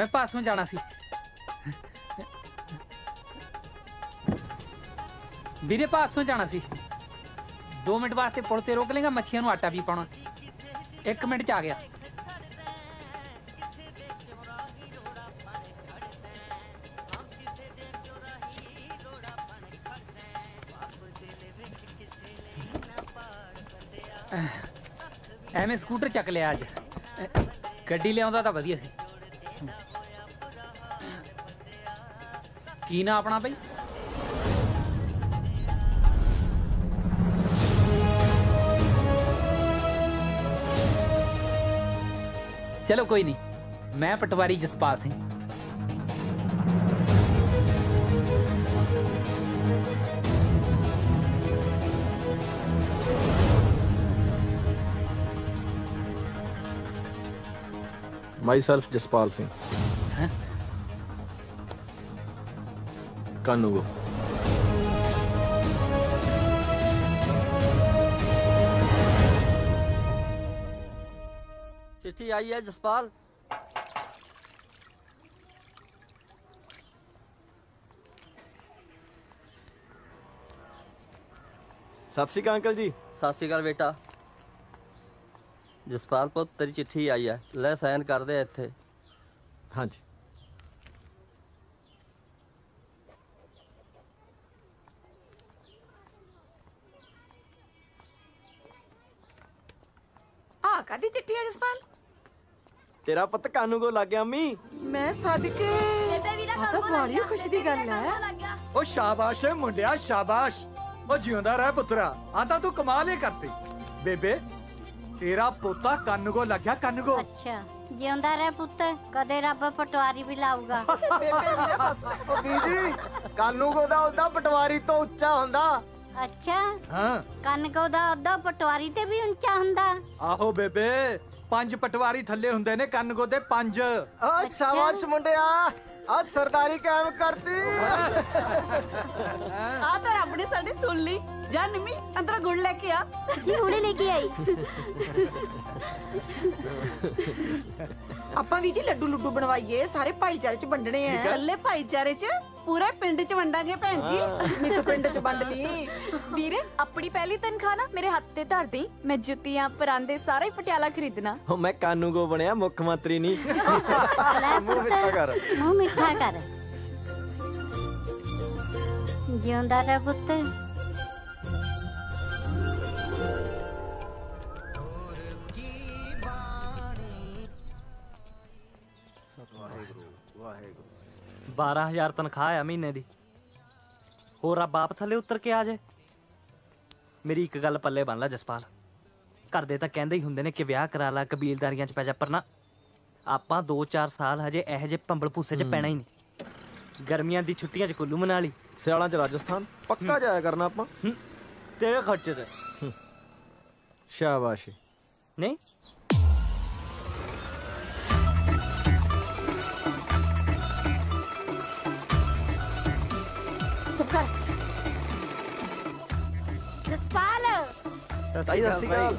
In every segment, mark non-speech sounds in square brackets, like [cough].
ਮੈਂ ਪਾਸੋਂ ਜਾਣਾ ਸੀ। ਵੀਰੇ, ਪਾਸੋਂ ਜਾਣਾ ਸੀ। 2 ਮਿੰਟ ਵਾਸਤੇ ਪੁਲ ਤੇ ਰੋਕ ਲੇਗਾ, ਮੱਛੀਆਂ ਨੂੰ ਆਟਾ ਵੀ ਪਾਉਣਾ। 1 ਮਿੰਟ ਚ ਆ ਗਿਆ। ਐਵੇਂ ਸਕੂਟਰ ਚੱਕ ਲਿਆ ਅੱਜ। ਗੱਡੀ ਲਿਆਉਂਦਾ ਤਾਂ ਵਧੀਆ ਸੀ। ਕੀ ਨਾ ਆਪਣਾ ਬਈ? ਚਲੋ ਕੋਈ ਨਹੀਂ ਮੈਂ ਪਟਵਾਰੀ ਜਸਪਾਲ ਸਿੰਘ। ਮਾਈ ਸੈਲਫ ਜਸਪਾਲ ਸਿੰਘ ਹੈਂ? ਕਾਨੂੰਗੋ चिट्ठी आई है जसपाल ਸਤਿ ਸ਼੍ਰੀ ਅਕਾਲ ਅੰਕਲ ਜੀ ਸਤਿ ਸ਼੍ਰੀ ਅਕਾਲ ਬੇਟਾ ਜਸਪਾਲ ਪੁੱਤ ਤੇਰੀ ਚਿੱਠੀ ਆਈ ਹੈ ਲੈ ਸਾਈਨ ਕਰ ਦੇ ਇੱਥੇ ਹਾਂਜੀ ਆ ਕਾਦੀ ਚਿੱਠੀ ਹੈ ਜਸਪਾਲ? ਤੇਰਾ ਪੁੱਤ ਕਾਨੂੰਗੋ ਲੱਗ ਗਿਆ ਮੈਂ ਸਦਕੇ ਆ ਤਾਂ ਬੜੀ ਖੁਸ਼ੀ ਦੀ ਗੱਲ ਹੈ। ਉਹ ਸ਼ਾਬਾਸ਼ ਏ ਮੁੰਡਿਆ ਸ਼ਾਬਾਸ਼। ਉਹ ਜਿਉਂਦਾ ਰਹਿ ਪੁੱਤਰਾ। ਆ ਤਾਂ ਤੂੰ ਕਮਾਲ ਹੀ ਕਰਤੀ। ਬੇਬੇ ਤੇਰਾ ਪੋਤਾ ਕੰਨ ਕੋ ਲੱਗਿਆ ਕੰਨ ਕੋ? ਅੱਛਾ ਜਿਉਂਦਾ ਰਹਿ ਪੁੱਤ ਕਦੇ ਰੱਬ ਪਟਵਾਰੀ ਵੀ ਲਾਊਗਾ। [laughs] ਉਹ ਬੀਜੀ ਕਾਨੂੰਗੋ ਦਾ ਉਹਦਾ ਪਟਵਾਰੀ ਤੋਂ ਉੱਚਾ ਹੁੰਦਾ। ਅੱਛਾ। ਹਾਂ। ਕਨਕੋ ਦਾ ਉਹਦਾ ਪਟਵਾਰੀ ਤੇ ਵੀ ਉੱਚਾ ਹੁੰਦਾ। ਆਹੋ ਬੇਬੇ ਪੰਜ ਪਟਵਾਰੀ ਥੱਲੇ ਹੁੰਦੇ ਨੇ ਕੰਨ ਕੋ ਦੇ ਪੰਜ ਆ ਸ਼ਾਬਾਸ਼ ਮੁੰਡਿਆ ਅੱਜ ਸਰਦਾਰੀ ਕਾਇਮ ਕਰਤੀ। ਆ ਤਾਂ ਰੱਬ ਨੇ ਸਾਡੀ ਸੁਣ ਲਈ। ਜਾ ਨਿੰਮੀ ਅੰਦਰ ਗੁੜ ਲੈ ਕੇ ਆ। ਜੀ ਹੁਣੇ ਲੈ ਕੇ ਆਈ। ਆਪਾਂ ਵੀ ਜੀ ਲੱਡੂ ਲੁੱਡੂ ਬਣਵਾਈਏ ਸਾਰੇ ਭਾਈਚਾਰੇ ਚ ਵੰਡਣੇ ਆ। ਇਕੱਲੇ ਭਾਈਚਾਰੇ ਚ? ਪੂਰੇ ਪਿੰਡ ਚ ਵੰਡਾਂਗੇ ਭੈਣ ਜੀ। ਨਹੀਂ ਤੂੰ ਪਿੰਡ ਚ ਵੰਡ ਲਈ ਵੀਰੇ ਆਪਣੀ ਪਹਿਲੀ ਤਨਖਾਹ ਨਾ ਮੇਰੇ ਹੱਥ ਤੇ ਧਰ ਦੇਈ। ਮੈਂ ਜੁੱਤੀਆਂ ਪਰਾਂਦੇ ਸਾਰਾ ਹੀ ਪਟਿਆਲਾ ਖਰੀਦਣਾ। ਉਹ ਮੈਂ ਕਾਨੂੰਗੋ ਬਣਿਆ ਮੁੱਖ ਮੰਤਰੀ ਨਹੀਂ। ਲੈ ਮੂੰਹ ਮਿੱਠਾ ਕਰ। ਮੂੰਹ ਮਿੱਠਾ ਕਰ। ਜਿਉਂਦਾ ਰਹਿ ਪੁੱਤ। 12000 ਤਨਖਾਹ ਆ ਮਹੀਨੇ ਦੀ। ਹੋਰ ਆ ਬਾਪ ਥੱਲੇ ਉਤਰ ਕੇ ਆ ਜੇ। ਮੇਰੀ ਇੱਕ ਗੱਲ ਪੱਲੇ ਬੰਨ ਲੈ ਜਸਪਾਲ। ਘਰ ਦੇ ਤਾਂ ਕਹਿੰਦੇ ਹੀ ਹੁੰਦੇ ਨੇ ਕਿ ਵਿਆਹ ਕਰਾ ਲੈ ਕਬੀਲਦਾਰੀਆਂ 'ਚ ਪੈ ਜਾ ਪਰ ਨਾ ਆਪਾਂ 2-4 ਸਾਲ ਹਜੇ ਇਹੋ ਜਿਹੇ ਪੰਬਲ ਭੂਸੇ 'ਚ ਪੈਣਾ ਹੀ ਨਹੀਂ। ਗਰਮੀਆਂ ਦੀ ਛੁੱਟੀਆਂ 'ਚ ਕੁੱਲੂ ਮਨਾਲੀ ਸਿਆਲਾਂ ਚ ਰਾਜਸਥਾਨ ਪੱਕਾ ਜਾਇਆ ਕਰਨਾ ਆਪਾਂ। ਤੇਰੇ ਖਰਚੇ ਤੇ। ਸ਼ਾਬਾਸ਼। ਨਹੀਂ ਤਾਈ ਸਤਿ ਸ਼੍ਰੀ ਅਕਾਲ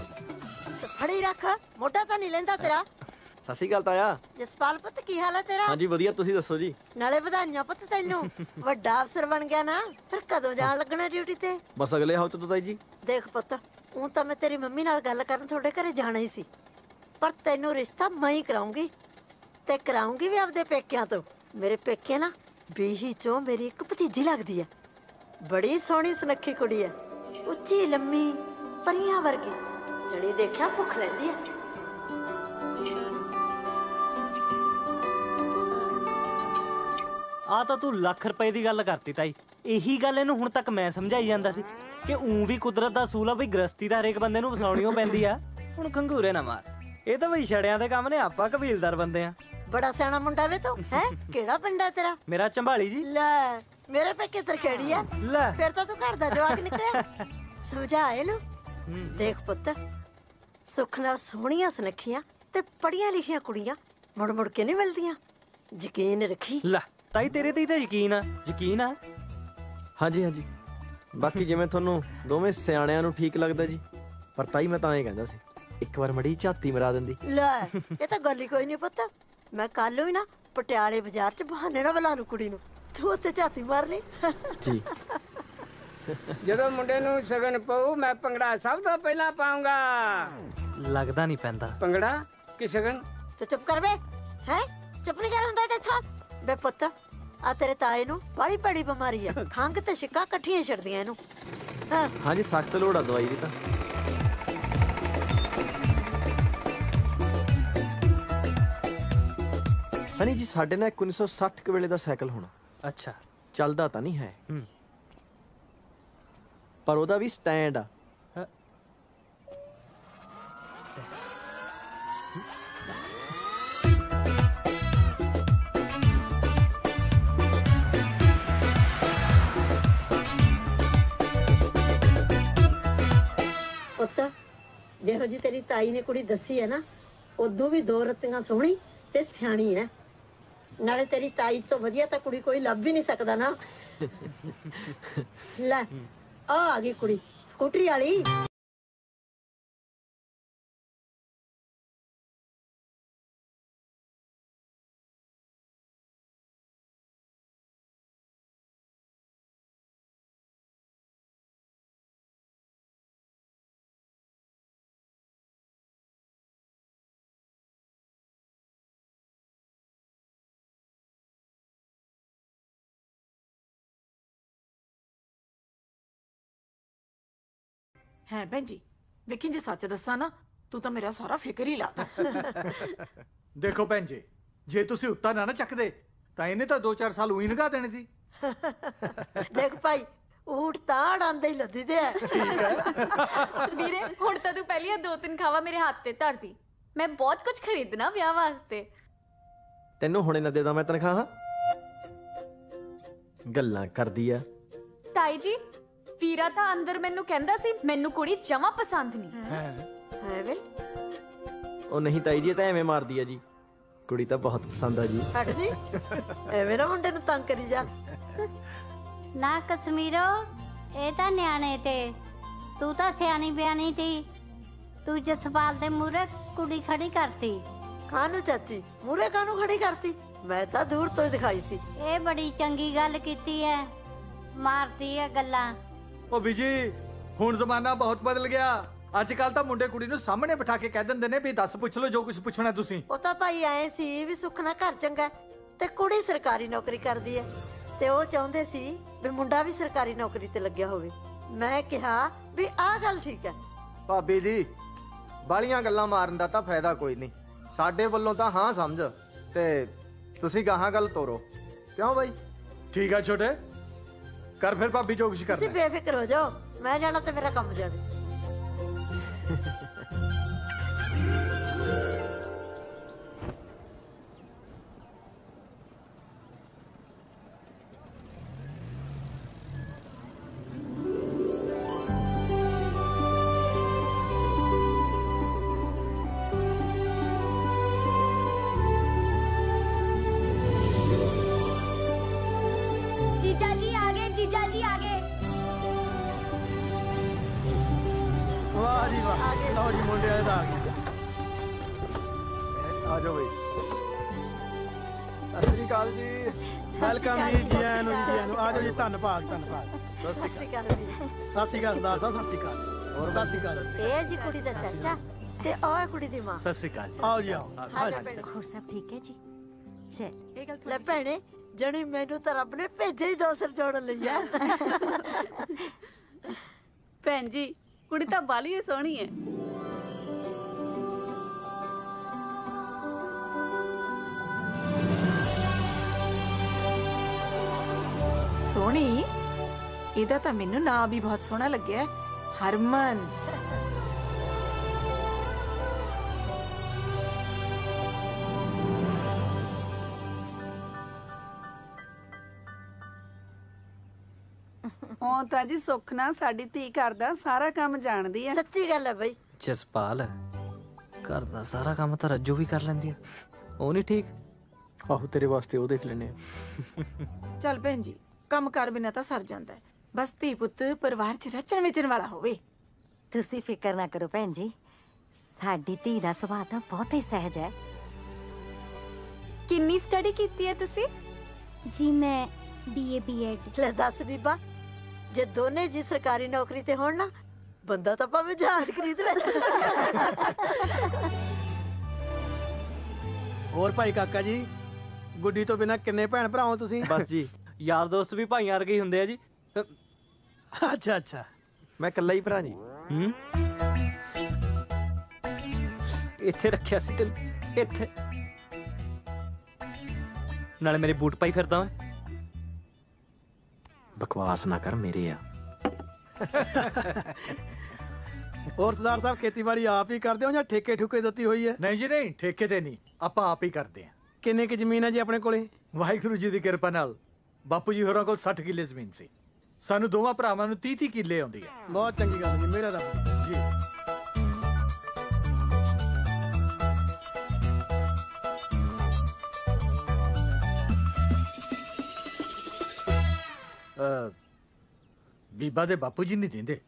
ਫੜੀ ਰੱਖ ਮੋਢਾ ਤਾਂ ਨਹੀਂ ਲੈਂਦਾ ਤੇਰਾ ਸਤਿ ਸ਼੍ਰੀ ਅਕਾਲ ਤਾਇਆ ਜਸਪਾਲ ਪੁੱਤ ਕੀ ਹਾਲ ਹੈ ਤੇਰਾ ਹਾਂਜੀ ਵਧੀਆ ਤੁਸੀਂ ਦੱਸੋ ਜੀ ਨਾਲੇ ਵਧਾਈਆਂ ਪੁੱਤ ਤੈਨੂੰ ਵੱਡਾ ਅਫਸਰ ਬਣ ਗਿਆ ਨਾ ਫਿਰ ਕਦੋਂ ਜਾਣ ਲੱਗਣਾ ਡਿਊਟੀ ਤੇ ਬਸ ਅਗਲੇ ਹਫ਼ਤੇ ਤੋਂ ਤਾਈ ਜੀ ਦੇਖ ਪੁੱਤ ਉਹ ਤਾਂ ਮੈਂ ਤੇਰੀ ਮੰਮੀ ਨਾਲ ਗੱਲ ਕਰਨ ਤੁਹਾਡੇ ਘਰੇ ਜਾਣਾ ਹੀ ਸੀ ਪਰ ਤੈਨੂੰ ਰਿਸ਼ਤਾ ਮੈਂ ਹੀ ਕਰਾਉਂਗੀ ਤੇ ਕਰਾਉਂਗੀ ਵੀ ਆਪਦੇ ਪੇਕਿਆਂ ਤੋਂ ਮੇਰੇ ਪੇਕੇ ਨਾ ਬੀਹੀ ਚੋਂ ਮੇਰੀ ਇੱਕ ਭਤੀਜੀ ਲੱਗਦੀ ਹੈ ਬੜੀ ਸੋਹਣੀ ਸੁਨੱਖੀ ਕੁੜੀ ਹੈ ਉੱਚੀ ਲੰਮੀ ਪਰੀਆਂ ਵਰਗੀ ਜਣੀ ਦੇਖਿਆ ਭੁੱਖ ਲੈਂਦੀ ਹੈ ਆ ਤਾਂ ਤੂੰ ਲੱਖ ਰੁਪਏ ਦੀ ਗੱਲ ਕਰਤੀ ਤਾਈ। ਇਹੀ ਗੱਲ ਇਹਨੂੰ ਹੁਣ ਤੱਕ ਮੈਂ ਸਮਝਾਈ ਜਾਂਦਾ ਸੀ ਕਿ ਉਂ ਵੀ ਕੁਦਰਤ ਦਾ ਅਸੂਲ ਆ ਬਈ ਗ੍ਰਸਤੀ ਦਾ ਹਰੇਕ ਬੰਦੇ ਨੂੰ ਵਸਾਉਣੀਓ ਪੈਂਦੀ ਆ। ਹੁਣ ਖੰਗੂਰੇ ਨਾ ਮਾਰ। ਇਹ ਤਾਂ ਬਈ ਛੜਿਆਂ ਦੇ ਕੰਮ ਨੇ ਆਪਾਂ ਕਬੀਲਦਾਰ ਬੰਦੇ ਆ। ਬੜਾ ਸਿਆਣਾ ਮੁੰਡਾ ਵੇ ਤੂੰ ਹੈ? ਕਿਹੜਾ ਪਿੰਡ ਤੇਰਾ? ਮੇਰਾ ਚੰਬਾਲੀ ਜੀ। ਲੈ ਮੇਰੇ ਪੇਕੇ ਤਰਖੇੜੀ ਹੈ ਲੈ। ਫਿਰ ਤਾਂ ਤੂੰ ਘਰ ਦਾ ਜਵਾਕ ਨਿਕਲਿਆ। [laughs] ਸਮਝਾ ਇਹਨੂੰ। ਦੇਖ ਪੁੱਤ ਸੁੱਖ ਨਾਲ ਸੋਹਣੀਆਂ ਸੁਨੱਖੀਆਂ ਤੇ ਪੜੀਆਂ ਲਿਖੀਆਂ ਕੁੜੀਆਂ ਮੁੜ ਮੁੜ ਕੇ ਨਹੀਂ ਮਿਲਦੀਆਂ। ਯਕੀਨ ਰੱਖੀ। ਲੈ ਤਾਈ ਤੇਰੇ ਤੇ ਹੀ ਤਾਂ ਯਕੀਨ ਆ। ਯਕੀਨ ਆ? ਹਾਂਜੀ ਹਾਂਜੀ। ਬਾਕੀ ਜਿਵੇਂ ਤੁਹਾਨੂੰ ਦੋਵੇਂ ਸਿਆਣਿਆਂ ਨੂੰ ਠੀਕ ਲੱਗਦਾ ਜੀ ਪਰ ਤਾਈ ਮੈਂ ਤਾਂ ਇਹ ਕਹਿੰਦਾ ਸੀ ਇੱਕ ਵਾਰ ਮੜੀ ਝਾਤੀ ਮਰਾ ਦਿੰਦੀ। ਲੈ ਇਹ ਤਾਂ ਗੱਲ ਹੀ ਕੋਈ ਨਹੀਂ ਪੁੱਤ। ਮੈਂ ਕੱਲ ਹੀ ਨਾ ਪਟਿਆਲੇ ਬਾਜ਼ਾਰ 'ਚ ਬਹਾਨੇ ਨਾਲ ਬੁਲਾ ਲੂ ਕੁੜੀ ਨੂੰ। ਤੂੰ ਉੱਤੇ ਝਾਤੀ ਮਾਰ ਲਈ। ਜੀ। ਜਦੋਂ ਮੁੰਡੇ ਨੂੰ ਸਗਨ ਪਊ ਮੈਂ ਭੰਗੜਾ ਸਭ ਤੋਂ ਪਹਿਲਾਂ ਪਾਉਂਗਾ ਲੱਗਦਾ ਨਹੀਂ ਪੈਂਦਾ। ਭੰਗੜਾ ਕਿ ਸਗਨ? ਤੇ ਚੁੱਪ ਕਰ ਬੇ ਹੈ? ਚੁੱਪ ਨਹੀਂ ਕਰ ਹੁੰਦਾ ਇੱਥੋਂ ਬੇ ਪੁੱਤ ਆ ਤੇਰੇ ਤਾਏ ਨੂੰ ਬੜੀ ਬੜੀ ਬਿਮਾਰੀ ਆ। [laughs] ਖੰਗ ਤੇ ਛਿੱਕਾ ਇਕੱਠੀਆਂ ਛੱਡਦੀਆਂ ਇਹਨੂੰ। ਹਾਂ। ਹਾਂਜੀ ਸਖਤ ਲੋੜ ਆ ਦਵਾਈ ਦੀ ਤਾਂ। ਸਨੀ ਜੀ ਸਾਡੇ ਨਾਲ ਇੱਕ 1960 ਕੁ ਵੇਲੇ ਦਾ ਸਾਈਕਲ ਹੋਣਾ। ਅੱਛਾ। ਚੱਲਦਾ ਤਾਂ ਨਹੀਂ ਹੈ। ਹੂੰ। ਪਰ ਉਹਦਾ ਵੀ ਸਟੈਂਡ ਆ। ਪੁੱਤ ਜਿਹੋ ਜੀ ਤੇਰੀ ਤਾਈ ਨੇ ਕੁੜੀ ਦੱਸੀ ਹੈ ਨਾ ਉਦੋਂ ਵੀ ਦੋ ਰਤੀਆਂ ਸੋਹਣੀ ਤੇ ਸਿਆਣੀ ਹੈ। ਨਾਲੇ ਤੇਰੀ ਤਾਈ ਤੋਂ ਵਧੀਆ ਤਾਂ ਕੁੜੀ ਕੋਈ ਲੱਭ ਹੀ ਨਹੀਂ ਸਕਦਾ ਨਾ। [laughs] ਲੈ ਆ ਆ ਗਈ ਕੁੜੀ ਸਕੂਟਰੀ ਵਾਲੀ। ਹੈ ਭੈਣ ਜੀ ਵੇਖੀ ਜੇ ਸੱਚ ਦੱਸਾਂ ਨਾ ਤੂੰ ਤਾਂ ਮੇਰਾ ਸਾਰਾ ਫਿਕਰ ਹੀ ਲਾਤਾ। ਦੇਖੋ ਭੈਣ ਜੀ ਜੇ ਤੁਸੀਂ ਉੱਤਾ ਨਾ ਨਾ ਚੱਕਦੇ ਤਾਂ ਇਹਨੇ ਤਾਂ 2-4 ਸਾਲ ਉਹੀ ਲਗਾ ਦੇਣੇ ਸੀ। ਦੇਖ ਭਾਈ ਊਠ ਤਾਂ ਡਾਂਦੇ ਹੀ ਲੱਦੀ ਦੇ ਆ ਵੀਰੇ ਹੁਣ ਤਾਂ ਤੂੰ ਪਹਿਲੀਆਂ ਦੋ ਤਿੰਨ ਖਾਵਾ ਮੇਰੇ ਹੱਥ ਤੇ ਧਰਦੀ। ਮੈਂ ਬਹੁਤ ਕੁਝ ਖਰੀਦਣਾ ਵਿਆਹ ਵਾਸਤੇ। ਤੈਨੂੰ ਹੁਣੇ ਨਾ ਦੇਦਾ ਮੈਂ ਤਨਖਾਹ? ਗੱਲਾਂ ਕਰਦੀ ਆ। ਤਾਈ ਜੀ ਵੀਰਾ ਤਾਂ ਅੰਦਰ ਮੈਨੂੰ ਕਹਿੰਦਾ ਸੀ ਮੈਨੂੰ ਕੁੜੀ ਜਮਾ ਪਸੰਦ ਨਹੀਂ। ਹੈ? ਵੇ ਉਹ ਨਹੀਂ ਤਾਈ ਜੀ ਇਹ ਤਾਂ ਐਵੇਂ ਮਾਰਦੀ ਆ ਜੀ। ਕੁੜੀ ਤਾਂ ਬਹੁਤ ਪਸੰਦ ਆ ਜੀ। ਹਟ ਜੀ। ਐਵੇਂ ਨਾ ਮੁੰਡੇ ਨੂੰ ਤੰਗ ਕਰੀ ਜਾ। ਨਾ ਕਸ਼ਮੀਰੋ ਇਹ ਤਾਂ ਨਿਆਣੇ ਤੇ। ਤੂੰ ਤਾਂ ਸਿਆਣੀ ਬਿਆਣੀ ਤੀ। ਤੂੰ ਜਸਪਾਲ ਦੇ ਮੂਹਰੇ ਕੁੜੀ ਖੜੀ ਕਰਤੀ। ਕਾਹਨੂੰ ਚਾਚੀ? ਮੂਰੇ ਕਾਹਨੂੰ ਖੜੀ ਕਰਤੀ? ਮੈਂ ਤਾਂ ਦੂਰ ਤੋਂ ਹੀ ਦਿਖਾਈ ਸੀ। ਇਹ ਬੜੀ ਚੰਗੀ ਗੱਲ ਕੀਤੀ ਐ। ਮਾਰਦੀ ਐ ਗੱਲਾਂ। ਉਹ ਬੀਜੀ ਹੁਣ ਜ਼ਮਾਨਾ ਬਹੁਤ ਬਦਲ ਗਿਆ। ਅੱਜ ਕੱਲ ਤਾਂ ਮੁੰਡੇ ਕੁੜੀ ਨੂੰ ਸਾਹਮਣੇ ਬਿਠਾ ਕੇ ਕਹਿ ਦਿੰਦੇ ਨੇ ਵੀ ਦੱਸ ਪੁੱਛ ਲਓ ਜੋ ਕੁਝ ਪੁੱਛਣਾ ਤੁਸੀਂ। ਉਹ ਤਾਂ ਭਾਈ ਐ ਸੀ ਵੀ ਸੁੱਖ ਨਾਲ ਘਰ ਚੰਗਾ ਤੇ ਕੁੜੀ ਸਰਕਾਰੀ ਨੌਕਰੀ ਕਰਦੀ ਹੈ। ਤੇ ਉਹ ਚਾਹੁੰਦੇ ਸੀ ਵੀ ਮੁੰਡਾ ਵੀ ਸਰਕਾਰੀ ਨੌਕਰੀ ਤੇ ਲੱਗਿਆ ਹੋਵੇ। ਮੈਂ ਕਿਹਾ ਵੀ ਆਹ ਗੱਲ ਠੀਕ ਹੈ। ਭਾਬੀ ਜੀ ਬਾਲੀਆਂ ਗੱਲਾਂ ਮਾਰਨ ਦਾ ਤਾਂ ਫਾਇਦਾ ਕੋਈ ਨਹੀਂ। ਸਾਡੇ ਵੱਲੋਂ ਤਾਂ ਹਾਂ ਸਮਝ। ਤੇ ਤੁਸੀਂ ਗਾਹਾਂ ਗੱਲ ਤੋਰੋ। ਕਿਉਂ ਬਾਈ? ਠੀਕ ਆ ਛੋਟੇ। ਕਰ ਫਿਰ ਭਾਬੀ ਜੋ ਕੁਝ ਤੁਸੀਂ ਬੇਫਿਕਰ ਹੋ ਜਾਓ ਮੈਂ ਜਾਣਾ ਤੇ ਮੇਰਾ ਕੰਮ ਜਾਣੇ ਧੰਨਵਾਦ ਧੰਨਵਾਦ। ਸਤਿ ਸ਼੍ਰੀ ਅਕਾਲ। ਸਤਿ ਸ੍ਰੀ ਅਕਾਲ ਦਾ ਸਤਿ ਸ੍ਰੀ ਅਕਾਲ। ਹੋਰ ਸਤਿ ਸ੍ਰੀ ਅਕਾਲ। ਇਹ ਜੀ ਕੁੜੀ ਦਾ ਚਾਚਾ ਤੇ ਉਹ ਕੁੜੀ ਦੀ ਮਾਂ। ਸਤਿ ਸ਼੍ਰੀ ਅਕਾਲ ਜੀ। ਆਓ ਜੀ ਆਓ। ਹੋਰ ਸਭ ਠੀਕ ਹੈ ਜੀ? ਚਲ। ਇਹ ਗੱਲ ਲੈ ਭੈਣੇ ਜਣੀ ਮੈਨੂੰ ਤਾਂ ਰੱਬ ਨੇ ਭੇਜਿਆ ਹੀ ਦੋ ਸਿਰ ਜੋੜਨ ਲਈ ਆ ਭੈਣ ਜੀ ਕੁੜੀ ਤਾਂ ਬਾਲੀ ਸੋਹਣੀ ਹੈ। ਸੋਹਣੀ? ਇਹਦਾ ਤਾਂ ਮੈਨੂੰ ਨਾਂ ਵੀ ਬਹੁਤ ਸੋਹਣਾ ਲੱਗਿਆ। ਹਰਮਨ। ਉਹ ਤਾਂ ਜੀ ਸੁੱਖ ਨਾਲ ਸਾਡੀ ਧੀ ਘਰ ਦਾ ਸਾਰਾ ਕੰਮ ਜਾਣਦੀ ਹੈ ਸੱਚੀ ਗੱਲ ਹੈ ਬਈ। ਜਸਪਾਲ ਘਰ ਦਾ ਸਾਰਾ ਕੰਮ ਤਾਂ ਰੱਜੋ ਵੀ ਕਰ ਲੈਂਦੀ ਆ। ਉਹ ਨਹੀਂ ਠੀਕ? ਆਹੋ ਤੇਰੇ ਵਾਸਤੇ ਉਹ ਦੇਖ ਲੈਨੇ ਆ। ਚੱਲ ਭੈਣ ਜੀ ਕੰਮ ਕਰ ਬਿਨਾ ਤਾਂ ਸਰ ਜਾਂਦਾ ਹੈ। ਬਸ ਧੀ ਪੁੱਤ ਪਰਿਵਾਰ 'ਚ ਰਚਣ ਵਿਚਣ ਵਾਲਾ ਹੋਵੇ। ਤੁਸੀਂ ਫਿਕਰ ਨਾ ਕਰੋ ਭੈਣ ਜੀ। ਸਾਡੀ ਧੀ ਦਾ ਸੁਭਾਅ ਤਾਂ ਬਹੁਤ ਹੀ ਸਹਿਜ ਹੈ। ਕਿੰਨੀ ਸਟੱਡੀ ਕੀਤੀ ਹੈ ਤੁਸੀਂ? ਜੀ ਮੈਂ ਬੀਏ ਬੀਐਡ ਲੈ ਦੱਸ ਬੀਬਾ ਜੇ ਦੋਨੇ ਜੀ ਸਰਕਾਰੀ ਨੌਕਰੀ ਤੇ ਹੋਣ ਨਾ ਬੰਦਾ ਤਾਂ ਭਾਵੇਂ ਜਹਾਜ਼ ਖਰੀਦ ਲੈ। ਹੋਰ ਭਾਈ ਕਾਕਾ ਜੀ ਗੁੱਡੀ ਤੋਂ ਬਿਨਾ ਕਿੰਨੇ ਭੈਣ ਭਰਾ ਹੋ ਤੁਸੀਂ? ਬਸ ਜੀ। ਯਾਰ ਦੋਸਤ ਵੀ ਭਾਈਆਂ ਵਰਗੇ ਹੀ ਹੁੰਦੇ ਆ ਜੀ। ਅੱਛਾ ਅੱਛਾ। ਮੈਂ ਇਕੱਲਾ ਹੀ ਭਰਾ ਜੀ। ਹੂੰ? ਇੱਥੇ ਰੱਖਿਆ ਸੀ ਤੈਨੂੰ। ਇੱਥੇ। ਨਾਲੇ ਮੇਰੇ ਬੂਟ ਪਾਈ ਫਿਰਦਾ ਓਏ ਬਕਵਾਸ ਨਾ ਕਰ ਮੇਰੇ ਆ। ਹੋਰ ਸਰਦਾਰ ਸਾਹਿਬ ਖੇਤੀਬਾੜੀ ਆਪ ਹੀ ਕਰਦੇ ਹੋ ਜਾਂ ਠੇਕੇ ਠੁਕੇ ਦਿੱਤੀ ਹੋਈ ਹੈ? ਨਹੀਂ ਜੀ ਨਹੀਂ ਠੇਕੇ ਤੇ ਨਹੀਂ। ਆਪਾਂ ਆਪ ਹੀ ਕਰਦੇ ਹਾਂ। ਕਿੰਨੇ ਕੁ ਜ਼ਮੀਨ ਹੈ ਜੀ ਆਪਣੇ ਕੋਲੇ? ਵਾਹਿਗੁਰੂ ਜੀ ਦੀ ਕਿਰਪਾ ਨਾਲ। ਬਾਪੂ ਜੀ ਹੋਰਾਂ ਕੋਲ 60 ਕਿੱਲੇ ਜ਼ਮੀਨ ਸੀ। ਸਾਨੂੰ ਦੋਵਾਂ ਭਰਾਵਾਂ ਨੂੰ 30 30 ਕਿੱਲੇ ਆਉਂਦੀ ਹੈ। ਬਹੁਤ ਚੰਗੀ ਗੱਲ ਜੀ ਮੇਰਾ ਰੱਬ। ਜੀ। ਬੀਬਾ ਦੇ ਬਾਪੂ ਜੀ ਨਹੀਂ ਦਿੰਦੇ।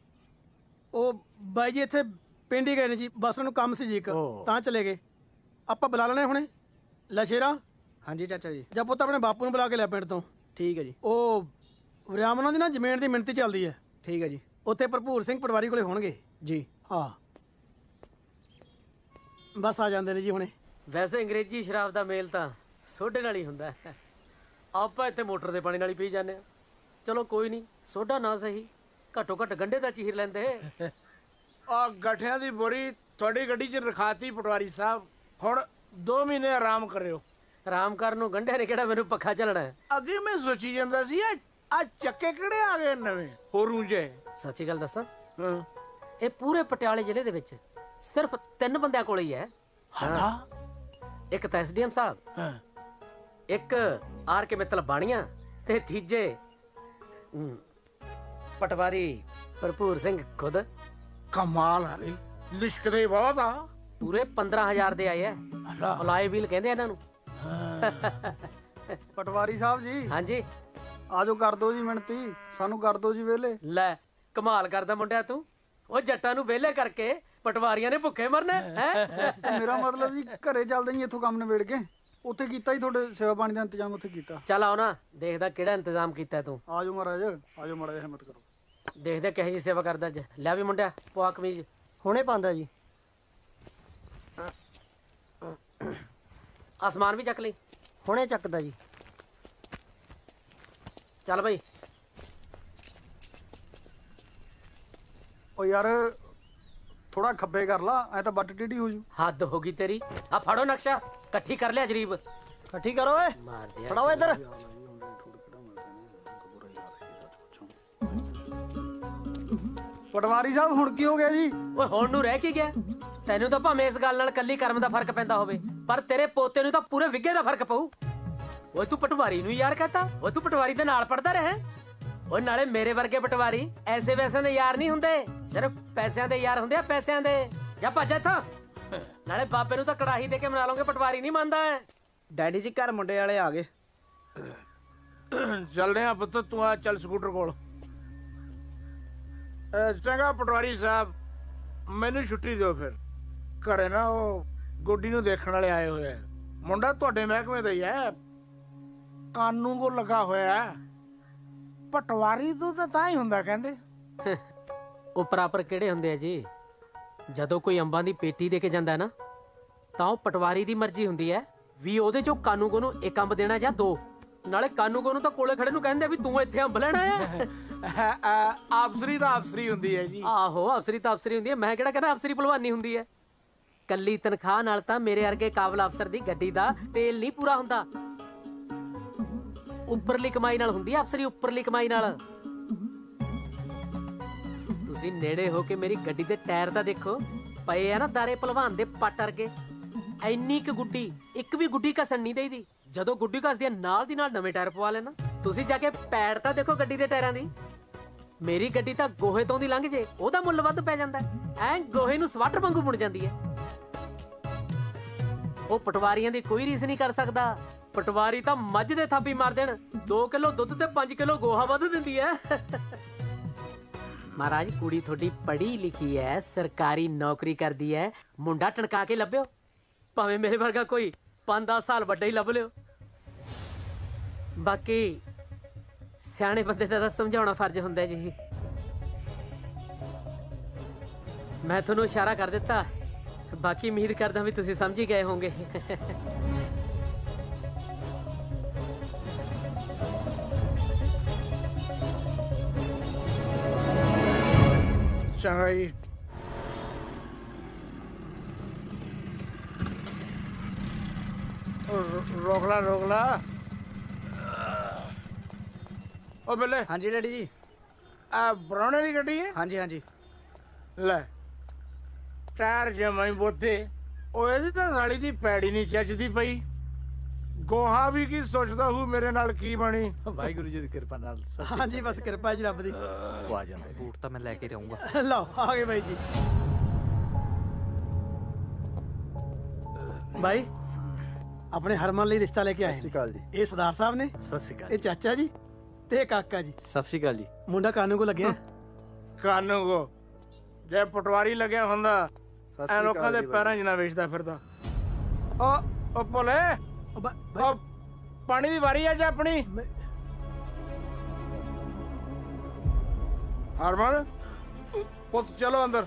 ਉਹ ਬਾਈ ਜੀ ਇੱਥੇ ਪਿੰਡ ਹੀ ਗਏ ਨੇ ਜੀ ਬਸ ਉਹਨੂੰ ਕੰਮ ਸੀ ਜੀ ਇੱਕ ਓ। ਤਾਂ ਚਲੇ ਗਏ। ਆਪਾਂ ਬੁਲਾ ਲੈਣੇ ਹੁਣੇ। ਲੈ ਸ਼ੇਰਾ। ਹਾਂਜੀ ਚਾਚਾ ਜੀ। ਜਾਂ ਪੁੱਤ ਆਪਣੇ ਬਾਪੂ ਨੂੰ ਬੁਲਾ ਕੇ ਲੈ ਪਿੰਡ ਤੋਂ। ਠੀਕ ਹੈ ਜੀ। ਉਹ ਵਿਰਾਮ ਉਹਨਾਂ ਦੀ ਨਾ ਜ਼ਮੀਨ ਦੀ ਮਿਣਤੀ ਚੱਲਦੀ ਹੈ। ਠੀਕ ਹੈ ਜੀ। ਉੱਥੇ ਭਰਪੂਰ ਸਿੰਘ ਪਟਵਾਰੀ ਕੋਲੇ ਹੋਣਗੇ। ਜੀ। ਹਾਂ। ਬਸ ਆ ਜਾਂਦੇ ਨੇ ਜੀ ਹੁਣੇ। ਵੈਸੇ ਅੰਗਰੇਜ਼ੀ ਸ਼ਰਾਬ ਦਾ ਮੇਲ ਤਾਂ ਸੋਡੇ ਨਾਲ ਹੀ ਹੁੰਦਾ ਹੈ। ਆਪਾਂ ਇੱਥੇ ਮੋਟਰ ਦੇ ਪਾਣੀ ਨਾਲ ਹੀ ਪੀ ਜਾਂਦੇ ਆ ਚਲੋ ਕੋਈ ਨਹੀਂ ਸੋਡਾ ਨਾ ਸਹੀ। ਘੱਟੋ ਘੱਟ ਗੰਡੇ ਦਾ ਚੀਰ ਲੈਂਦੇ। ਆ ਗੱਠਿਆਂ ਦੀ ਬੋਰੀ ਤੁਹਾਡੀ ਗੱਡੀ 'ਚ ਰਖਾਤੀ ਪਟਵਾਰੀ ਸਾਹਿਬ। ਹੁਣ 2 ਮਹੀਨੇ ਆਰਾਮ ਕਰਿਓ। ਆਰਾਮ ਕਰਨ ਨੂੰ ਗੰਢਿਆਂ ਨੇ ਕਿਹੜਾ ਮੈਨੂੰ ਪੱਖਾ ਚੱਲਣਾ ਹੈ? ਅੱਗੇ ਮੈਂ ਸੋਚੀ ਜਾਂਦਾ ਸੀ ਆ ਆ ਚੱਕੇ ਕਿਹੜੇ ਆ ਗਏ ਨਵੇਂ? ਹੋਰੂ ਜੇ। ਸੱਚੀ ਗੱਲ ਦੱਸਾਂ? ਹਾਂ। ਇਹ ਪੂਰੇ ਪਟਿਆਲੇ ਜ਼ਿਲ੍ਹੇ ਦੇ ਵਿੱਚ ਸਿਰਫ ਤਿੰਨ ਬੰਦਿਆਂ ਕੋਲ ਹੀ ਹੈ। ਹਾਂ। ਇੱਕ ਤਾਂ ਐਸਡੀਐਮ ਸਾਹਿਬ ਹਾਂ। ਇੱਕ ਆਰ ਕੇ ਮਿੱਤਲ ਬਾਣੀਆਂ ਤੇ ਤੀਜੇ ਹਮ, ਪਟਵਾਰੀ ਭਰਪੂਰ ਸਿੰਘ ਖੁਦ। ਕਮਾਲ ਆ ਲਿਸ਼ਕਦੇ ਬਹੁਤ ਆ। ਪੂਰੇ 15000 ਦੇ ਆਏ ਐ ਵੀਲ ਕਹਿੰਦੇ ਆ ਇਹਨਾਂ ਨੂੰ। [laughs] ਪਟਵਾਰੀ ਸਾਹਿਬ ਜੀ। ਹਾਂਜੀ। ਆਜੋ ਕਰ ਦਿਓ ਜੀ ਮਿਹਨਤੀ। ਸਾਨੂੰ ਕਰ ਦਿਓ ਜੀ ਵੇਲੇ ਲੈ ਕਮਾਲ ਕਰਦਾ ਮੁੰਡਿਆ ਤੂੰ। ਉਹ ਜੱਟਾਂ ਨੂੰ ਵਿਹਲੇ ਕਰਕੇ ਪਟਵਾਰੀਆਂ ਨੇ ਭੁੱਖੇ ਮਰਨਾ ਹੈ? ਮੇਰਾ ਮਤਲਬ ਜੀ ਘਰੇ ਚੱਲਦੇ ਜੀ ਇੱਥੋਂ ਕੰਮ ਨਿਬੇੜ ਕੇ। ਉੱਥੇ ਕੀਤਾ ਹੀ ਤੁਹਾਡੇ ਸੇਵਾ ਪਾਣੀ ਦਾ ਇੰਤਜ਼ਾਮ ਉੱਥੇ ਕੀਤਾ। ਚੱਲ ਆਓ ਨਾ ਦੇਖਦਾ ਕਿਹੜਾ ਇੰਤਜ਼ਾਮ ਕੀਤਾ ਤੂੰ। ਆਜੋ ਮਹਾਰਾਜ ਆਜੋ ਮਾੜਾ ਜਿਹਾ ਹਿੰਮਤ ਕਰੋ। ਦੇਖਦੇ ਕਿਹੋ ਜੀ ਸੇਵਾ ਕਰਦਾ ਅੱਜ। ਲੈ ਵੀ ਮੁੰਡਿਆ ਪਵਾ ਕਮੀਜ਼। ਹੁਣੇ ਪਾਉਂਦਾ ਜੀ। ਆਸਮਾਨ ਵੀ ਚੱਕ ਲਈ। ਹੁਣੇ ਚੱਕਦਾ ਜੀ। ਚੱਲ ਬਈ। ਓ ਯਾਰ ਥੋੜਾ ਖੱਬੇ ਕਰ ਲਾ ਐ ਤਾਂ ਬੱਟ ਟੇਢੀ ਹੋ ਜੂ। ਹੱਦ ਹੋ ਗਈ ਤੇਰੀ। ਆ ਫੜੋ ਨਕਸ਼ਾ ਇਕੱਠੀ ਕਰ ਲਿਆ ਜਰੀਬ। ਇਕੱਠੀ ਕਰੋ ਓਏ। ਮਾਰ ਦਿਆ ਫੜਾਓ ਇੱਧਰ। ਪਟਵਾਰੀ ਸਾਹਿਬ ਹੁਣ ਕੀ ਹੋ ਗਿਆ ਜੀ? ਓਏ ਹੁਣ ਨੂੰ ਰਹਿ ਕੀ ਗਿਆ? ਤੈਨੂੰ ਤਾਂ ਭਾਵੇਂ ਇਸ ਗੱਲ ਨਾਲ ਕੱਲੀ ਕਰਮ ਦਾ ਫ਼ਰਕ ਪੈਂਦਾ ਹੋਵੇ। ਪਰ ਤੇਰੇ ਪੋਤੇ ਨੂੰ ਤਾਂ ਪੂਰੇ ਵਿਗੇ ਦਾ ਫ਼ਰਕ ਪਊ। ਓਏ ਤੂੰ ਪਟਵਾਰੀ ਨੂੰ ਯਾਰ ਕਹਤਾ। ਓਏ ਤੂੰ ਪਟਵਾਰੀ ਦੇ ਨਾਲ ਪੜਦਾ ਰਿਹਾ। ਓਏ ਨਾਲੇ ਮੇਰੇ ਵਰਗੇ ਪਟਵਾਰੀ ਐਸੇ ਵੈਸਿਆਂ ਦੇ ਯਾਰ ਨਹੀਂ ਹੁੰਦੇ। ਸਿਰਫ ਪੈਸਿਆਂ ਦੇ ਯਾਰ ਹੁੰਦੇ ਆ ਪੈਸਿਆਂ ਦੇ। ਜਾ ਭੱਜ ਇੱਥੋਂ। ਨਾਲੇ ਬਾਬੇ ਨੂੰ ਤਾਂ ਕੜਾਹੀ ਦੇ ਕੇ ਮਨਾ ਲਓਗੇ ਪਟਵਾਰੀ ਨਹੀਂ ਮੰਨਦਾ ਹੈ। ਡੈਡੀ ਜੀ ਘਰ ਮੁੰਡੇ ਵਾਲੇ ਆ ਗਏ। ਚੱਲਦੇ ਆ ਪੁੱਤ ਤੂੰ ਆ ਚੱਲ ਸਕੂਟਰ ਕੋਲ। ਚੰਗਾ ਪਟਵਾਰੀ ਸਾਹਿਬ ਮੈਨੂੰ ਛੁੱਟੀ ਦਿਓ ਫਿਰ। ਘਰੇ ਨਾ ਉਹ ਗੋਡੀ ਨੂੰ ਦੇਖਣ ਵਾਲੇ ਆਏ ਹੋਏ ਆ। ਮੁੰਡਾ ਤੁਹਾਡੇ ਮਹਿਕਮੇ ਦਾ ਹੀ ਹੈ ਕਾਨੂੰ ਕੋ ਲੱਗਾ ਹੋਇਆ ਹੈ। ਪਟਵਾਰੀ ਤੋਂ ਤਾਂ ਤਾਂ ਹੀ ਹੁੰਦਾ ਕਹਿੰਦੇ। [laughs] ਉਹ ਪ੍ਰਾਪਰ ਕਿਹੜੇ ਹੁੰਦੇ ਆ ਜੀ? ਜਦੋਂ ਕੋਈ ਅੰਬਾਂ ਦੀ ਪੇਟੀ ਦੇ ਕੇ ਜਾਂਦਾ ਹੈ ਨਾ ਤਾਂ ਉਹ ਪਟਵਾਰੀ ਦੀ ਮਰਜ਼ੀ ਹੁੰਦੀ ਹੈ ਵੀ ਉਹਦੇ ਚੋਂ ਕਾਨੂੰਗੋ ਨੂੰ ਇੱਕ ਅੰਬ ਦੇਣਾ ਜਾਂ ਦੋ। ਨਾਲੇ ਕਾਨੂੰਗੋ ਨੂੰ ਤਾਂ ਕੋਲੇ ਖੜੇ ਨੂੰ ਕਹਿੰਦੇ ਆ ਵੀ ਤੂੰ ਇੱਥੇ ਅੰਬ ਲੈਣਾ ਆ [laughs] ਆਪਸਰੀ ਤਾਂ ਆਪਸਰੀ ਹੁੰਦੀ ਹੈ ਜੀ। ਆਹੋ ਅਫਸਰੀ ਤਾਂ ਅਫਸਰੀ ਹੁੰਦੀ ਹੈ। ਮੈਂ ਕਿਹੜਾ ਕਹਿੰਦਾ ਅਫਸਰੀ ਭਲਵਾਨੀ ਹੁੰਦੀ ਹੈ। ਕੱਲੀ ਤਨਖਾਹ ਨਾਲ ਤਾਂ ਮੇਰੇ ਵਰਗੇ ਕਾਬਲ ਅਫਸਰ ਦੀ ਗੱਡੀ ਦਾ ਤੇਲ ਨਹੀਂ ਪੂਰਾ ਹੁੰਦਾ। ਉੱਪਰਲੀ ਕਮਾਈ ਨਾਲ ਹੁੰਦੀ ਹੈ ਅਫਸਰੀ, ਉੱਪਰਲੀ ਕਮਾਈ ਨਾਲ। ਤੁਸੀਂ ਨੇੜੇ ਹੋ ਕੇ ਮੇਰੀ ਗੱਡੀ ਦੇ ਟਾਇਰ ਤਾਂ ਦੇਖੋ। ਪਏ ਆ ਨਾ ਦਾਰੇ ਭਲਵਾਨ ਦੇ ਪੱਟ ਵਰਗੇ। ਐਨੀ ਕੁ ਗੁੱਡੀ, ਇੱਕ ਵੀ ਗੁੱਡੀ ਘਸਣ ਨਹੀਂ ਦੇਈਦੀ। ਜਦੋਂ ਗੁੱਡੀ ਘਸਦੀ ਹੈ ਨਾਲ ਦੀ ਨਾਲ ਨਵੇਂ ਟਾਇਰ ਪਵਾ ਲੈਣਾ। ਤੁਸੀਂ ਜਾ ਕੇ ਪੈੜ ਤਾਂ ਦੇਖੋ ਗੱਡੀ ਦੇ ਟਾਇਰਾਂ ਦੀ। ਮੇਰੀ ਗੱਡੀ ਤਾਂ ਗੋਹੇ ਤੋਂ ਦੀ ਲੰਘ ਜੇ, ਉਹਦਾ ਮੁੱਲ ਵੱਧ ਪੈ ਜਾਂਦਾ ਐ ਗੋਹੇ ਨੂੰ ਸਵਾਟਰ ਵਾਂਗੂ ਬੁਣ ਜਾਂਦੀ ਹੈ। ਉਹ ਪਟਵਾਰੀਆਂ ਦੀ ਕੋਈ ਰੀਸ ਨਹੀਂ ਕਰ ਸਕਦਾ। ਪਟਵਾਰੀ ਤਾਂ ਮੱਝ ਦੇ ਥਾਪੀ ਮਾਰ ਦੇਣ। 2 ਕਿਲੋ ਦੁੱਧ ਤੇ 5 ਕਿਲੋ ਗੋਹਾ ਵੱਧ ਦਿੰਦੀ ਹੈ। ਮਹਾਰਾਜ, ਕੁੜੀ ਤੁਹਾਡੀ ਪੜ੍ਹੀ ਲਿਖੀ ਹੈ, ਸਰਕਾਰੀ ਨੌਕਰੀ ਕਰਦੀ ਹੈ। ਮੁੰਡਾ ਟਣਕਾ ਕੇ ਲੱਭਿਓ। ਭਾਵੇਂ ਮੇਰੇ ਵਰਗਾ ਕੋਈ 5-10 ਸਾਲ ਵੱਡਾ ਹੀ ਲੱਭ ਲਿਓ। ਬਾਕੀ ਸਿਆਣੇ ਬੰਦੇ ਦਾ ਤਾਂ ਸਮਝਾਉਣਾ ਫਰਜ਼ ਹੁੰਦਾ ਜੀ ਮੈਂ ਤੁਹਾਨੂੰ ਇਸ਼ਾਰਾ ਕਰ ਦਿੱਤਾ। ਬਾਕੀ ਉਮੀਦ ਕਰਦਾ ਵੀ ਤੁਸੀਂ ਸਮਝ ਹੀ ਗਏ ਹੋਵੋਗੇ। ਚੰਗਾ ਰੋਗਲਾ ਰੋ- ਓ ਬੱਲੇ। ਹਾਂਜੀ ਡੈਡੀ ਜੀ। ਆ ਬਰਾਉਣੇ ਦੀ ਗੱਡੀ ਹੈ? ਹਾਂਜੀ ਹਾਂਜੀ। ਲੈ ਟਾਇਰ ਜਮਾਈ ਬੋਤੇ ਉਹ ਇਹਦੀ ਤਾਂ ਸਾਲੀ ਦੀ ਪੈੜੀ ਨਹੀਂ ਚੱਜਦੀ ਪਈ। ਗੋਹਾ ਵੀ ਕੀ ਸੋਚਦਾ ਹੂੰ ਮੇਰੇ ਨਾਲ ਕੀ ਬਣੀ? ਵਾਹਿਗੁਰੂ ਜੀ ਦੀ ਕਿਰਪਾ ਨਾਲ ਹਾਂਜੀ ਬਸ ਕਿਰਪਾ ਜੀ ਰੱਬ ਦੀ। ਉਹ ਆ ਜਾਂਦੇ ਨੇ। ਬੂਟ ਤਾਂ ਮੈਂ ਲੈ ਕੇ ਰਹੂੰਗਾ ਲਓ ਆ ਗਏ ਬਾਈ ਜੀ। ਬਾਈ ਆਪਣੇ ਹਰਮਨ ਲਈ ਰਿਸ਼ਤਾ ਲੈ ਕੇ ਆਏ ਸਤਿ ਸ਼੍ਰੀ ਅਕਾਲ ਜੀ। ਇਹ ਸਰਦਾਰ ਸਾਹਿਬ ਨੇ। ਸਤਿ ਸ਼੍ਰੀ ਅਕਾਲ ਇਹ ਚਾਚਾ ਜੀ। ਤੇ ਇਹ ਕਾਕਾ ਜੀ ਸਤਿ ਸ਼੍ਰੀ ਅਕਾਲ ਜੀ ਮੁੰਡਾ ਕਾਨੂੰ ਕੋ ਲੱਗਿਆ ਕਾਨੂੰ ਕੋ ਜੇ ਪਟਵਾਰੀ ਲੱਗਿਆ ਹੁੰਦਾ ਸਤਿ ਐ ਸ਼੍ਰੀ ਲੋਕਾਂ ਅਕਾਲ ਦੇ ਜੀ ਬਾਈ। ਪੈਰਾਂ 'ਚ ਨਾ ਵੇਚਦਾ ਫਿਰਦਾ ਓ ਓ ਭੋਲੇ ਉਹ ਬਾ- ਓ ਪਾਣੀ ਦੀ ਵਾਰੀ ਆ ਜਾ ਆਪਣੀ ਮੈਂ- ਹਰਮਨ ਪੁੱਤ ਚਲੋ ਅੰਦਰ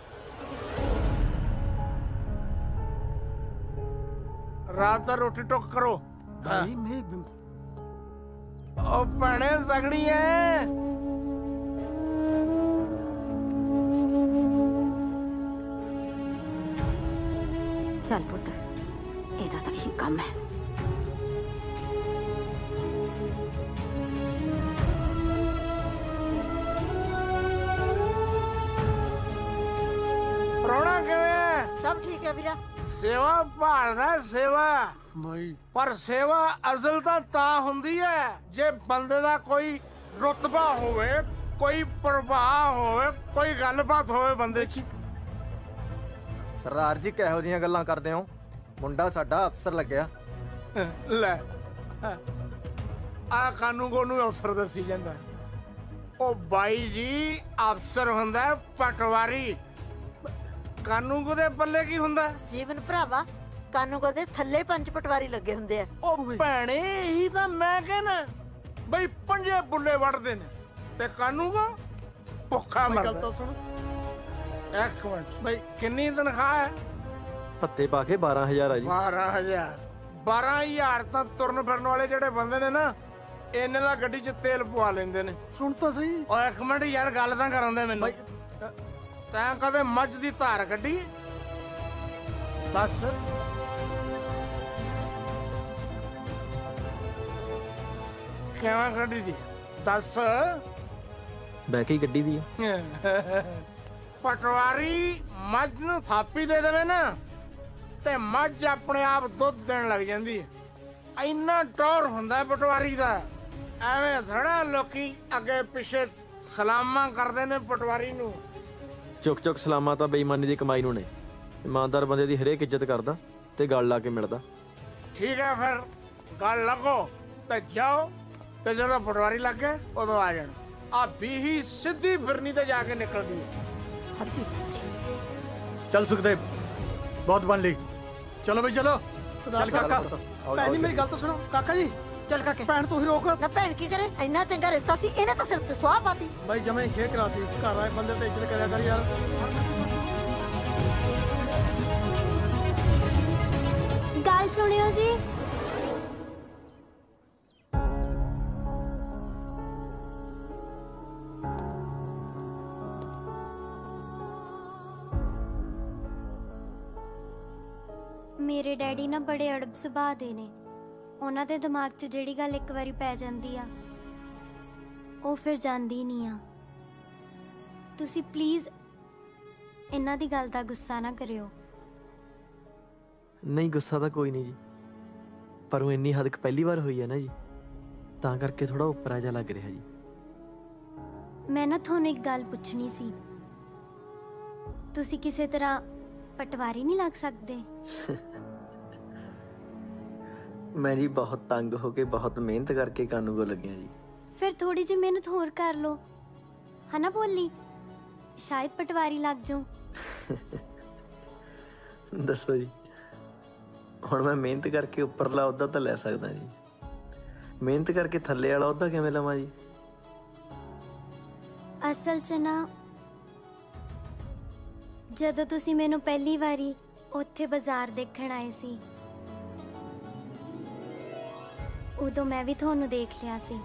ਰਾਤ ਦਾ ਰੋਟੀ ਟੁੱਕ ਕਰੋ ਬਾਈ ਓ ਭੈਣੇ ਤਗੜੀ ਐ। ਚੱਲ ਪੁੱਤ ਇਹਦਾ ਤਾਂ ਇਹੀ ਕੰਮ ਹੈ ਪ੍ਰਾਹੁਣਾ ਕਿਵੇਂ ਸਭ ਠੀਕ ਹੈ ਵੀਰਾ। ਸੇਵਾ ਭਾਲਦਾ ਸੇਵਾ। ਮਾਈ। ਪਰ ਸੇਵਾ ਅਸਲ ਤਾਂ ਤਾਂ ਹੁੰਦੀ ਹੈ ਜੇ ਬੰਦੇ ਦਾ ਕੋਈ ਰੁਤਬਾ ਹੋਵੇ ਕੋਈ ਪ੍ਰਭਾਵ ਹੋਵੇ ਕੋਈ ਗੱਲਬਾਤ ਹੋਵੇ ਬੰਦੇ 'ਚ ਸਰਦਾਰ ਜੀ ਕਿਹੋ ਜੀਆਂ ਗੱਲਾਂ ਕਰਦੇ ਹੋ? ਮੁੰਡਾ ਸਾਡਾ ਅਫਸਰ ਲੱਗਿਆ। ਲੈ ਆ ਕਾਨੂੰਗੋ ਨੂੰ ਅਫਸਰ ਦੱਸੀ ਜਾਂਦਾ। ਉਹ ਬਾਈ ਜੀ ਅਫਸਰ ਹੁੰਦਾ ਪਟਵਾਰੀ। ਕਾਨੂੰਗੋ ਦੇ ਪੱਲੇ ਕੀ ਹੁੰਦਾ? ਜੀਵਨ ਭਰਾਵਾ ਕਾਨੂੰਗੋ ਦੇ ਥੱਲੇ ਪੰਜ ਪਟਵਾਰੀ ਲੱਗੇ ਹੁੰਦੇ ਆ। ਉਹ ਭੈਣੇ ਇਹੀ ਤਾਂ ਮੈਂ ਕਹਿਣਾ। ਬਈ ਪੰਜੇ ਬੁੱਲੇ ਵੜਦੇ ਨੇ ਤੇ ਕਾਨੂੰਗੋ ਭੁੱਖਾ ਗੱਲ ਮਰਦਾ। ਤਾਂ ਸੁਣ। ਇੱਕ ਮਿੰਟ। ਬਈ ਕਿੰਨੀ ਤਨਖਾਹ ਹੈ? ਪੱਤੇ ਪਾ ਕੇ 12000 ਆ ਜੀ। 12000 12000 ਤਾਂ ਤੁਰਨ ਫਿਰਨ ਵਾਲੇ ਜਿਹੜੇ ਬੰਦੇ ਨੇ ਨਾ ਇੰਨੇ ਦਾ ਗੱਡੀ 'ਚ ਤੇਲ ਪਵਾ ਲੈਂਦੇ ਨੇ। ਸੁਣ ਤਾਂ ਸਹੀ। ਓਏ ਇੱਕ ਮਿੰਟ ਯਾਰ ਗੱਲ ਤਾਂ ਕਰਨ ਦੇ ਮੈਨੂੰ। ਤੈਂ ਕਦੇ ਮੱਝ ਦੀ ਧਾਰ ਕੱਢੀ? ਬਸ। ਕਿਵੇਂ ਕੱਢੀ ਦੀ। ਦੱਸ। ਬਹਿ ਕੇ ਹੀ ਗੱਡੀ ਦੀ ਆ। ਪਟਵਾਰੀ ਮੱਝ ਨੂੰ ਥਾਪੀ ਦੇ ਦੇਵੇ ਨਾ ਤੇ ਮੱਝ ਆਪਣੇ ਆਪ ਦੁੱਧ ਦੇਣ ਲੱਗ ਜਾਂਦੀ ਹੈ। ਇੰਨਾ ਟੌਰ ਹੁੰਦਾ ਹੈ ਪਟਵਾਰੀ ਦਾ। ਐਵੇਂ ਥੜਾ ਲੋਕੀ ਅੱਗੇ ਪਿੱਛੇ ਸਲਾਮਾਂ ਕਰਦੇ ਨੇ ਪਟਵਾਰੀ ਨੂੰ। ਚੁੱਕ ਚੁੱਕ ਸਲਾਮਾਂ ਤਾਂ ਬੇਈਮਾਨੀ ਦੀ ਕਮਾਈ ਨੂੰ ਨੇ। ਇਮਾਨਦਾਰ ਬੰਦੇ ਦੀ ਹਰੇਕ ਇੱਜ਼ਤ ਕਰਦਾ ਤੇ ਗੱਲ ਲਾ ਕੇ ਮਿਲਦਾ। ਠੀਕ ਹੈ ਫਿਰ ਗੱਲ ਲੱਗੋ ਤੇ ਜਾਓ। ਤੇ ਜਦੋਂ ਪਟਵਾਰੀ ਲੱਗ ਗਏ ਉਦੋਂ ਆ ਜਾਣਾ। ਆ ਬੀਹੀ ਸਿੱਧੀ ਫਿਰਨੀ ਤੇ ਜਾ ਕੇ ਨਿਕਲਦੀ ਹੈ। ਚੱਲ ਸੁਖਦੇਵ ਬਹੁਤ ਬਣ ਲਈ। ਚਲੋ ਬਈ ਚਲੋ। ਚੱਲ ਕਾਕਾ। ਭੈਣ ਜੀ ਮੇਰੀ ਗੱਲ ਤਾਂ ਸੁਣੋ। ਕਾਕਾ ਜੀ ਚੱਲ ਕਾਕੇ। ਭੈਣ ਤੂੰ ਹੀ ਰੋਕ। ਨਾ ਭੈਣ ਕੀ ਕਰੇ? ਇੰਨਾ ਚੰਗਾ ਰਿਸ਼ਤਾ ਸੀ ਇਹਨੇ ਤਾਂ ਸਿਰ ਤੇ ਸਵਾਹ ਪਾਤੀ। ਬਾਈ ਜਮੇ ਖੇ ਕਰਾਤੀ। ਘਰ ਆਏ ਬੰਦੇ ਤੇ ਇੱਜ਼ਤ ਕਰਿਆ ਕਰ ਯਾਰ। ਗੱਲ ਸੁਣਿਓ ਜੀ। ਮੇਰੇ ਡੈਡੀ ਨਾ ਬੜੇ ਅੜਬ ਸੁਭਾਅ ਦੇ ਨੇ। ਉਹਨਾਂ ਦੇ ਦਿਮਾਗ 'ਚ ਜਿਹੜੀ ਗੱਲ ਇੱਕ ਵਾਰੀ ਪੈ ਜਾਂਦੀ ਆ ਉਹ ਫਿਰ ਜਾਂਦੀ ਨਹੀਂ ਆ। ਤੁਸੀਂ ਪਲੀਜ਼ ਇਹਨਾਂ ਦੀ ਗੱਲ ਦਾ ਗੁੱਸਾ ਨਾ ਕਰਿਓ। ਨਹੀਂ ਗੁੱਸਾ ਤਾਂ ਕੋਈ ਨਹੀਂ ਜੀ। ਪਰ ਉਹ ਇੰਨੀ ਹੱਦ ਕ ਪਹਿਲੀ ਵਾਰ ਹੋਈ ਹੈ ਨਾ ਜੀ ਤਾਂ ਕਰਕੇ ਥੋੜਾ ਉੱਪਰਾ ਜਿਹਾ ਲੱਗ ਰਿਹਾ ਜੀ। ਮੈਂ ਨਾ ਤੁਹਾਨੂੰ ਇੱਕ ਗੱਲ ਪੁੱਛਣੀ ਸੀ। ਤੁਸੀਂ ਕਿਸੇ ਤਰ੍ਹਾਂ ਪਟਵਾਰੀ ਨਹੀਂ ਲੱਗ ਸਕਦੇ? [laughs] ਮੈਂ ਜੀ ਬਹੁਤ ਤੰਗ ਹੋ ਕੇ ਬਹੁਤ ਮਿਹਨਤ ਕਰਕੇ ਕਾਨੂੰਗੋ ਲੱਗਿਆ ਜੀ। ਫਿਰ ਥੋੜੀ ਜਿਹੀ ਮਿਹਨਤ ਹੋਰ ਕਰ ਲਓ। ਹਨਾ ਬੋਲੀ ਸ਼ਾਇਦ ਪਟਵਾਰੀ ਲੱਗ ਜਾਓ [laughs] ਦੱਸੋ ਜੀ। ਹੁਣ ਮੈਂ ਮਿਹਨਤ ਕਰਕੇ ਉੱਪਰਲਾ ਅਹੁਦਾ ਤਾਂ ਲੈ ਸਕਦਾ ਜੀ। ਮਿਹਨਤ ਕਰਕੇ ਥੱਲੇ ਵਾਲਾ ਅਹੁਦਾ ਕਿਵੇਂ ਲਵਾਂ ਜੀ? ਅਸਲ 'ਚ ਨਾ ਜਦੋਂ ਤੁਸੀਂ ਮੈਨੂੰ ਪਹਿਲੀ ਵਾਰੀ ਉੱਥੇ ਬਾਜ਼ਾਰ ਦੇਖਣ ਆਏ ਸੀ, ਉਦੋਂ ਮੈਂ ਵੀ ਤੁਹਾਨੂੰ ਦੇਖ ਲਿਆ ਸੀ।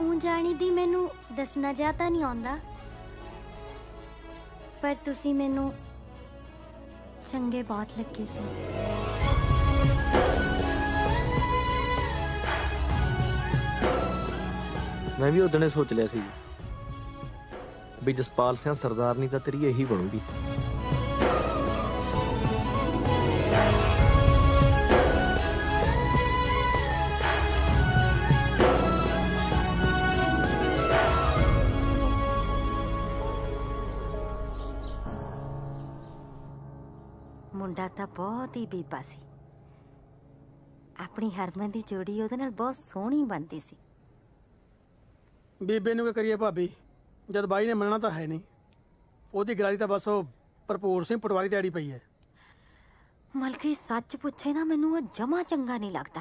ਉਹ ਜਾਣੀ ਦੀ ਮੈਨੂੰ ਦੱਸਣਾ ਜਾ ਤਾਂ ਨਹੀਂ ਆਉਂਦਾ, ਪਰ ਤੁਸੀਂ ਮੈਨੂੰ ਚੰਗੇ ਬਹੁਤ ਲੱਗੇ ਸੀ। ਮੈਂ ਵੀ ਉਦਣੇ ਸੋਚ ਲਿਆ ਸੀ। ਵੀ ਜਸਪਾਲ ਸਿੰਘ ਸਰਦਾਰਨੀ ਤਾਂ ਤੇਰੀ ਇਹੀ ਬਣੂਗੀ। ਮੁੰਡਾ ਤਾਂ ਬਹੁਤ ਹੀ ਬੀਬਾ ਸੀ। ਆਪਣੀ ਹਰਮਨ ਦੀ ਜੋੜੀ ਉਹਦੇ ਨਾਲ ਬਹੁਤ ਸੋਹਣੀ ਬਣਦੀ ਸੀ। ਬੀਬੇ ਨੂੰ ਕੀ ਕਰੀਏ ਭਾਬੀ? ਜਦ ਬਾਈ ਨੇ ਮੰਨਣਾ ਤਾਂ ਹੈ ਨਹੀਂ। ਉਹਦੀ ਗਰਾਰੀ ਤਾਂ ਬਸ ਉਹ ਭਰਪੂਰ ਸਿੰਘ ਪਟਵਾਰੀ ਤੇ ਅੜੀ ਪਈ ਹੈ। ਮਲਕੀ ਸੱਚ ਪੁੱਛੇ ਨਾ ਮੈਨੂੰ ਉਹ ਜਮਾ ਚੰਗਾ ਨਹੀਂ ਲੱਗਦਾ।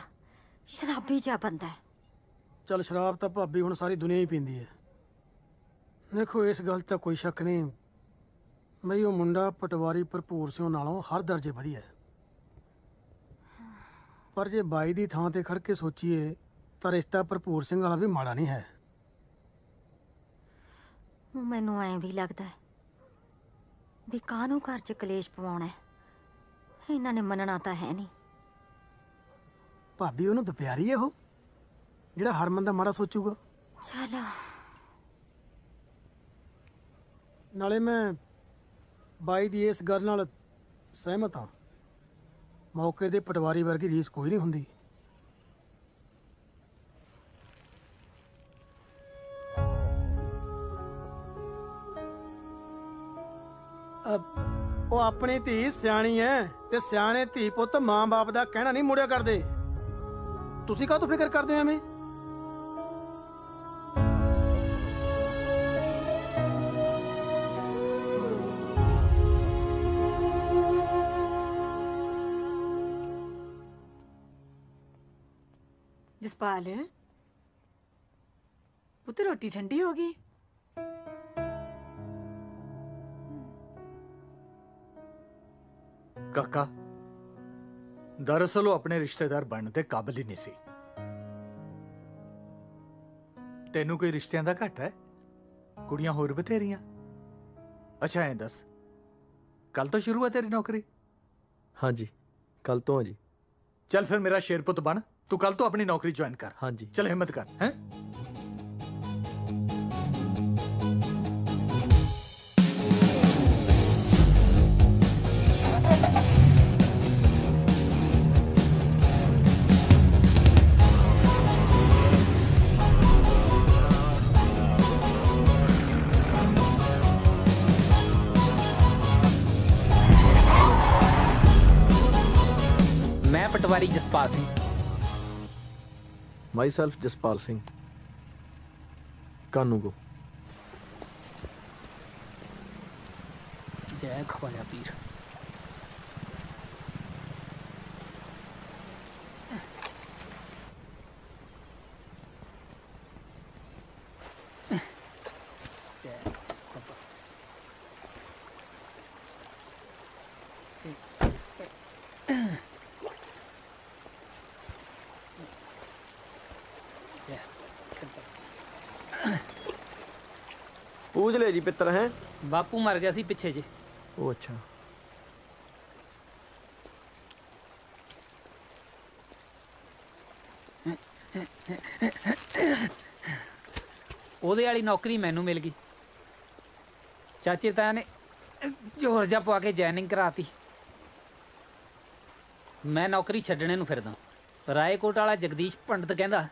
ਸ਼ਰਾਬੀ ਜਿਹਾ ਬੰਦਾ ਹੈ। ਚਲ ਸ਼ਰਾਬ ਤਾਂ ਭਾਬੀ ਹੁਣ ਸਾਰੀ ਦੁਨੀਆ ਹੀ ਪੀਂਦੀ ਹੈ। ਦੇਖੋ ਇਸ ਗੱਲ ਤਾਂ ਕੋਈ ਸ਼ੱਕ ਨਹੀਂ। ਬਈ ਉਹ ਮੁੰਡਾ ਪਟਵਾਰੀ ਭਰਪੂਰ ਸਿੰਘ ਨਾਲੋਂ ਹਰ ਦਰਜੇ ਵਧੀਆ ਹੈ। ਪਰ ਜੇ ਬਾਈ ਦੀ ਥਾਂ ਤੇ ਖੜ ਕੇ ਸੋਚੀਏ ਤਾਂ ਰਿਸ਼ਤਾ ਭਰਪੂਰ ਸਿੰਘ ਵਾਲਾ ਵੀ ਮਾੜਾ ਨਹੀਂ ਹੈ। ਮੈਨੂੰ ਐਂ ਵੀ ਲੱਗਦਾ ਹੈ ਵੀ ਕਾਹਨੂੰ ਘਰ 'ਚ ਕਲੇਸ਼ ਪਵਾਉਣਾ ਹੈ। ਇਹਨਾਂ ਨੇ ਮੰਨਣਾ ਤਾਂ ਹੈ ਨਹੀਂ। ਭਾਬੀ ਉਹਨੂੰ ਦੁਪਿਆਰੀ ਹੈ ਉਹ। ਜਿਹੜਾ ਹਰਮਨ ਦਾ ਮਾੜਾ ਸੋਚੂਗਾ। ਚਲ। ਨਾਲੇ ਮੈਂ ਬਾਈ ਦੀ ਇਸ ਗੱਲ ਨਾਲ ਸਹਿਮਤ ਹਾਂ। ਮੌਕੇ ਦੇ ਪਟਵਾਰੀ ਵਰਗੀ ਰੀਸ ਕੋਈ ਨਹੀਂ ਹੁੰਦੀ। ਉਹ ਆਪਣੀ ਧੀ ਸਿਆਣੀ ਐ ਤੇ ਸਿਆਣੇ ਧੀ ਪੁੱਤ ਮਾਂ-ਬਾਪ ਦਾ ਕਹਿਣਾ ਨਹੀਂ ਮੁੜਿਆ ਕਰਦੇ। ਤੁਸੀਂ ਕਾਹ ਤੋਂ ਫਿਕਰ ਕਰਦੇ ਹੋ ਐਵੇਂ? ਜਸਪਾਲ, ਪੁੱਤ ਰੋਟੀ ਠੰਡੀ ਹੋ ਗਈ? ਕਾਕਾ ਦਰਅਸਲ ਉਹ ਆਪਣੇ ਰਿਸ਼ਤੇਦਾਰ ਬਣਨ ਦੇ ਕਾਬਿਲ ਹੀ ਨਹੀਂ ਸੀ। ਤੈਨੂੰ ਕੋਈ ਰਿਸ਼ਤਿਆਂ ਦਾ ਘਟ ਹੈ? ਕੁੜੀਆਂ ਹੋਰ ਬਥੇਰੀਆਂ। ਅੱਛਾ ਐਂ ਦੱਸ। ਕੱਲ ਤੋਂ ਸ਼ੁਰੂ ਹੈ ਤੇਰੀ ਨੌਕਰੀ? ਹਾਂਜੀ ਕੱਲ ਤੋਂ ਆ ਜੀ। ਚੱਲ ਫਿਰ ਮੇਰਾ ਸ਼ੇਰਪੁੱਤ ਬਣ। ਤੂੰ ਕੱਲ ਤੋਂ ਆਪਣੀ ਨੌਕਰੀ ਜੁਆਇਨ ਕਰ। ਹਾਂਜੀ। ਚੱਲ ਹਿੰਮਤ ਕਰ ਹੈ? ਜਸਪਾਲ ਸਿੰਘ। Myself Jaspal Singh. ਕਾਨੂੰਗੋ ਜੈ ਖਵਾਜਾ ਪੀਰ ਜੈ ਬਾਬਾ। ਜੈ ਖੱਬਾ। ਪੂਜ ਲੈ ਜੀ ਪਿੱਤਰ ਹੈ? ਬਾਪੂ ਮਰ ਗਿਆ ਸੀ ਪਿੱਛੇ ਜੇ। ਉਹ ਅੱਛਾ। ਉਹਦੇ ਵਾਲੀ ਨੌਕਰੀ ਮੈਨੂੰ ਮਿਲ ਗਈ। ਚਾਚੇ ਤਾਇਆ ਨੇ ਜ਼ੋਰ ਜਿਹਾ ਪਵਾ ਕੇ ਜੈਨਿੰਗ ਕਰਾਤੀ। ਮੈਂ ਨੌਕਰੀ ਛੱਡਣੇ ਨੂੰ ਫਿਰਦਾ। ਰਾਏਕੋਟ ਵਾਲਾ ਜਗਦੀਸ਼ ਪੰਡਤ ਕਹਿੰਦਾ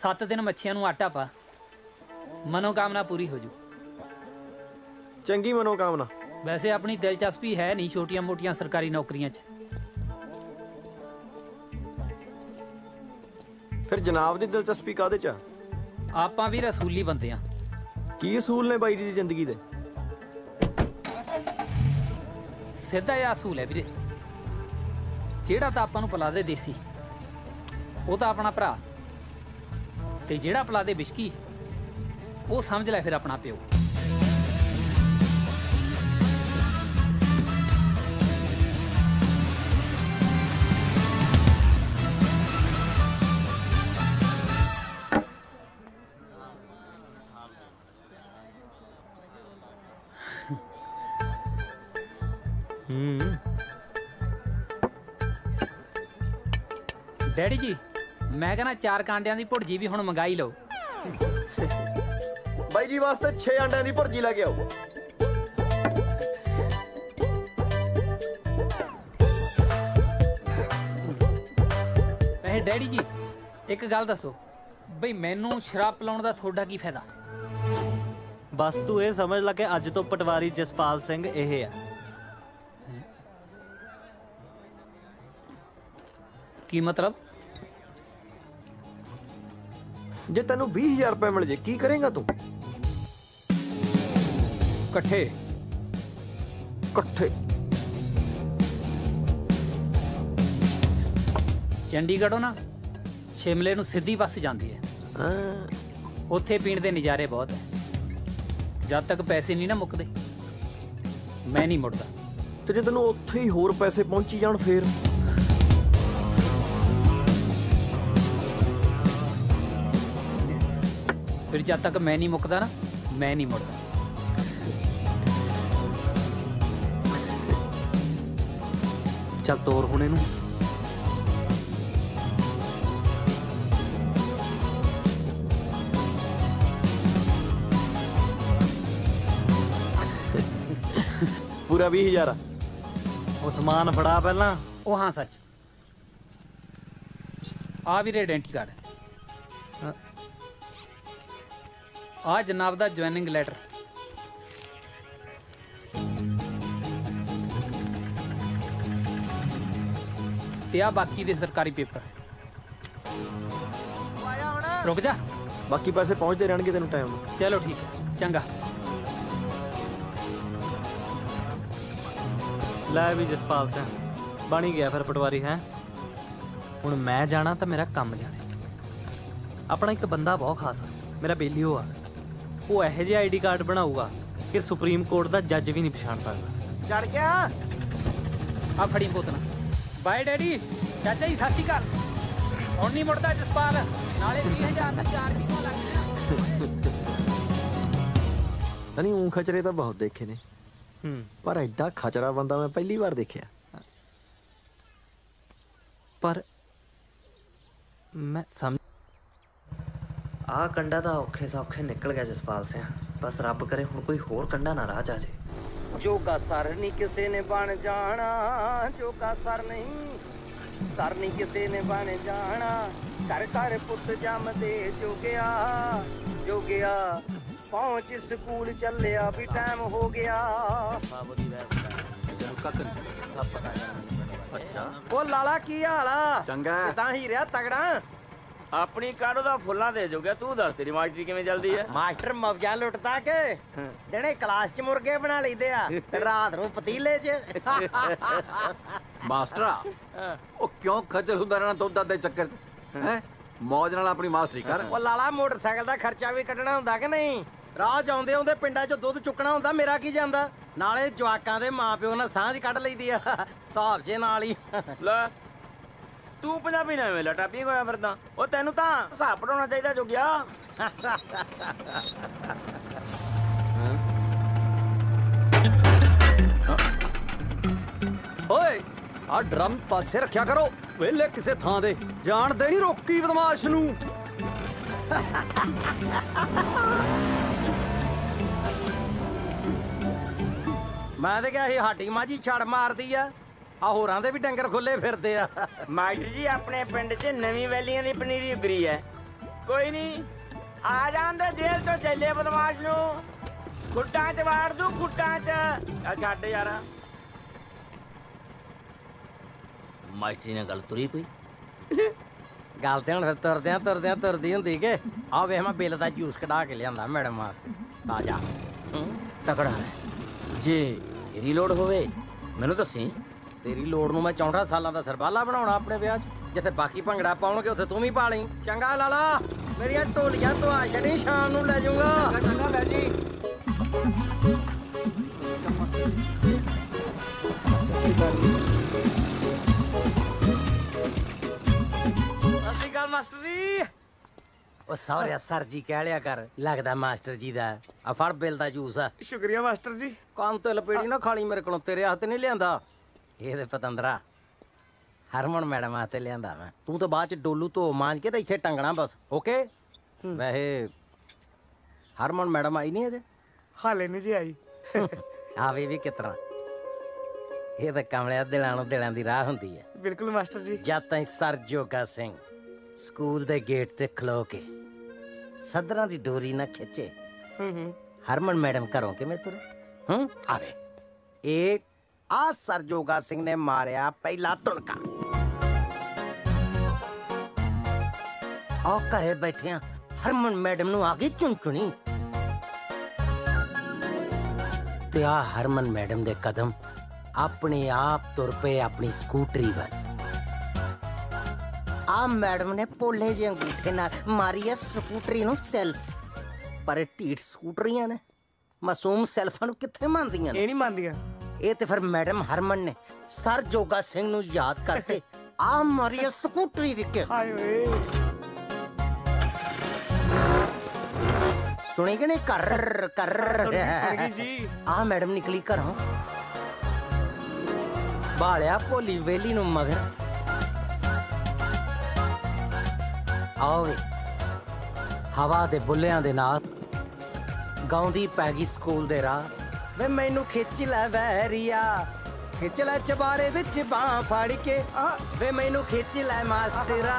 ਸੱਤ ਦਿਨ ਮੱਛੀਆਂ ਨੂੰ ਆਟਾ ਪਾ। ਮਨੋਕਾਮਨਾ ਪੂਰੀ ਹੋ ਜੂ। ਚੰਗੀ ਮਨੋਕਾਮਨਾ। ਵੈਸੇ ਆਪਣੀ ਦਿਲਚਸਪੀ ਹੈ ਨਹੀਂ ਛੋਟੀਆਂ-ਮੋਟੀਆਂ ਸਰਕਾਰੀ ਨੌਕਰੀਆਂ 'ਚ। ਫਿਰ ਜਨਾਬ ਦੀ ਦਿਲਚਸਪੀ ਕਾਦੇ ਚ ਆ? ਆਪਾਂ ਵੀ ਰਸੂਲੀ ਬੰਦੇ ਆ। ਕੀ ਅਸੂਲ ਨੇ ਬਾਈ ਜੀ ਦੀ ਜ਼ਿੰਦਗੀ ਦੇ? ਸਿੱਧਾ ਜਿਹਾ ਅਸੂਲ ਹੈ ਵੀਰੇ। ਜਿਹੜਾ ਤਾਂ ਆਪਾਂ ਨੂੰ ਪਿਲਾ ਦੇ ਦੇਸੀ ਉਹ ਤਾਂ ਆਪਣਾ ਭਰਾ। ਤੇ ਜਿਹੜਾ ਪਿਲਾ ਦੇ ਬਿਸ਼ਕੀ ਉਹ ਸਮਝ ਲੈ ਫਿਰ ਆਪਣਾ ਪਿਓ। ਡੈਡੀ ਜੀ ਮੈਂ ਕਹਿੰਦਾ ਚਾਰ ਕਾਂਡਿਆਂ ਦੀ ਭੁਰਜੀ ਵੀ ਹੁਣ ਮੰਗਾਈ ਲਓ। ਬਾਈ ਜੀ ਵਾਸਤੇ 6 ਅੰਡਿਆਂ ਦੀ ਭੁਰਜੀ ਲੈ ਕੇ ਆਓ। ਵੈਸੇ ਡੈਡੀ ਜੀ ਇੱਕ ਗੱਲ ਦੱਸੋ। ਬਈ ਮੈਨੂੰ ਸ਼ਰਾਬ ਪਿਲਾਉਣ ਦਾ ਤੁਹਾਡਾ ਕੀ ਫਾਇਦਾ? ਬਸ ਤੂੰ ਇਹ ਸਮਝ ਲੈ ਕਿ ਅੱਜ ਤੋਂ ਪਟਵਾਰੀ ਜਸਪਾਲ ਸਿੰਘ ਇਹ ਆ। ਕੀ ਮਤਲਬ? ਜੇ ਤੈਨੂੰ 20000 ਰੁਪਏ ਮਿਲ ਜੇ ਕੀ ਕਰੇਗਾ ਤੂੰ? ਇਕੱਠੇ। ਇਕੱਠੇ। ਚੰਡੀਗੜ੍ਹੋਂ ਨਾ ਸ਼ਿਮਲੇ ਨੂੰ ਸਿੱਧੀ ਬੱਸ ਜਾਂਦੀ ਹੈ। ਹਾਂ। ਉੱਥੇ ਪੀਣ ਦੇ ਨਜ਼ਾਰੇ ਬਹੁਤ ਹੈ। ਜਦ ਤੱਕ ਪੈਸੇ ਨਹੀਂ ਨਾ ਮੁੱਕਦੇ ਮੈਂ ਨਹੀਂ ਮੁੜਦਾ। ਤੇ ਜੇ ਤੈਨੂੰ ਉੱਥੇ ਹੀ ਹੋਰ ਪੈਸੇ ਪਹੁੰਚੀ ਜਾਣ ਫੇਰ? ਫਿਰ ਜਦ ਤੱਕ ਮੈਂ ਨਹੀਂ ਮੁੱਕਦਾ ਨਾ ਮੈਂ ਨਹੀਂ ਮੁੜਦਾ। ਚੱਲ ਤੋਰ ਹੁਣ ਇਹਨੂੰ। ਪੂਰਾ 20000 ਆ ਉਹ ਸਮਾਨ ਫੜਾ ਪਹਿਲਾਂ। ਉਹ ਹਾਂ ਸੱਚ। ਆ ਵੀਰੇ ਆਇਡੈਂਟੀ ਕਾਰਡ। ਆ ਜਨਾਬ ਦਾ ਜੁਆਇਨਿੰਗ ਲੈਟਰ। ਤੇ ਆ ਬਾਕੀ ਦੇ ਸਰਕਾਰੀ ਪੇਪਰ। ਰੁਕ ਜਾ। ਬਾਕੀ ਪੈਸੇ ਪਹੁੰਚਦੇ ਰਹਿਣਗੇ ਤੈਨੂੰ ਟਾਈਮ ਚਲੋ ਠੀਕ ਹੈ ਚੰਗਾ। ਲੈ ਵੀ ਜਸਪਾਲ ਸਿੰਘ ਬਣ ਹੀ ਗਿਆ ਫਿਰ ਪਟਵਾਰੀ ਹੈ? ਹੁਣ ਮੈਂ ਜਾਣਾ ਤਾਂ ਮੇਰਾ ਕੰਮ ਜਾਣੇ। ਆਪਣਾ ਇੱਕ ਬੰਦਾ ਬਹੁਤ ਖਾਸ ਆ ਮੇਰਾ ਬੇਲੀਓ ਆ। ਉਹ ਇਹੋ ਜਿਹਾ ਆਈਡੀ ਕਾਰਡ ਬਣਾਊਗਾ ਕਿ ਸੁਪਰੀਮ ਕੋਰਟ ਦਾ ਜੱਜ ਵੀ ਨਹੀਂ ਪਛਾਣ ਸਕਦਾ। ਚੜ ਗਿਆ। ਆ ਫੜੀ ਬੋਤਲ ਬਾਏ ਡੈਡੀ ਚਾਚਾ ਜੀ ਸਤਿ ਸ਼੍ਰੀ ਅਕਾਲ। ਹੁਣ ਨਹੀਂ ਮੁੜਦਾ ਜਸਪਾਲ। ਨਾਲੇ 20000 ਦਾ ਚਾਰ ਵੀ ਕੋ ਲੱਗ ਗਿਆ। ਨਹੀਂ ਉਂ ਖਚਰੇ ਤਾਂ ਬਹੁਤ ਦੇਖੇ ਨੇ। ਹੂੰ। ਪਰ ਐਡਾ ਖਚਰਾ ਬੰਦਾ ਮੈਂ ਪਹਿਲੀ ਵਾਰ ਦੇਖਿਆ। ਪਰ ਮੈਂ ਸਮ ਆ ਕੰਡਾ ਤਾਂ ਔਖੇ ਸੌਖੇ ਨਿਕਲ ਗਿਆ ਜਸਪਾਲ ਸਿੰਘ ਬਸ ਰੱਬ ਕਰੇ ਹੁਣ ਕੋਈ ਹੋਰ ਕੰਡਾ ਨਾ ਰਾਹ ਚ ਆ ਜੇ ਜੋਗਾ ਸਰ ਨਹੀਂ ਕਿਸੇ ਨੇ ਬਣ ਜਾਣਾ ਜੋਗਾ ਸਰ ਨਹੀਂ ਸਰ ਨਹੀਂ ਕਿਸੇ ਨੇ ਬਣ ਜਾਣਾ ਘਰ ਘਰ ਪੁੱਤ ਜੰਮਦੇ ਜੋਗਿਆ ਜੋਗਿਆ ਪਹੁੰਚ ਸਕੂਲ ਚੱਲਿਆ ਵੀ ਟਾਈਮ ਹੋ ਗਿਆ ਅੱਛਾ ਉਹ ਲਾਲਾ ਕੀ ਹਾਲ ਆ ਚੰਗਾ ਤਾਂ ਹੀ ਰਿਹਾ ਤਗੜਾ ਆਪਣੀ ਕਾੜੋ ਦਾ ਫੁੱਲਾਂ ਦੇ ਜੋਗਿਆ ਤੂੰ ਦੱਸ ਤੇਰੀ ਮਾਸਟਰੀ ਕਿਵੇਂ ਚੱਲਦੀ ਹੈ ਮਾਸਟਰ ਮੌਜਾਂ ਲੁੱਟਦਾ ਕਿ? ਦਿਨੇ ਕਲਾਸ 'ਚ ਮੁਰਗੇ ਬਣਾ ਲਈਦੇ ਆ ਤੇ ਰਾਤ ਨੂੰ ਪਤੀਲੇ 'ਚ। ਮਾਸਟਰਾ ਉਹ ਕਿਉਂ ਖੱਜਲ ਹੁੰਦਾ ਰਹਿਣਾ ਦੁੱਧ ਦੇ ਚੱਕਰ 'ਚ? ਹੈ। ਮੌਜ ਨਾਲ ਆਪਣੀ ਮਾਸਟਰੀ ਕਰ। ਉਹ ਲਾਲਾ ਮੋਟਰਸਾਈਕਲ ਦਾ ਖਰਚਾ ਵੀ ਕੱਢਣਾ ਹੁੰਦਾ ਕਿ ਨਹੀਂ? ਰਾਹ 'ਚ ਆਉਂਦੇ ਆਉਂਦੇ ਪਿੰਡਾਂ 'ਚ ਦੁੱਧ ਚੁੱਕਣਾ ਹੁੰਦਾ ਮੇਰਾ ਕੀ ਜਾਂਦਾ? ਨਾਲੇ ਜਵਾਕਾਂ ਦੇ ਮਾਪਿਓ ਨਾਲ ਸਾਂਝ ਕੱਢ ਲਈਦੀ ਆ ਹਿਸਾਬ ਜੇ ਨਾਲ ਹੀ। ਲੈ ਤੂੰ ਪੰਜਾਬੀ ਨਾ ਐਵੇਂ ਲਟਾਪੀ ਹੋਇਆ ਫਿਰਦਾ। ਉਹ ਤੈਨੂੰ ਤਾਂ ਹਿਸਾਬ ਪੜਾਉਣਾ ਚਾਹੀਦਾ ਜੋਗਿਆ। ਓਏ ਆ ਡਰਮ ਪਾਸੇ ਰੱਖਿਆ ਕਰੋ ਵੇਲੇ ਕਿਸੇ ਥਾਂ ਦੇ। ਜਾਣਦੇ ਨਹੀਂ ਰੋਕੀ ਬਦਮਾਸ਼ ਨੂੰ। ਮੈਂ ਤੇ ਕਿਹਾ ਸੀ ਹਾਡੀ ਮਾਜੀ ਛੜ ਮਾਰਦੀ ਆ। ਆ ਹੋਰਾਂ ਦੇ ਵੀ ਡੰਗਰ ਖੁੱਲੇ ਫਿਰਦੇ ਆ। ਮਾਸਟਰ ਜੀ ਆਪਣੇ ਪਿੰਡ 'ਚ ਨਵੀਂ ਵੈਲੀਆਂ ਦੀ ਪਨੀਰੀ ਉਗਰੀ ਹੈ। ਕੋਈ ਨਹੀਂ ਆ ਜਾਂਦੇ ਜੇਲ੍ਹ ਤੋਂ ਚੱਲੇ ਬਦਮਾਸ਼ ਨੂੰ। ਖੁੱਟਾਂ 'ਚ ਵਾੜ ਦੂ ਖੁੱਟਾਂ 'ਚ। ਆ ਛੱਡ ਯਾਰ। ਮਾਸਟਰੀ ਨਾਲ ਗੱਲ ਤੁਰੀ ਕੋਈ? ਗੱਲ ਤੇ ਹੁਣ ਫਿਰ ਤੁਰਦਿਆਂ ਤੁਰਦਿਆਂ ਤੁਰਦੀ ਹੁੰਦੀ ਕਿ ਆ ਵੇਖ ਮੈਂ ਬਿੱਲ ਦਾ ਜੂਸ ਕਢਾ ਕੇ ਲਿਆਂਦਾ ਮੈਡਮ ਵਾਸਤੇ। ਤਾਜ਼ਾ। ਤਕੜਾ ਰਹਿ ਜੇ ਰੀਲੋਡ ਹੋਵੇ ਮੈਨੂੰ ਦੱਸੀ। ਤੇਰੀ ਲੋੜ ਨੂੰ ਮੈਂ 64 ਸਾਲਾਂ ਦਾ ਸਰਬਾਲਾ ਬਣਾਉਣਾ ਆਪਣੇ ਵਿਆਹ 'ਚ। ਜਿੱਥੇ ਬਾਕੀ ਭੰਗੜਾ ਪਾਉਣਗੇ ਉੱਥੇ ਤੂੰ ਵੀ ਪਾ ਲਈ। ਚੰਗਾ ਲਾਲਾ ਮੇਰੀਆਂ ਢੋਲੀਆਂ ਤੋਂ ਆ ਛੜੀ ਸ਼ਾਮ ਨੂੰ ਲੈ ਜਾਊਂਗਾ। ਚੰਗਾ ਬੈ ਜੀ ਸਤਿ ਸ਼੍ਰੀ ਅਕਾਲ ਮਾਸਟਰ ਜੀ। ਉਹ ਸੌਰਿਆ ਸਰ ਜੀ ਕਹਿ ਲਿਆ ਕਰ ਲੱਗਦਾ ਮਾਸਟਰ ਜੀ ਦਾ। ਆ ਫੜ ਬਿੱਲ ਦਾ ਜੂਸ। ਆ ਸ਼ੁਕਰੀਆ ਮਾਸਟਰ ਜੀ। ਕੰਮ ਤੇ ਲਪੇੜੀ ਨਾ ਖਾਲੀ ਮੇਰੇ ਕੋਲੋਂ ਤੇਰੇ ਹੱਥ ਨਹੀਂ ਲਿਆਂਦਾ। ਇਹ ਤੇ ਪਤੰਦਰਾ ਹਰਮਨ ਮੈਡਮ ਹੱਥੇ ਲਿਆਂਦਾ ਮੈਂ। ਤੂੰ ਤਾਂ ਬਾਅਦ ਚ ਡੋਲੂ ਧੋ ਮਾਂਜ ਕੇ ਤਾਂ ਇੱਥੇ ਟੰਗਣਾ ਬਸ ਓਕੇ? ਵੈਸੇ ਹਰਮਨ ਮੈਡਮ ਆਈ ਨਹੀਂ ਅਜੇ? ਹਾਲੇ ਨਹੀਂ ਜੀ ਆਈ। [laughs] ਆਵੇ ਵੀ ਕਿਤਨਾ। ਇਹ ਤਾਂ ਕਮਲਿਆ ਦਿਲਾਂ ਨੂੰ ਦਿਲਾਂ ਦੀ ਰਾਹ ਹੁੰਦੀ ਹੈ। ਬਿਲਕੁਲ ਮਾਸਟਰ ਜੀ। ਜਦ ਤਾਈਂ ਸਰ ਜੋਗਾ ਸਿੰਘ ਸਕੂਲ ਦੇ ਗੇਟ ਤੇ ਖਲੋ ਕੇ ਸਦਰਾਂ ਦੀ ਡੋਰੀ ਨਾ ਖਿੱਚੇ। ਹੂੰ ਹੂੰ। ਹਰਮਨ ਮੈਡਮ ਘਰੋਂ ਕਿਵੇਂ ਤੁਰੇ? ਹੂੰ? ਆਵੇ। ਇਹ ਆ ਸਰਜੋਗਾ ਸਿੰਘ ਨੇ ਮਾਰਿਆ ਪਹਿਲਾ ਤੁਣਕਾ ਆਹ ਘਰੇ ਬੈਠਿਆਂ ਹਰਮਨ ਮੈਡਮ ਨੂੰ ਆ ਗਈ ਚੁੰਚੁਣੀ ਤੇ ਆ ਹਰਮਨ ਮੈਡਮ ਦੇ ਕਦਮ ਆਪਣੇ ਆਪ ਤੁਰ ਪਏ ਆਪਣੀ ਸਕੂਟਰੀ ਵੱਲ। ਆ ਮੈਡਮ ਨੇ ਪੋਲੇ ਜਿਹੇ ਅੰਗੂਠੇ ਨਾਲ ਮਾਰੀ ਐ ਸਕੂਟਰੀ ਨੂੰ ਸੈਲਫ। ਪਰ ਇਹ ਢੀਠ ਸਕੂਟਰੀਆਂ ਨੇ। ਮਾਸੂਮ ਸੈਲਫਾਂ ਨੂੰ ਕਿੱਥੇ ਮੰਨਦੀਆਂ ਨੇ? ਇਹ ਨਹੀਂ ਮੰਨਦੀਆਂ। ਇਹ ਤੇ ਫਿਰ ਮੈਡਮ ਹਰਮਨ ਨੇ ਸਰ ਜੋਗਾ ਸਿੰਘ ਨੂੰ ਯਾਦ ਕਰਕੇ [laughs] ਆ ਮਾਰੀ ਸਕੂਟਰੀ ਦੀ ਕਿ ਹਾਏ ਓਏ। ਸੁਣੀ ਕਿ ਨਹੀਂ? ਕਰ ਕਰ। ਆ ਮੈਡਮ ਨਿਕਲੀ ਘਰੋਂ। ਬਾਲਿਆ ਭੋਲੀ ਵੇਲੀ ਨੂੰ ਮਗਰ। ਆਓ ਵੇ। ਹਵਾ ਦੇ ਬੁੱਲਿਆਂ ਦੇ ਨਾਲ ਗਾਉਂਦੀ ਪੈ ਗਈ ਸਕੂਲ ਦੇ ਰਾਹ। ਵੇ ਮੈਨੂੰ ਖਿੱਚ ਲੈ ਵਹਿਰੀਆ ਖਿੱਚ ਲੈ ਚਬਾਰੇ ਵਿੱਚ ਬਾਹ ਫੜ ਕੇ। ਵੇ ਮੈਨੂੰ ਖਿੱਚ ਲੈ ਮਾਸਟਰਾ।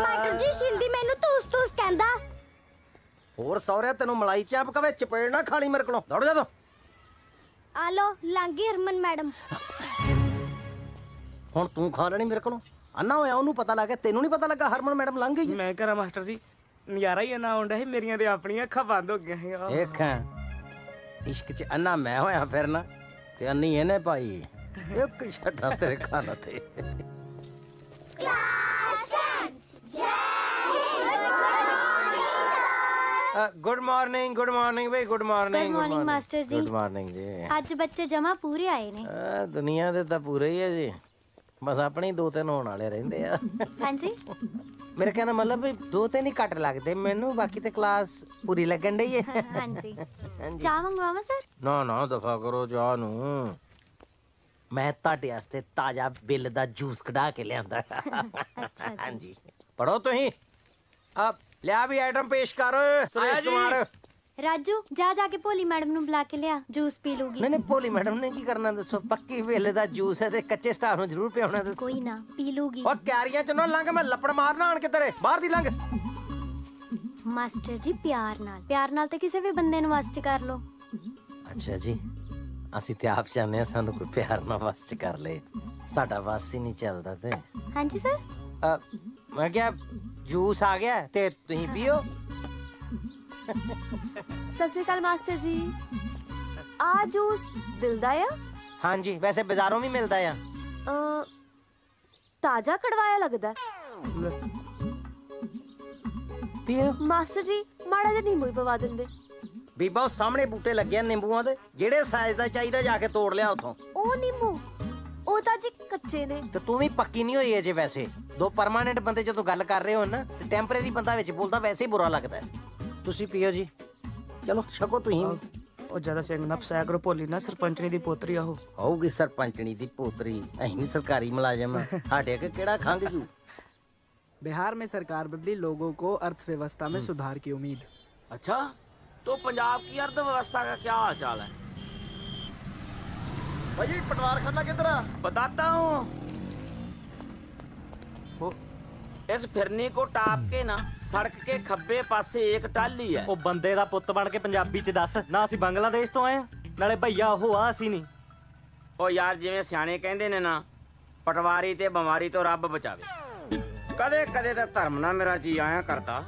ਮਾਸਟਰ ਜੀ ਸ਼ਿੰਦੀ ਮੈਨੂੰ ਤੂਸ ਤੂਸ ਕਹਿੰਦਾ। ਹੋਰ ਸੌਰਿਆ ਤੈਨੂੰ ਮਲਾਈ ਚਾਪ ਕਵੇ ਚਪੇੜ ਨਾ ਖਾਲੀ ਮੇਰੇ ਕੋਲੋਂ। ਦੌੜ ਜਾ ਤੂੰ। ਆ ਲੋ ਲਾਂਗੀ ਹਰਮਨ ਮੈਡਮ। ਹੁਣ ਤੂੰ ਖਾ ਲੈਣੀ ਮੇਰੇ ਕੋਲੋਂ। ਅੰਨਾ ਹੋਇਆ ਉਹਨੂੰ ਪਤਾ ਲੱਗ ਗਿਆ। ਤੈਨੂੰ ਨਹੀਂ ਪਤਾ ਲੱਗਾ ਹਰਮਨ ਮੈਡਮ ਲੰਘ ਗਈ। ਮੈਂ ਕਰਾਂ ਮਾਸਟਰ ਜੀ। ਨਜ਼ਾਰਾ ਹੀ ਨਾ ਆਉਂਦਾ ਸੀ ਮੇਰੀਆਂ ਤੇ ਆਪਣੀਆਂ ਅੱਖਾਂ ਬੰਦ ਹੋ ਗਈਆਂ ਸੀ। ਆਹ। ਦੇਖਾਂ ਇਸ਼ਕ ਚ ਅੰਨਾ ਮੈਂ ਹੋਇਆ ਫਿਰਨਾ ਤੇ ਅੰਨੀ ਇਹਨੇ ਪਾਈ। ਇੱਕ ਛੱਡਾ ਤੇਰੇ ਖਾਣਾ ਤੇ। ਗੁੱਡ ਮਾਰਨਿੰਗ ਗੁੱਡ ਮਾਰਨਿੰਗ ਬਈ good morning Good morning, master ਜੀ। ਗੁੱਡ ਮਾਰਨਿੰਗ ਜੀ। ਅੱਜ ਬੱਚੇ ਜਮਾ ਪੂਰੇ ਆਏ ਨੇ। ਆ ਦੁਨੀਆ ਦੇ ਤਾਂ ਪੂਰੇ ਹੀ ਹੈ ਜੀ। ਬਸ ਆਪਣੇ ਹੀ ਦੋ ਤਿੰਨ ਹੋਣ ਵਾਲੇ ਰਹਿੰਦੇ ਆ। ਹਾਂਜੀ। ਮੇਰੇ ਕਹਿੰਦਾ ਮਤਲਬ ਵੀ ਦੋ ਤਿੰਨ ਹੀ ਘੱਟ ਲੱਗਦੇ ਮੈਨੂੰ ਬਾਕੀ ਤੇ ਕਲਾਸ ਪੂਰੀ ਲੱਗਣ ਡਈ ਹੈ ਹਾਂਜੀ। ਚਾਹ ਮੰਗਵਾਵਾਂ ਸਰ? ਨਾ ਨਾ ਦਫਾ ਕਰੋ ਜਾ ਨੂੰ। ਮੈਂ ਤੁਹਾਡੇ ਵਾਸਤੇ ਤਾਜ਼ਾ ਬਿੱਲ ਦਾ ਜੂਸ ਕਢਾ ਕੇ ਲਿਆਂਦਾ। ਅੱਛਾ ਜੀ। ਹਾਂਜੀ। ਪੜੋ ਤੁਸੀਂ। ਆ ਲਿਆ ਵੀ ਆਈਟਮ ਪੇਸ਼ ਕਰ ਸੁਰੇਸ਼ ਕੁਮਾਰ। ਰਾਜੂ ਜਾ ਜਾ ਕੇ ਭੋਲੀ ਮੈਡਮ ਨੂੰ ਬੁਲਾ ਕੇ ਲਿਆ ਜੂਸ ਪੀ ਲੂਗੀ ਨਹੀਂ ਨਹੀਂ ਭੋਲੀ ਮੈਡਮ ਨੇ ਕੀ ਕਰਨਾ ਦੱਸੋ? ਪੱਕੀ ਵੇਲੇ ਦਾ ਜੂਸ ਹੈ ਤੇ ਕੱਚੇ ਸਟਾਫ ਨੂੰ ਜ਼ਰੂਰ ਪਿਆਉਣਾ ਦੱਸੋ। ਕੋਈ ਨਾ ਪੀ ਲੂਗੀ ਉਹ ਕਿਆਰੀਆਂ ਚ ਨਾ ਲੰਘ ਮੈਂ ਲੱਪੜ ਮਾਰਨਾ ਆਣ ਕੇ ਤੇਰੇ ਬਾਹਰ ਦੀ ਲੰਘ। ਮਾਸਟਰ ਜੀ ਪਿਆਰ ਨਾਲ। ਪਿਆਰ ਨਾਲ ਤੇ ਕਿਸੇ ਵੀ ਬੰਦੇ ਨੂੰ ਵਾਸਟ ਕਰ ਲੋ ਅੱਛਾ ਜੀ ਅਸੀਂ ਤੇ ਆਪ ਚਾਹੁੰਦੇ ਹਾਂ ਸਾਨੂੰ ਕੋਈ ਪਿਆਰ ਨਾਲ ਵਸ ਚ ਕਰ ਲੇ। ਸਾਡਾ ਵਸ ਹੀ ਨਹੀਂ ਚੱਲਦਾ ਤੇ। ਹਾਂਜੀ ਸਰ? ਮੈਂ ਕਿਹਾ ਜੂਸ ਆ ਗਿਆ ਤੇ ਤੁਸੀਂ ਪੀਓ। ਸਤਿ ਸ਼੍ਰੀ ਅਕਾਲ ਮਾਸਟਰ ਜੀ। ਆ ਜੂਸ ਦਿਲ ਦਾ ਆ? ਹਾਂਜੀ ਵੈਸੇ ਬਾਜ਼ਾਰੋਂ ਵੀ ਮਿਲਦਾ ਆ। ਅ, ਤਾਜ਼ਾ ਕੜਵਾਇਆ ਲੱਗਦਾ। ਪੀਓ। ਮਾਸਟਰ ਜੀ ਮਾੜਾ ਜਿਹਾ ਨਿੰਬੂ ਹੀ ਪਵਾ ਦਿੰਦੇ। ਬੀਬਾ ਉਹ ਸਾਹਮਣੇ ਬੂਟੇ ਲੱਗੇ ਆ ਨਿੰਬੂਆਂ ਦੇ। ਜਿਹੜੇ ਸਾਈਜ਼ ਦਾ ਚਾਹੀਦਾ ਜਾ ਕੇ ਤੋੜ ਲਿਆ ਉਥੋਂ। ਉਹ ਨਿੰਬੂ ਉਹ ਤਾਂ ਜੀ ਕੱਚੇ ਨੇ। ਤੇ ਤੂੰ ਵੀ ਪੱਕੀ ਨਹੀਂ ਹੋਈ ਅਜੇ ਵੈਸੇ। ਦੋ ਪਰਮਾਨੈਂਟ ਬੰਦੇ ਜਦੋਂ ਗੱਲ ਕਰ ਰਹੇ ਹੋ ਨਾ ਤੇ ਟੈਂਪਰੇਰੀ ਬੰਦਾ ਵਿੱਚ ਬੋਲਦਾ ਵੈਸੇ ਹੀ ਬੁਰਾ ਲੱਗਦਾ। ਹੈ। ਤੁਸੀਂ ਪੀਓ ਜੀ ਚਲੋ ਛਕੋ ਤੁਸੀਂ ਵੀ। ਉਹ ਜਿਆਦਾ ਸਿੰਘ ਨਾ ਫਸਾਇਆ ਕਰੋ ਭੋਲੀ ਨਾ ਸਰਪੰਚਣੀ ਦੀ ਪੋਤਰੀ ਆ ਉਹ ਹੋਊਗੀ ਸਰਪੰਚਣੀ ਦੀ ਪੋਤਰੀ ਅਸੀਂ ਵੀ ਸਰਕਾਰੀ ਮੁਲਾਜ਼ਮ ਆ ਸਾਡੇ ਅੱਗੇ ਕਿਹੜਾ ਖੰਗ ਜੂ बिहार में सरकार बदली लोगों को अर्थव्यवस्था में सुधार की उम्मीद अच्छा तो पंजाब की अर्थव्यवस्था का क्या हाल चाल है भाई पटवार खाना किधर है बताता हूँ ਇਸ ਫਿਰਨੀ ਕੋ ਟਾਪ ਕੇ ਨਾ ਸੜਕ ਕੇ ਖੱਬੇ ਪਾਸੇ ਇੱਕ ਟਾਲੀ ਹੈ। ਉਹ ਬੰਦੇ ਦਾ ਪੁੱਤ ਬਣ ਕੇ ਪੰਜਾਬੀ ਚ ਦੱਸ ਨਾ ਅਸੀਂ ਬੰਗਲਾਦੇਸ਼ ਤੋਂ ਆਏ ਆ ਨਾਲੇ ਭਈਆ ਉਹ ਆ ਅਸੀਂ ਨਹੀਂ। ਉਹ ਯਾਰ ਜਿਵੇਂ ਸਿਆਣੇ ਕਹਿੰਦੇ ਨੇ ਨਾ ਪਟਵਾਰੀ ਤੇ ਬਿਮਾਰੀ ਤੋਂ ਰੱਬ ਬਚਾਵੇ। ਕਦੇ ਕਦੇ ਤਾਂ ਧਰਮ ਨਾ ਮੇਰਾ ਜੀ ਆਇਆ ਕਰਦਾ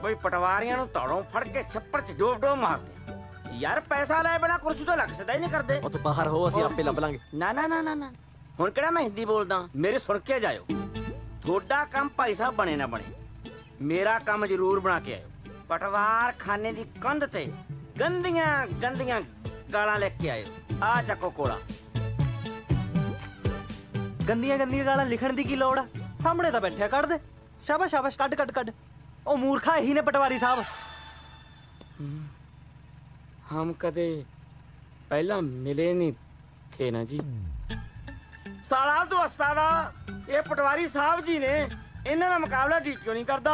ਕੋਈ ਪਟਵਾਰੀਆਂ ਨੂੰ ਧੜੋਂ ਫੜ ਕੇ ਛੱਪੜ ਚ ਡੋਬ ਡੋਬ ਮਾਰਦੇ। ਯਾਰ ਪੈਸਾ ਲੈ ਬਿਨਾ ਕੁਰਸੀ ਤੋਂ ਲੱਗ ਸਕਦਾ ਹੀ ਨਹੀਂ ਕਰਦੇ। ਉਹ ਤੋਂ ਬਾਹਰ ਹੋ ਅਸੀਂ ਆਪੇ ਲੱਭ ਲਾਂਗੇ। ਨਾ ਨਾ ਨਾ ਨਾ। ਹੁਣ ਕਿਹੜਾ ਮੈਂ ਹਿੰਦੀ ਬੋਲਦਾ? ਮੇਰੇ ਸੁਣ ਕੇ ਜਾਇਓ। ਤੁਹਾਡਾ ਕੰਮ ਭਾਈ ਸਾਹਿਬ ਬਣੇ ਨਾ ਬਣੇ। ਮੇਰਾ ਕੰਮ ਜ਼ਰੂਰ ਬਣਾ ਕੇ ਆਇਓ। ਪਟਵਾਰ ਖਾਨੇ ਦੀ ਕੰਧ ਤੇ ਗੰਦੀਆਂ ਗੰਦੀਆਂ ਗਾਲਾਂ ਲਿਖ ਕੇ ਆਇਓ। ਆ ਚੱਕੋ ਕੋਲਾ। ਗੰਦੀਆਂ ਗੰਦੀਆਂ ਗਾਲਾਂ ਲਿਖਣ ਦੀ ਕੀ ਲੋੜ ਆ? ਸਾਹਮਣੇ ਤਾਂ ਬੈਠਿਆ ਕੱਢ ਦੇ। ਸ਼ਾਬਾਸ਼ ਸ਼ਾਬਾਸ਼ ਕੱਢ ਕੱਢ ਕੱਢ। ਉਹ ਮੂਰਖਾ ਇਹੀ ਨੇ ਪਟਵਾਰੀ ਸਾਹਿਬ। ਹਮ ਕਦੇ ਪਹਿਲਾਂ ਮਿਲੇ ਨਹੀਂ ਥੇ ਨਾ ਜੀ। ਸਾਲਾ ਤੂੰ ਉਸਤਾਦਾ ਇਹ ਪਟਵਾਰੀ ਸਾਹਿਬ ਜੀ ਨੇ ਇਹਨਾਂ ਦਾ ਮੁਕਾਬਲਾ ਡੀਟੀਓ ਨਹੀਂ ਕਰਦਾ।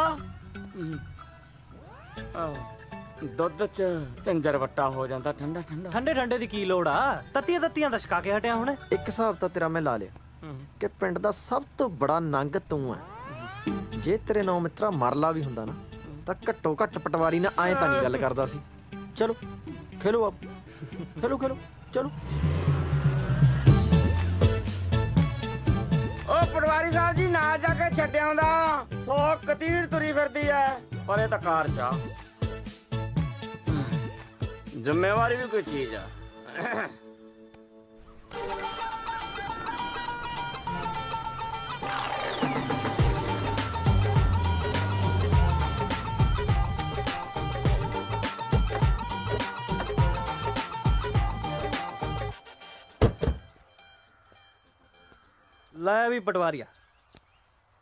ਆਹ, ਦੁੱਧ ਚ ਝੰਜਰ ਵੱਟਾ ਹੋ ਜਾਂਦਾ ਠੰਡਾ ਠੰਡਾ। ਠੰਡੇ ਠੰਡੇ ਦੀ ਕੀ ਲੋੜ ਆ? ਤੱਤੀਆਂ ਤੱਤੀਆਂ ਦਾ ਛਕਾ ਕੇ ਹਟਿਆ ਹੁਣ। ਇੱਕ ਹਿਸਾਬ ਤਾਂ ਤੇਰਾ ਮੈਂ ਲਾ ਲਿਆ ਕਿ ਪਿੰਡ ਦਾ ਸਭ ਤੋਂ ਬੜਾ ਨੰਗ ਤੂੰ ਐ ਜੇ ਤੇਰੇ ਨੌ ਮਿੱਤਰਾ ਮਰਲਾ ਵੀ ਹੁੰਦਾ ਨਾ ਤਾਂ ਘੱਟੋ ਘੱਟ ਪਟਵਾਰੀ ਨਾਲ ਐਂ ਤਾਂ ਨਹੀਂ ਗੱਲ ਕਰਦਾ ਸੀ। ਚਲੋ ਖੇਲੋ ਆਪ। ਖੇਲੋ ਖੇਲੋ ਚਲੋ। ਓ ਪਟਵਾਰੀ ਸਾਹਿਬ ਜੀ, ਨਾਲ ਜਾ ਕੇ ਛੱਡਿਆ ਦਾ ਸੋ ਕਤੀੜ ਤੁਰੀ ਫਿਰਦੀ ਐ, ਪਰ ਇਹ ਤਾਂ ਕਾਰ ਚਾ ਜ਼ਿੰਮੇਵਾਰੀ ਵੀ ਕੋਈ ਚੀਜ਼ ਆ। ਲੈ ਵੀ ਪਟਵਾਰੀਆ।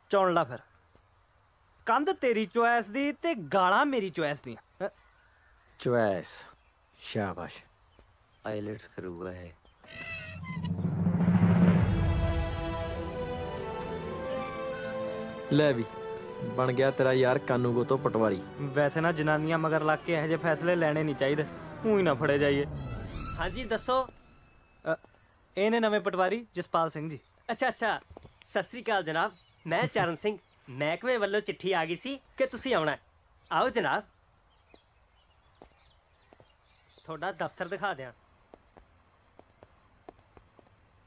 ਚੁਣ ਲਾ ਫਿਰ। ਕੰਧ ਤੇਰੀ ਚੁਆਇਸ ਦੀ ਤੇ ਗਾਲਾਂ ਮੇਰੀ ਚੁਆਇਸ ਦੀਆਂ। ਚੁਆਇਸ। ਸ਼ਾਬਾਸ਼। ਆਈਲੈਟਸ ਕਰੂਗਾ ਹੈ ਲੈ ਵੀ ਬਣ ਗਿਆ ਤੇਰਾ ਯਾਰ ਕਾਨੂੰਗੋ ਤੋਂ ਪਟਵਾਰੀ। ਵੈਸੇ ਨਾ ਜਨਾਨੀਆਂ ਮਗਰ ਲੱਗ ਕੇ ਇਹੋ ਜਿਹੇ ਫੈਸਲੇ ਲੈਣੇ ਨਹੀਂ ਚਾਹੀਦੇ। ਊਂ ਹੀ ਨਾ ਫੜੇ ਜਾਈਏ। ਹਾਂਜੀ ਦੱਸੋ। ਇਹ ਨੇ ਨਵੇਂ ਪਟਵਾਰੀ ਜਸਪਾਲ ਸਿੰਘ ਜੀ। ਅੱਛਾ ਅੱਛਾ। ਸਤਿ ਸ੍ਰੀ ਅਕਾਲ ਜਨਾਬ। ਮੈਂ ਚਰਨ ਸਿੰਘ। ਮਹਿਕਮੇ ਵੱਲੋਂ ਚਿੱਠੀ ਆ ਗਈ ਸੀ ਕਿ ਤੁਸੀਂ ਆਉਣਾ ਹੈ। ਆਓ ਜਨਾਬ। ਤੁਹਾਡਾ ਦਫ਼ਤਰ ਦਿਖਾ ਦਿਆਂ।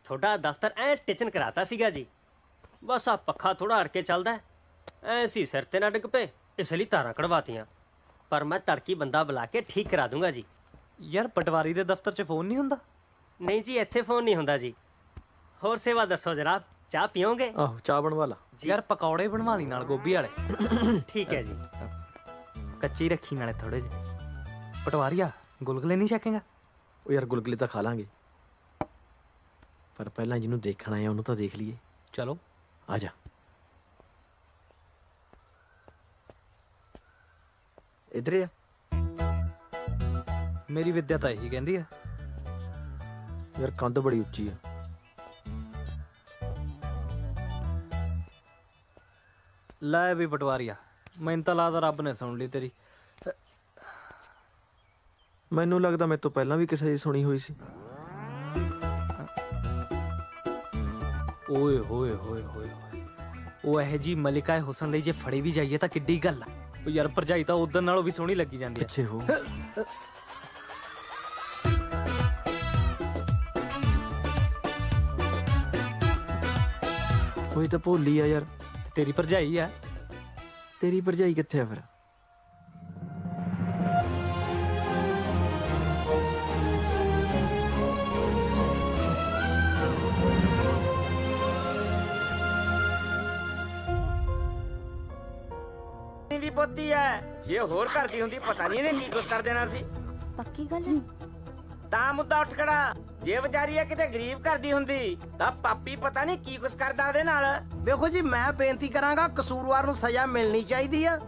ਤੁਹਾਡਾ ਦਫ਼ਤਰ ਐ ਟਿਚਨ ਕਰਾਤਾ ਸੀਗਾ ਜੀ। ਬਸ ਆ ਪੱਖਾ ਥੋੜਾ ਅੜ ਕੇ ਚੱਲਦਾ ਐ ਸੀ ਸਿਰ ਤੇ ਨਾ ਡਿੱਗ ਪਏ ਇਸ ਲਈ ਤਾਰਾਂ ਕਢਵਾਤੀਆਂ। ਪਰ ਮੈਂ ਤੜਕੀ ਬੰਦਾ ਬੁਲਾ ਕੇ ਠੀਕ ਕਰਾ ਦੂੰਗਾ ਜੀ। ਯਾਰ ਪਟਵਾਰੀ ਦੇ ਦਫ਼ਤਰ 'ਚ ਫੋਨ ਨਹੀਂ ਹੁੰਦਾ? ਨਹੀਂ ਜੀ ਇੱਥੇ ਫੋਨ ਨਹੀਂ ਹੁੰਦਾ ਜੀ। ਹੋਰ ਸੇਵਾ ਦੱਸੋ ਜਨਾਬ ਚਾਹ ਪੀਓਗੇ? ਆਹੋ ਚਾਹ ਬਣਵਾ ਲਾ। ਯਾਰ ਪਕੌੜੇ ਬਣਵਾ ਲਈ ਨਾਲ ਗੋਭੀ ਵਾਲੇ। ਠੀਕ ਹੈ ਜੀ। ਕੱਚੀ ਰੱਖੀ ਨਾਲੇ ਥੋੜੇ ਜਿਹੇ। ਪਟਵਾਰੀਆ ਗੁਲਗੁਲੇ ਨਹੀਂ ਛਕੇਗਾ? ਉਹ ਯਾਰ ਗੁਲਗੁਲੇ ਤਾਂ ਖਾ ਲਾਂਗੇ। ਪਰ ਪਹਿਲਾਂ ਜਿਹਨੂੰ ਦੇਖਣਾ ਹੈ ਉਹਨੂੰ ਤਾਂ ਦੇਖ ਲਈਏ। ਚਲੋ। ਆ ਜਾ। ਇਧਰ ਆ। ਮੇਰੀ ਵਿਦਿਆ ਤਾਂ ਇਹੀ ਕਹਿੰਦੀ ਹੈ ਯਾਰ ਕੰਧ ਬੜੀ ਉੱਚੀ ਆ। ਲੈ ਵੀ ਪਟਵਾਰੀਆ ਮੈਨੂੰ ਤਾਂ ਲੱਗਦਾ ਰੱਬ ਨੇ ਸੁਣ ਲਈ ਤੇਰੀ। ਮੈਨੂੰ ਲੱਗਦਾ ਮੇਰੇ ਤੋਂ ਪਹਿਲਾਂ ਵੀ ਕਿਸੇ ਦੀ ਸੁਣੀ ਹੋਈ ਸੀ। ਓਏ ਹੋਏ ਹੋਏ ਹੋਏ ਉਹ ਇਹ ਜੀ ਮਲਿਕਾ ਹੁਸਨ ਲਈ ਜੇ ਫੜੇ ਵੀ ਜਾਈਏ ਤਾਂ ਕਿੱਡੀ ਗੱਲ ਆ। ਉਹ ਯਾਰ ਭਰਜਾਈ ਤਾਂ ਉਦੋਂ ਨਾਲੋਂ ਵੀ ਸੋਹਣੀ ਲੱਗੀ ਜਾਂਦੀ ਪਿੱਛੇ ਹੋ। ਕੋਈ ਤਾਂ ਭੋਲੀ ਆ ਯਾਰ। ਤੇਰੀ ਭਰਜਾਈ ਆ। ਤੇਰੀ ਭਰਜਾਈ ਕਿੱਥੇ ਆ ਫਿਰ? ਦੀ ਪੋਤੀ ਐ ਜੇ ਹੋਰ ਕਰਦੀ ਹੁੰਦੀ ਪਤਾ ਨਹੀਂ ਇਹਨੇ ਕੀ ਕੁਛ ਕਰ ਦੇਣਾ ਸੀ। ਪੱਕੀ ਗੱਲ ਹੈ? ਤਾਂ ਮੁੱਦਾ ਉੱਠ ਖੜਾ। ਜੇ ਵਿਚਾਰੀ ਐ ਕਿਤੇ ਗਰੀਬ ਕਰਦੀ ਹੁੰਦੀ ਤਾਂ ਪਾਪੀ ਪਤਾ ਨਹੀਂ ਕੀ ਕੁਛ ਕਰਦਾ ਉਹਦੇ ਨਾਲ। ਵੇਖੋ ਜੀ ਮੈਂ ਬੇਨਤੀ ਕਰਾਂਗਾ ਕਸੂਰਵਾਰ ਨੂੰ ਸਜ਼ਾ ਮਿਲਣੀ ਚਾਹੀਦੀ ਆ।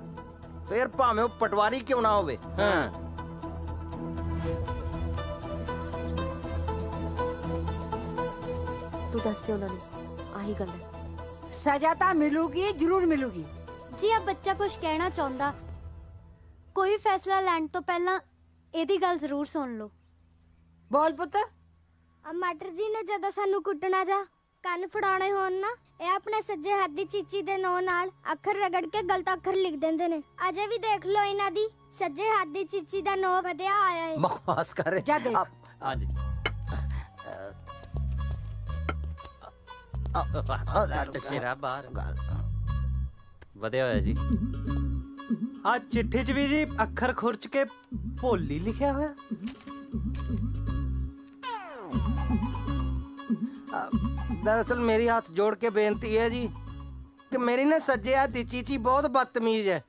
ਫਿਰ ਭਾਵੇਂ ਉਹ ਪਟਵਾਰੀ ਕਿਉਂ ਨਾ ਹੋਵੇ। ਹਾਂ। ਤੂੰ ਦੱਸ ਦੇ ਉਹਨਾਂ ਨੂੰ ਆਹੀ ਗੱਲ ਹੈ। ਸਜ਼ਾ ਤਾਂ ਮਿਲੂਗੀ ਜ਼ਰੂਰ ਮਿਲੂਗੀ। ਜੀ ਆ ਬੱਚਾ ਕੁਝ ਕਹਿਣਾ ਚਾਹੁੰਦਾ ਕੋਈ ਫੈਸਲਾ ਲੈਣ ਤੋਂ ਪਹਿਲਾਂ ਇਹਦੀ ਗੱਲ ਜ਼ਰੂਰ ਸੁਣ ਲਓ। ਬੋਲ ਪੁੱਤ। ਆ ਮਾਟਰ ਜੀ ਨੇ ਜਦੋਂ ਸਾਨੂੰ ਕੁੱਟਣਾ ਜਾ ਕੰਨ ਫੜਾਉਣੇ ਹੋਣ ਨਾ ਇਹ ਆਪਣੇ ਸੱਜੇ ਹੱਥ ਦੀ ਚੀਚੀ ਦੇ ਨੌ ਨਾਲ ਅੱਖਰ ਰਗੜ ਕੇ ਗਲਤ ਅੱਖਰ ਲਿਖ ਦਿੰਦੇ ਨੇ। ਅਜੇ ਵੀ ਦੇਖ ਲਓ ਇਹਨਾਂ ਦੀ ਸੱਜੇ ਹੱਥ ਦੀ ਚੀਚੀ ਦਾ ਨੌ ਵਧਿਆ ਆਇਆ ਹੈ ਬਕਵਾਸ ਕਰ ਜਾ ਦੇਖ। ਆ ਜੀ। ਤੇਰਾ ਬਾਹਰ। ਵਧਿਆ ਹੋਇਆ ਜੀ। ਆ ਚਿੱਠੀ 'ਚ ਵੀ ਜੀ ਅੱਖਰ ਖੁਰਚ ਕੇ ਭੋਲੀ ਲਿਖਿਆ ਹੋਇਆ। ਦਰਅਸਲ ਮੇਰੀ ਹੱਥ ਜੋੜ ਕੇ ਬੇਨਤੀ ਹੈ ਜੀ ਕਿ ਮੇਰੀ ਨਾ ਸੱਜੇ ਹੱਥ ਦੀ ਚੀਚੀ ਬਹੁਤ ਬਦਤਮੀਜ਼ ਹੈ।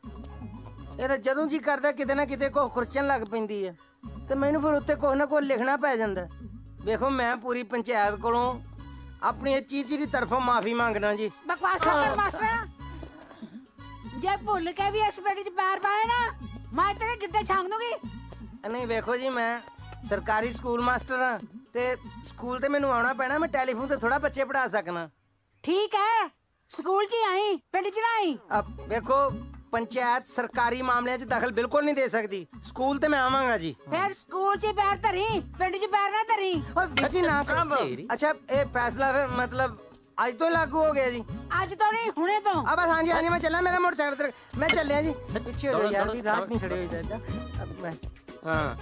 ਇਹਦਾ ਜਦੋਂ ਜੀ ਕਰਦਾ ਕਿਤੇ ਨਾ ਕਿਤੇ ਕੋ ਖੁਰਚਣ ਲੱਗ ਪੈਂਦੀ ਹੈ ਤੇ ਮੈਨੂੰ ਫਿਰ ਉੱਤੇ ਕੁਛ ਨਾ ਕੁਛ ਲਿਖਣਾ ਪੈ ਜਾਂਦਾ ਵੇਖੋ ਮੈਂ ਪੂਰੀ ਪੰਚਾਇਤ ਕੋਲੋਂ ਆਪਣੀ ਇਹ ਚੀਚੀ ਦੀ ਤਰਫੋਂ ਮਾਫੀ ਮੰਗਦਾ ਜੀ। ਬਕਵਾਸ ਕਰ ਮਾਸਟਰ। ਜੇ ਭੁੱਲ ਕੇ ਵੀ ਇਸ ਬੇੜੀ 'ਚ ਪੈਰ ਪਾਏ ਨਾ ਮੈਂ ਤੇਰੇ ਗਿੱਟੇ ਛਾਂਗ ਦੂੰਗੀ। ਨਹੀਂ ਵੇਖੋ ਜੀ ਮੈਂ ਸਰਕਾਰੀ ਸਕੂਲ ਮਾਸਟਰ ਹਾਂ। ਤੇ ਸਕੂਲ ਤੇ ਮੈਨੂੰ ਆਉਣਾ ਪੈਣਾ ਮੈਂ ਟੈਲੀਫੋਨ ਤੇ ਥੋੜਾ ਬੱਚੇ ਪੜ੍ਹਾ ਸਕਣਾ ਠੀਕ ਹੈ। ਸਕੂਲ 'ਚ ਆਈ? ਪਿੰਡ 'ਚ ਨਾ ਆਈ? ਅਬ ਵੇਖੋ ਪੰਚਾਇਤ ਸਰਕਾਰੀ ਮਾਮਲਿਆਂ 'ਚ ਦਖਲ ਬਿਲਕੁਲ ਨਹੀਂ ਦੇ ਸਕਦੀ। ਸਕੂਲ ਤੇ ਮੈਂ ਆਵਾਂਗਾ ਜੀ। ਫਿਰ ਸਕੂਲ 'ਚ ਪੈਰ ਧਰੀ ਪਿੰਡ 'ਚ ਪੈਰ ਨਾ ਧਰੀ। ਓਏ ਜੀ ਨਾ ਕਰੋ। ਅੱਛਾ ਇਹ ਫੈਸਲਾ ਫਿਰ ਮਤਲਬ ਅੱਜ ਤੋਂ ਲਾਗੂ ਹੋ ਗਿਆ ਜੀ। ਅੱਜ ਤੋਂ ਨਹੀਂ ਹੁਣੇ ਤੋਂ। ਆ ਬਸ ਹਾਂਜੀ ਹਾਂਜੀ ਮੈਂ ਚੱਲਾਂ ਮੇਰਾ ਮੋਟਰਸਾਈਕਲ ਤੇ ਮੈਂ ਚੱਲਿਆ ਜੀ। ਪਿੱਛੇ ਹੋ ਜਾ ਯਾਰ ਵੀ ਰਾਸ ਨਹੀਂ ਖੜੇ ਹੋਈ ਜਾਂਦਾ ਅਬ ਮੈਂ ਹਾਂ।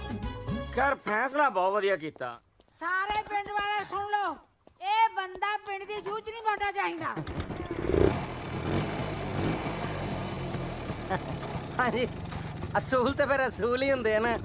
ਖੈਰ ਫੈਸਲਾ ਬਹੁਤ ਵਧੀਆ ਕੀਤਾ। ਸਾਰੇ ਪਿੰਡ ਵਾਲੇ ਸੁਣ ਲਓ। ਇਹ ਬੰਦਾ ਪਿੰਡ ਦੀ ਜੂਝ ਨਹੀਂ ਮੋਟਾ ਚਾਹੀਦਾ। ਹਾਂਜੀ, ਅਸੂਲ ਤੇ ਫਿਰ ਅਸੂਲ ਹੀ ਹੁੰਦੇ ਆ ਨਾ।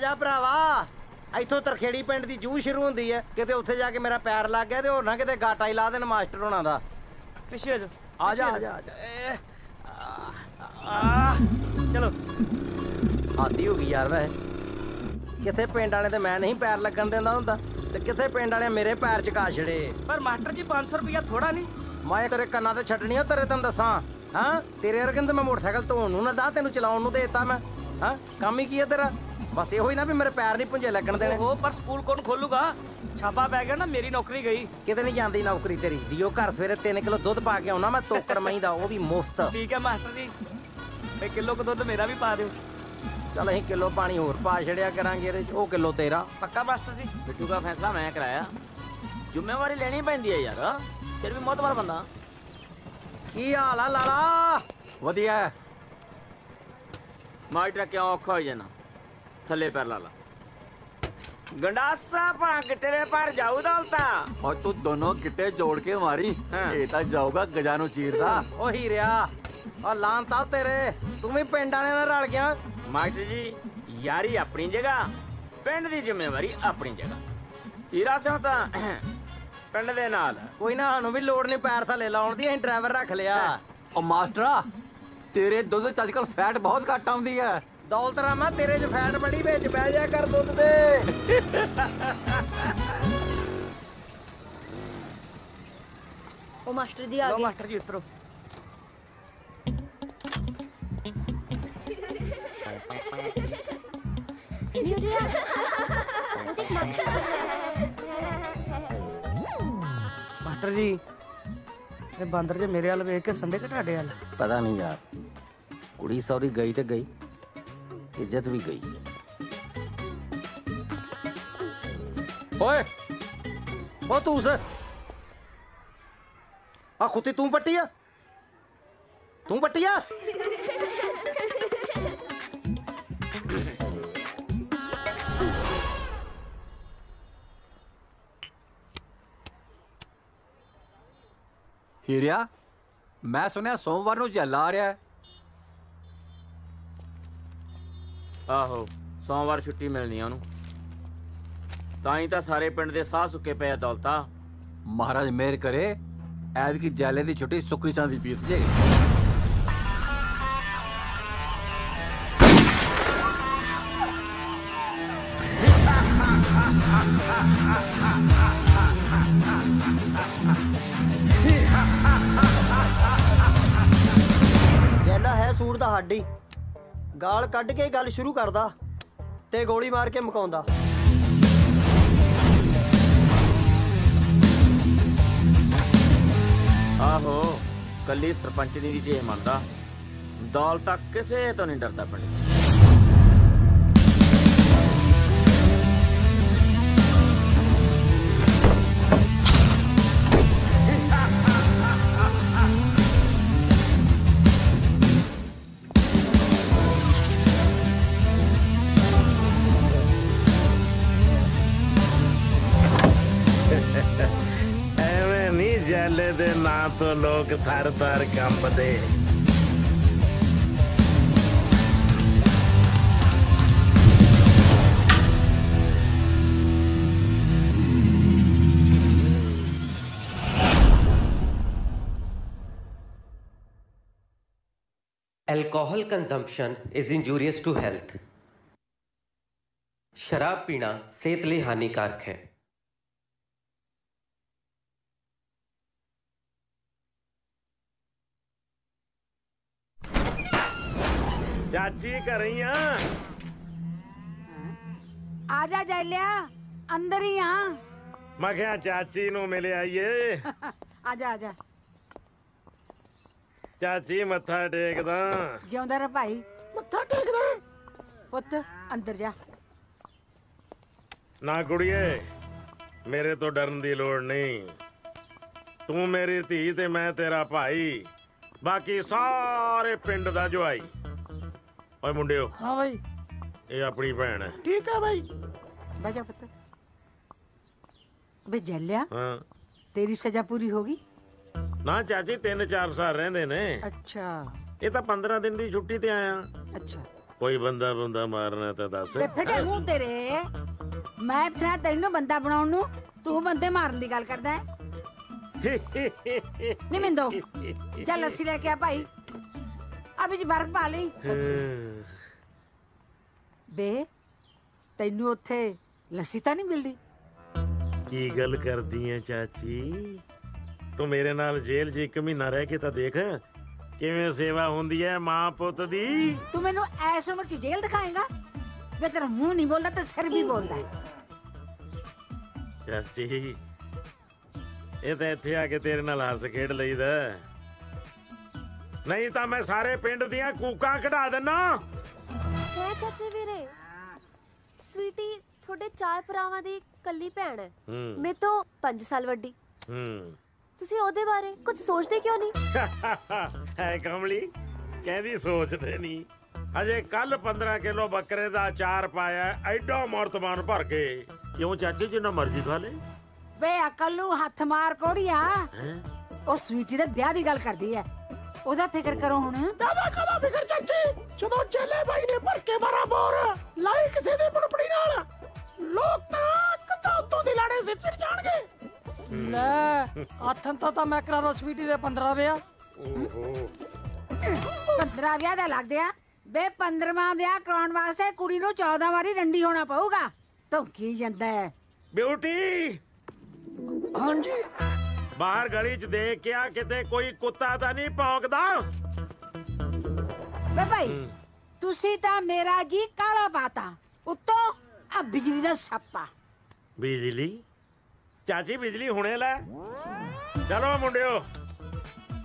ਜਾ ਭਰਾਵਾ। ਇੱਥੋਂ ਤਰਖੇੜੀ ਪਿੰਡ ਦੀ ਜੂਹ ਸ਼ੁਰੂ ਹੁੰਦੀ ਹੈ ਕਿਤੇ ਉੱਥੇ ਜਾ ਕੇ ਮੇਰਾ ਪੈਰ ਲੱਗ ਗਿਆ ਤੇ ਹੋਰ ਨਾ ਕਿਤੇ ਗਾਟਾ ਹੀ ਲਾ ਦੇਣ ਮਾਸਟਰ ਹੋਣਾ ਦਾ। ਪਿੱਛੇ ਜਾ। ਆ ਜਾ। ਆ ਜਾ। ਆ ਜਾ ਚਲੋ। ਆਦੀ ਹੋ ਗਈ ਯਾਰ ਵੈ ਕਿੱਥੇ ਪਿੰਡ ਵਾਲੇ ਤੇ ਮੈਂ ਨਹੀਂ ਪੈਰ ਲੱਗਣ ਦਿੰਦਾ ਹੁੰਦਾ। ਤੇ ਕਿੱਥੇ ਪਿੰਡ ਵਾਲੇ ਮੇਰੇ ਪੈਰ ਚ ਕਾ ਛੜੇ। ਪਰ ਮਾਸਟਰ ਜੀ 500 ਰੁਪਇਆ ਥੋੜਾ ਨਹੀਂ। ਮੈਂ ਤੇਰੇ ਕੰਨਾਂ ਤੇ ਛੱਡਣੀ ਆ ਤੇਰੇ ਤੈਨੂੰ ਦੱਸਾਂ। ਹਾਂ? ਤੇਰੇ ਵਰਗੇ ਨੂੰ ਤੇ ਮੈਂ ਮੋਟਰਸਾਈਕਲ ਧੋਣ ਨੂੰ ਨਾ ਦਾ ਤੈਨੂੰ ਚਲਾਉਣ ਨੂੰ ਦੇਤਾ ਮੈਂ। ਹਾਂ? ਕੰਮ ਹੀ ਕੀ ਹੈ ਤੇਰਾ? ਬਸ ਇਹੋ ਹੀ ਨਾ ਵੀ ਮੇਰੇ ਪੈਰ ਨਹੀਂ ਪੁੰਜੇ ਲੱਗਣ ਦੇਣੇ। ਉਹ ਪਰ ਸਕੂਲ ਕੌਣ ਖੋਲੂਗਾ? ਛਾਪਾ ਪੈ ਗਿਆ ਨਾ ਮੇਰੀ ਨੌਕਰੀ ਗਈ। ਕਿਤੇ ਨਹੀਂ ਜਾਂਦੀ ਨੌਕਰੀ ਤੇਰੀ। ਦਿਓ ਘਰ ਸਵੇਰੇ 3 ਕਿਲੋ ਦੁੱਧ ਪਾ ਕੇ ਆਉਣਾ ਮੈਂ ਤੋਕੜ ਮਹੀਂ ਦਾ ਉਹ ਵੀ ਮੁਫਤ। ਠੀਕ ਹੈ ਮਾਸਟਰ ਜੀ। ਇੱਕ ਕਿਲੋ ਕੁ ਦੁੱਧ ਮੇਰਾ ਵੀ ਪਾ ਦਿਓ। ਚਲ ਅਸੀਂ ਕਿਲੋ ਪਾਣੀ ਹੋਰ ਪਾ ਛੜਿਆ ਕਰਾਂਗੇ ਇਹਦੇ ਚ ਉਹ ਕਿਲੋ ਤੇਰਾ। ਪੱਕਾ ਮਾਸਟਰ ਜੀ? ਬਿੱਟੂ ਦਾ ਫੈਸਲਾ ਮੈਂ ਕਰਾਇਆ। ਜ਼ਿੰਮੇਵਾਰੀ ਲੈਣੀ ਪੈਂਦੀ ਹੈ ਯਾਰ। ਫਿਰ ਵੀ ਮੋਤਬਰ ਬੰਦਾ। ਕੀ ਹਾਲ ਆ ਲਾਲਾ? ਵਧੀਆ। ਮਾਸਟਰ ਕਿਉਂ ਔਖਾ ਹੋ ਜਾਣਾ ਥੱਲੇ ਪੈਰ ਲਾ ਲਾ। ਗੰਡਾਸਾ ਭਾ ਗਿੱਟੇ ਦੇ ਪਰ ਜਾਊ ਦੌਲਤਾ ਔਰ ਤੂੰ ਦੋਨੋਂ ਗਿੱਟੇ ਜੋੜ ਕੇ ਮਾਰੀ। ਇਹ ਤਾਂ ਜਾਊਗਾ ਗਜਾ ਨੂੰ ਚੀਰਦਾ। ਉਹ ਹੀਰਿਆ ਆ ਲਾਂਤਾ ਤੇਰੇ। ਤੂੰ ਵੀ ਪਿੰਡ ਵਾਲਿਆਂ ਨਾਲ ਰਲ ਗਿਆ। ਮਾਸਟਰ ਜੀ ਯਾਰੀ ਆਪਣੀ ਜਗ੍ਹਾ ਪਿੰਡ ਦੀ ਜ਼ਿੰਮੇਵਾਰੀ ਆਪਣੀ ਜਗ੍ਹਾ। ਹੀਰਾ ਸਿੰਘ ਤਾਂ [clears throat] ਪਿੰਡ ਦੇ ਨਾਲ। ਹੈ। ਕੋਈ ਨਾ ਸਾਨੂੰ ਵੀ ਲੋੜ ਨਹੀਂ ਪੈਰ ਥੱਲੇ ਲਾਉਣ ਦੀ ਅਸੀਂ ਡਰਾਈਵਰ ਰੱਖ ਲਿਆ। ਉਹ ਮਾਸਟਰਾ ਤੇਰੇ ਦੁੱਧ ਚ ਅੱਜਕੱਲ ਫੈਟ ਬਹੁਤ ਘੱਟ ਆਉਂਦੀ ਹੈ। ਦੌਲਤ ਰਾਮਾ ਤੇਰੇ 'ਚ ਫੈਟ ਬੜੀ ਵਿੱਚ ਬਹਿ ਜਾ ਕਰ ਦੁੱਧ ਦੇ ਉਹ ਮਾਸਟਰ ਜੀ ਆ ਲਓ ਗਏ। ਮਾਸਟਰ ਜੀ ਉਤਰੋ। ਨਿਊਰੀਆ ਉਹਦੇ ਮਾਸਟਰ ਮਾਸਟਰ ਜੀ ਇਹ ਬਾਂਦਰ ਜੇ ਮੇਰੇ ਵੱਲ ਵੇਖ ਕੇ ਸੰਦੇ ਕਿ ਤੁਹਾਡੇ ਵੱਲ? ਪਤਾ ਨਹੀਂ ਯਾਰ। ਕੁੜੀ ਸੌਰੀ ਗਈ ਤੇ ਗਈ। ਇੱਜ਼ਤ ਵੀ ਗਈ ਓਏ ਉਹ ਤੂੰ ਸ ਆ ਖੁੱਤੀ ਤੂੰ ਪੱਟੀ ਆ ਤੂੰ ਪੱਟੀ ਆ ਹੀਰਿਆ ਮੈਂ ਸੁਣਿਆ ਸੋਮਵਾਰ ਨੂੰ ਜੱਲਾ ਆ ਰਿਹਾ ਹੈ ਆਹੋ ਸੋਮਵਾਰ ਛੁੱਟੀ ਮਿਲਣੀ ਆ ਉਹਨੂੰ। ਤਾਂ ਹੀ ਤਾਂ ਸਾਰੇ ਪਿੰਡ ਦੇ ਸਾਹ ਸੁੱਕੇ ਪਏ ਆ ਦੌਲਤਾ। ਮਹਾਰਾਜ ਮਿਹਰ ਕਰੇ ਐਤਕੀ ਜੈਲੇ ਦੀ ਛੁੱਟੀ ਸੁੱਕੀ ਚਾਂਦੀ ਬੀਤ ਜੇ। ਜੈਲਾ ਹੈ ਸੂਰ ਦਾ ਹੱਡੀ ਗਾਲ ਕੱਢ ਕੇ ਗੱਲ ਸ਼ੁਰੂ ਕਰਦਾ ਤੇ ਗੋਲੀ ਮਾਰ ਕੇ ਮੁਕਾਉਂਦਾ। ਆਹੋ, ਕੱਲੀ ਸਰਪੰਚਨੀ ਦੀ ਜੇ ਮੰਨਦਾ ਦੌਲਤਾ ਕਿਸੇ ਤੋਂ ਨਹੀਂ ਡਰਦਾ ਪਿੰਡ तो लोग थर थर कंबदे alcohol consumption is injurious to health शराब पीना सेहत लिए हानिकारक है। ਚਾਚੀ ਘਰੇ ਆ ਆ ਜਾ ਜੈਲਿਆ ਅੰਦਰ ਹੀ ਆ। ਮੈਂ ਕਿਹਾ ਚਾਚੀ ਨੂੰ ਮਿਲ ਆਈਏ। ਆ ਜਾ ਆ ਜਾ। ਚਾਚੀ ਮੱਥਾ ਟੇਕਦਾ। ਜਿਉਂਦਾ ਰਹਿ ਭਾਈ। ਮੱਥਾ ਟੇਕਦਾ? ਪੁੱਤ ਅੰਦਰ ਜਾ। ਨਾ ਕੁੜੀਏ ਮੇਰੇ ਤੋਂ ਡਰਨ ਦੀ ਲੋੜ ਨਹੀਂ। ਤੂੰ ਮੇਰੀ ਧੀ ਤੇ ਮੈਂ ਤੇਰਾ ਭਾਈ। ਬਾਕੀ ਸਾਰੇ ਪਿੰਡ ਦਾ ਜਵਾਈ ਓਏ ਮੁੰਡਿਓ ਹਾਂ ਭਾਈ ਇਹ ਆਪਣੀ ਭੈਣ ਹੈ। ਠੀਕ ਹੈ ਭਾਈ ਬਹਿ ਜਾ ਪੁੱਤ। ਬੇ ਜੈਲਿਆ ਹਾਂ। ਤੇਰੀ ਸਜ਼ਾ ਪੂਰੀ ਹੋ ਗਈ? ਨਾ ਚਾਚੀ 3-4 ਸਾਲ ਰਹਿੰਦੇ ਨੇ। ਅੱਛਾ। ਇਹ ਤਾਂ 15 ਦਿਨ ਦੀ ਛੁੱਟੀ ਤੇ ਆਇਆ। ਅੱਛਾ। ਕੋਈ ਬੰਦਾ ਬੰਦਾ ਮਾਰਨਾ ਤਾਂ ਦੱਸ। ਬੇ ਫਟੇ ਮੂੰਹ ਤੇਰੇ। ਮੈਂ ਫਿਰ ਤੈਨੂੰ ਬੰਦਾ ਬਣਾਉਣ ਨੂੰ। ਤੂੰ ਬੰਦੇ ਮਾਰਨ ਦੀ ਗੱਲ ਕਰਦਾ ਹੈ। [laughs] ਨਹੀਂ ਮਿੰਦੋ। ਚੱਲ ਲੱਸੀ ਲੈ ਕੇ ਆ ਭਾਈ। ਅਭੀ ਜੀ ਬਰਫ ਪਾ ਲਈ ਬੇ ਤੈਨੂੰ ਉੱਥੇ ਲੱਸੀ ਤਾਂ ਨਹੀਂ ਮਿਲਦੀ ਕੀ ਗੱਲ ਕਰਦੀ ਐ ਚਾਚੀ ਤੂੰ ਮੇਰੇ ਨਾਲ ਜੇਲ੍ਹ 'ਚ ਇੱਕ ਮਹੀਨਾ ਰਹਿ ਕੇ ਤਾਂ ਦੇਖ ਕਿਵੇਂ ਸੇਵਾ ਹੁੰਦੀ ਐ ਮਾਂ ਪੁੱਤ ਦੀ ਤੂੰ ਮੈਨੂੰ ਐਸ ਉਮਰ ਚ ਜੇਲ੍ਹ ਦਿਖਾਏਗਾ ਵੇ ਤੇਰਾ ਮੂੰਹ ਨਹੀਂ ਬੋਲਦਾ ਤੇ ਸਿਰ ਵੀ ਬੋਲਦਾ ਹੈ ਚਾਚੀ ਇਹ ਤਾਂ ਇੱਥੇ ਆ ਕੇ ਤੇਰੇ ਨਾਲ ਹੱਸ ਖੇਡ ਲਈਦਾ ਨਹੀਂ ਤਾਂ ਮੈਂ ਸਾਰੇ ਪਿੰਡ ਦੀਆਂ ਕੂਕਾਂ ਕਢਾ ਦਿੰਨਾ। ਹੈ ਚਾਚੇ ਵੀਰੇ ਸਵੀਟੀ ਤੁਹਾਡੇ ਚਾਰ ਭਰਾਵਾਂ ਦੀ ਕੱਲੀ ਭੈਣ ਹੈ। ਹੂੰ। ਮੇਰੇ ਤੋਂ 5 ਸਾਲ ਵੱਡੀ। ਹੂੰ। ਤੁਸੀਂ ਉਹਦੇ ਬਾਰੇ ਕੁਝ ਸੋਚਦੇ ਕਿਉਂ ਨਹੀਂ? ਹੈ ਕਮਲੀ ਕਹਿੰਦੀ ਸੋਚਦੇ ਨਹੀਂ। ਅਜੇ ਕੱਲ 15 ਕਿਲੋ ਬੱਕਰੇ ਦਾ ਅਚਾਰ ਪਾਇਆ ਐਡਾ ਮਰਤਬਾਨ ਭਰ ਕੇ। ਕਿਉਂ ਚਾਚੀ ਜਿੰਨਾ ਮਰਜ਼ੀ ਖਾ ਲੈ। ਵੇ ਅਕਲ ਨੂੰ ਹੱਥ ਮਾਰ ਕੋੜੀਆ ਉਹ ਸਵੀਟੀ ਦੇ ਵਿਆਹ ਦੀ ਗੱਲ ਕਰਦੀ ਹੈ ਉਹਦਾ ਫਿਕਰ ਕਰੋ ਹੁਣ। ਦਾਦਾ ਕਦਾ ਫਿਕਰ ਚਾਚੀ? ਜਦੋਂ ਚੇਲੇ ਭਾਈ ਨੇ ਭਰ ਕੇ ਮਾਰਾ ਬੋਰ ਲਾਈ ਕਿਸੇ ਦੀ ਬੜਬੜੀ ਨਾਲ ਲੋਕ ਤਾਂ ਕਦਾ ਉੱਤੋਂ ਦੀ ਲਾੜੇ ਸਿਰ ਚੜ ਜਾਣਗੇ? ਲੈ ਹੱਥਾਂ ਤਾਂ ਤਾਂ ਮੈਂ ਕਰਾ ਦਾ ਸਵੀਟੀ ਦੇ 15 ਵਿਆ ਓਹੋ। 15 ਵਿਆਹ ਦਾ ਲੱਗਦੇ ਆ। ਬੇ 15ਵਾਂ ਵਿਆਹ ਕਰਾਉਣ ਵਾਸਤੇ ਕੁੜੀ ਨੂੰ 14 ਵਾਰੀ ਰੰਡੀ ਹੋਣਾ ਪਊਗਾ। ਧੌਂਕੀ ਜਾਂਦਾ ਹੈ। ਬਿਊਟੀ! ਹਾਂਜੀ। ਬਾਹਰ ਗਲੀ 'ਚ ਦੇਖ ਕੇ ਆ ਕਿਤੇ ਕੋਈ ਕੁੱਤਾ ਤਾਂ ਨਹੀਂ ਭੌਂਕਦਾ? ਵੇ ਭਾਈ ਤੁਸੀਂ ਤਾਂ ਮੇਰਾ ਜੀ ਕਾਲਾ ਪਾਤਾ। ਉੱਤੋਂ ਆ ਬਿਜਲੀ ਦਾ ਸੱਪਾ ਬਿਜਲੀ? ਚਾਚੀ ਬਿਜਲੀ ਹੁਣੇ ਲੈ। ਚਲੋ ਮੁੰਡਿਓ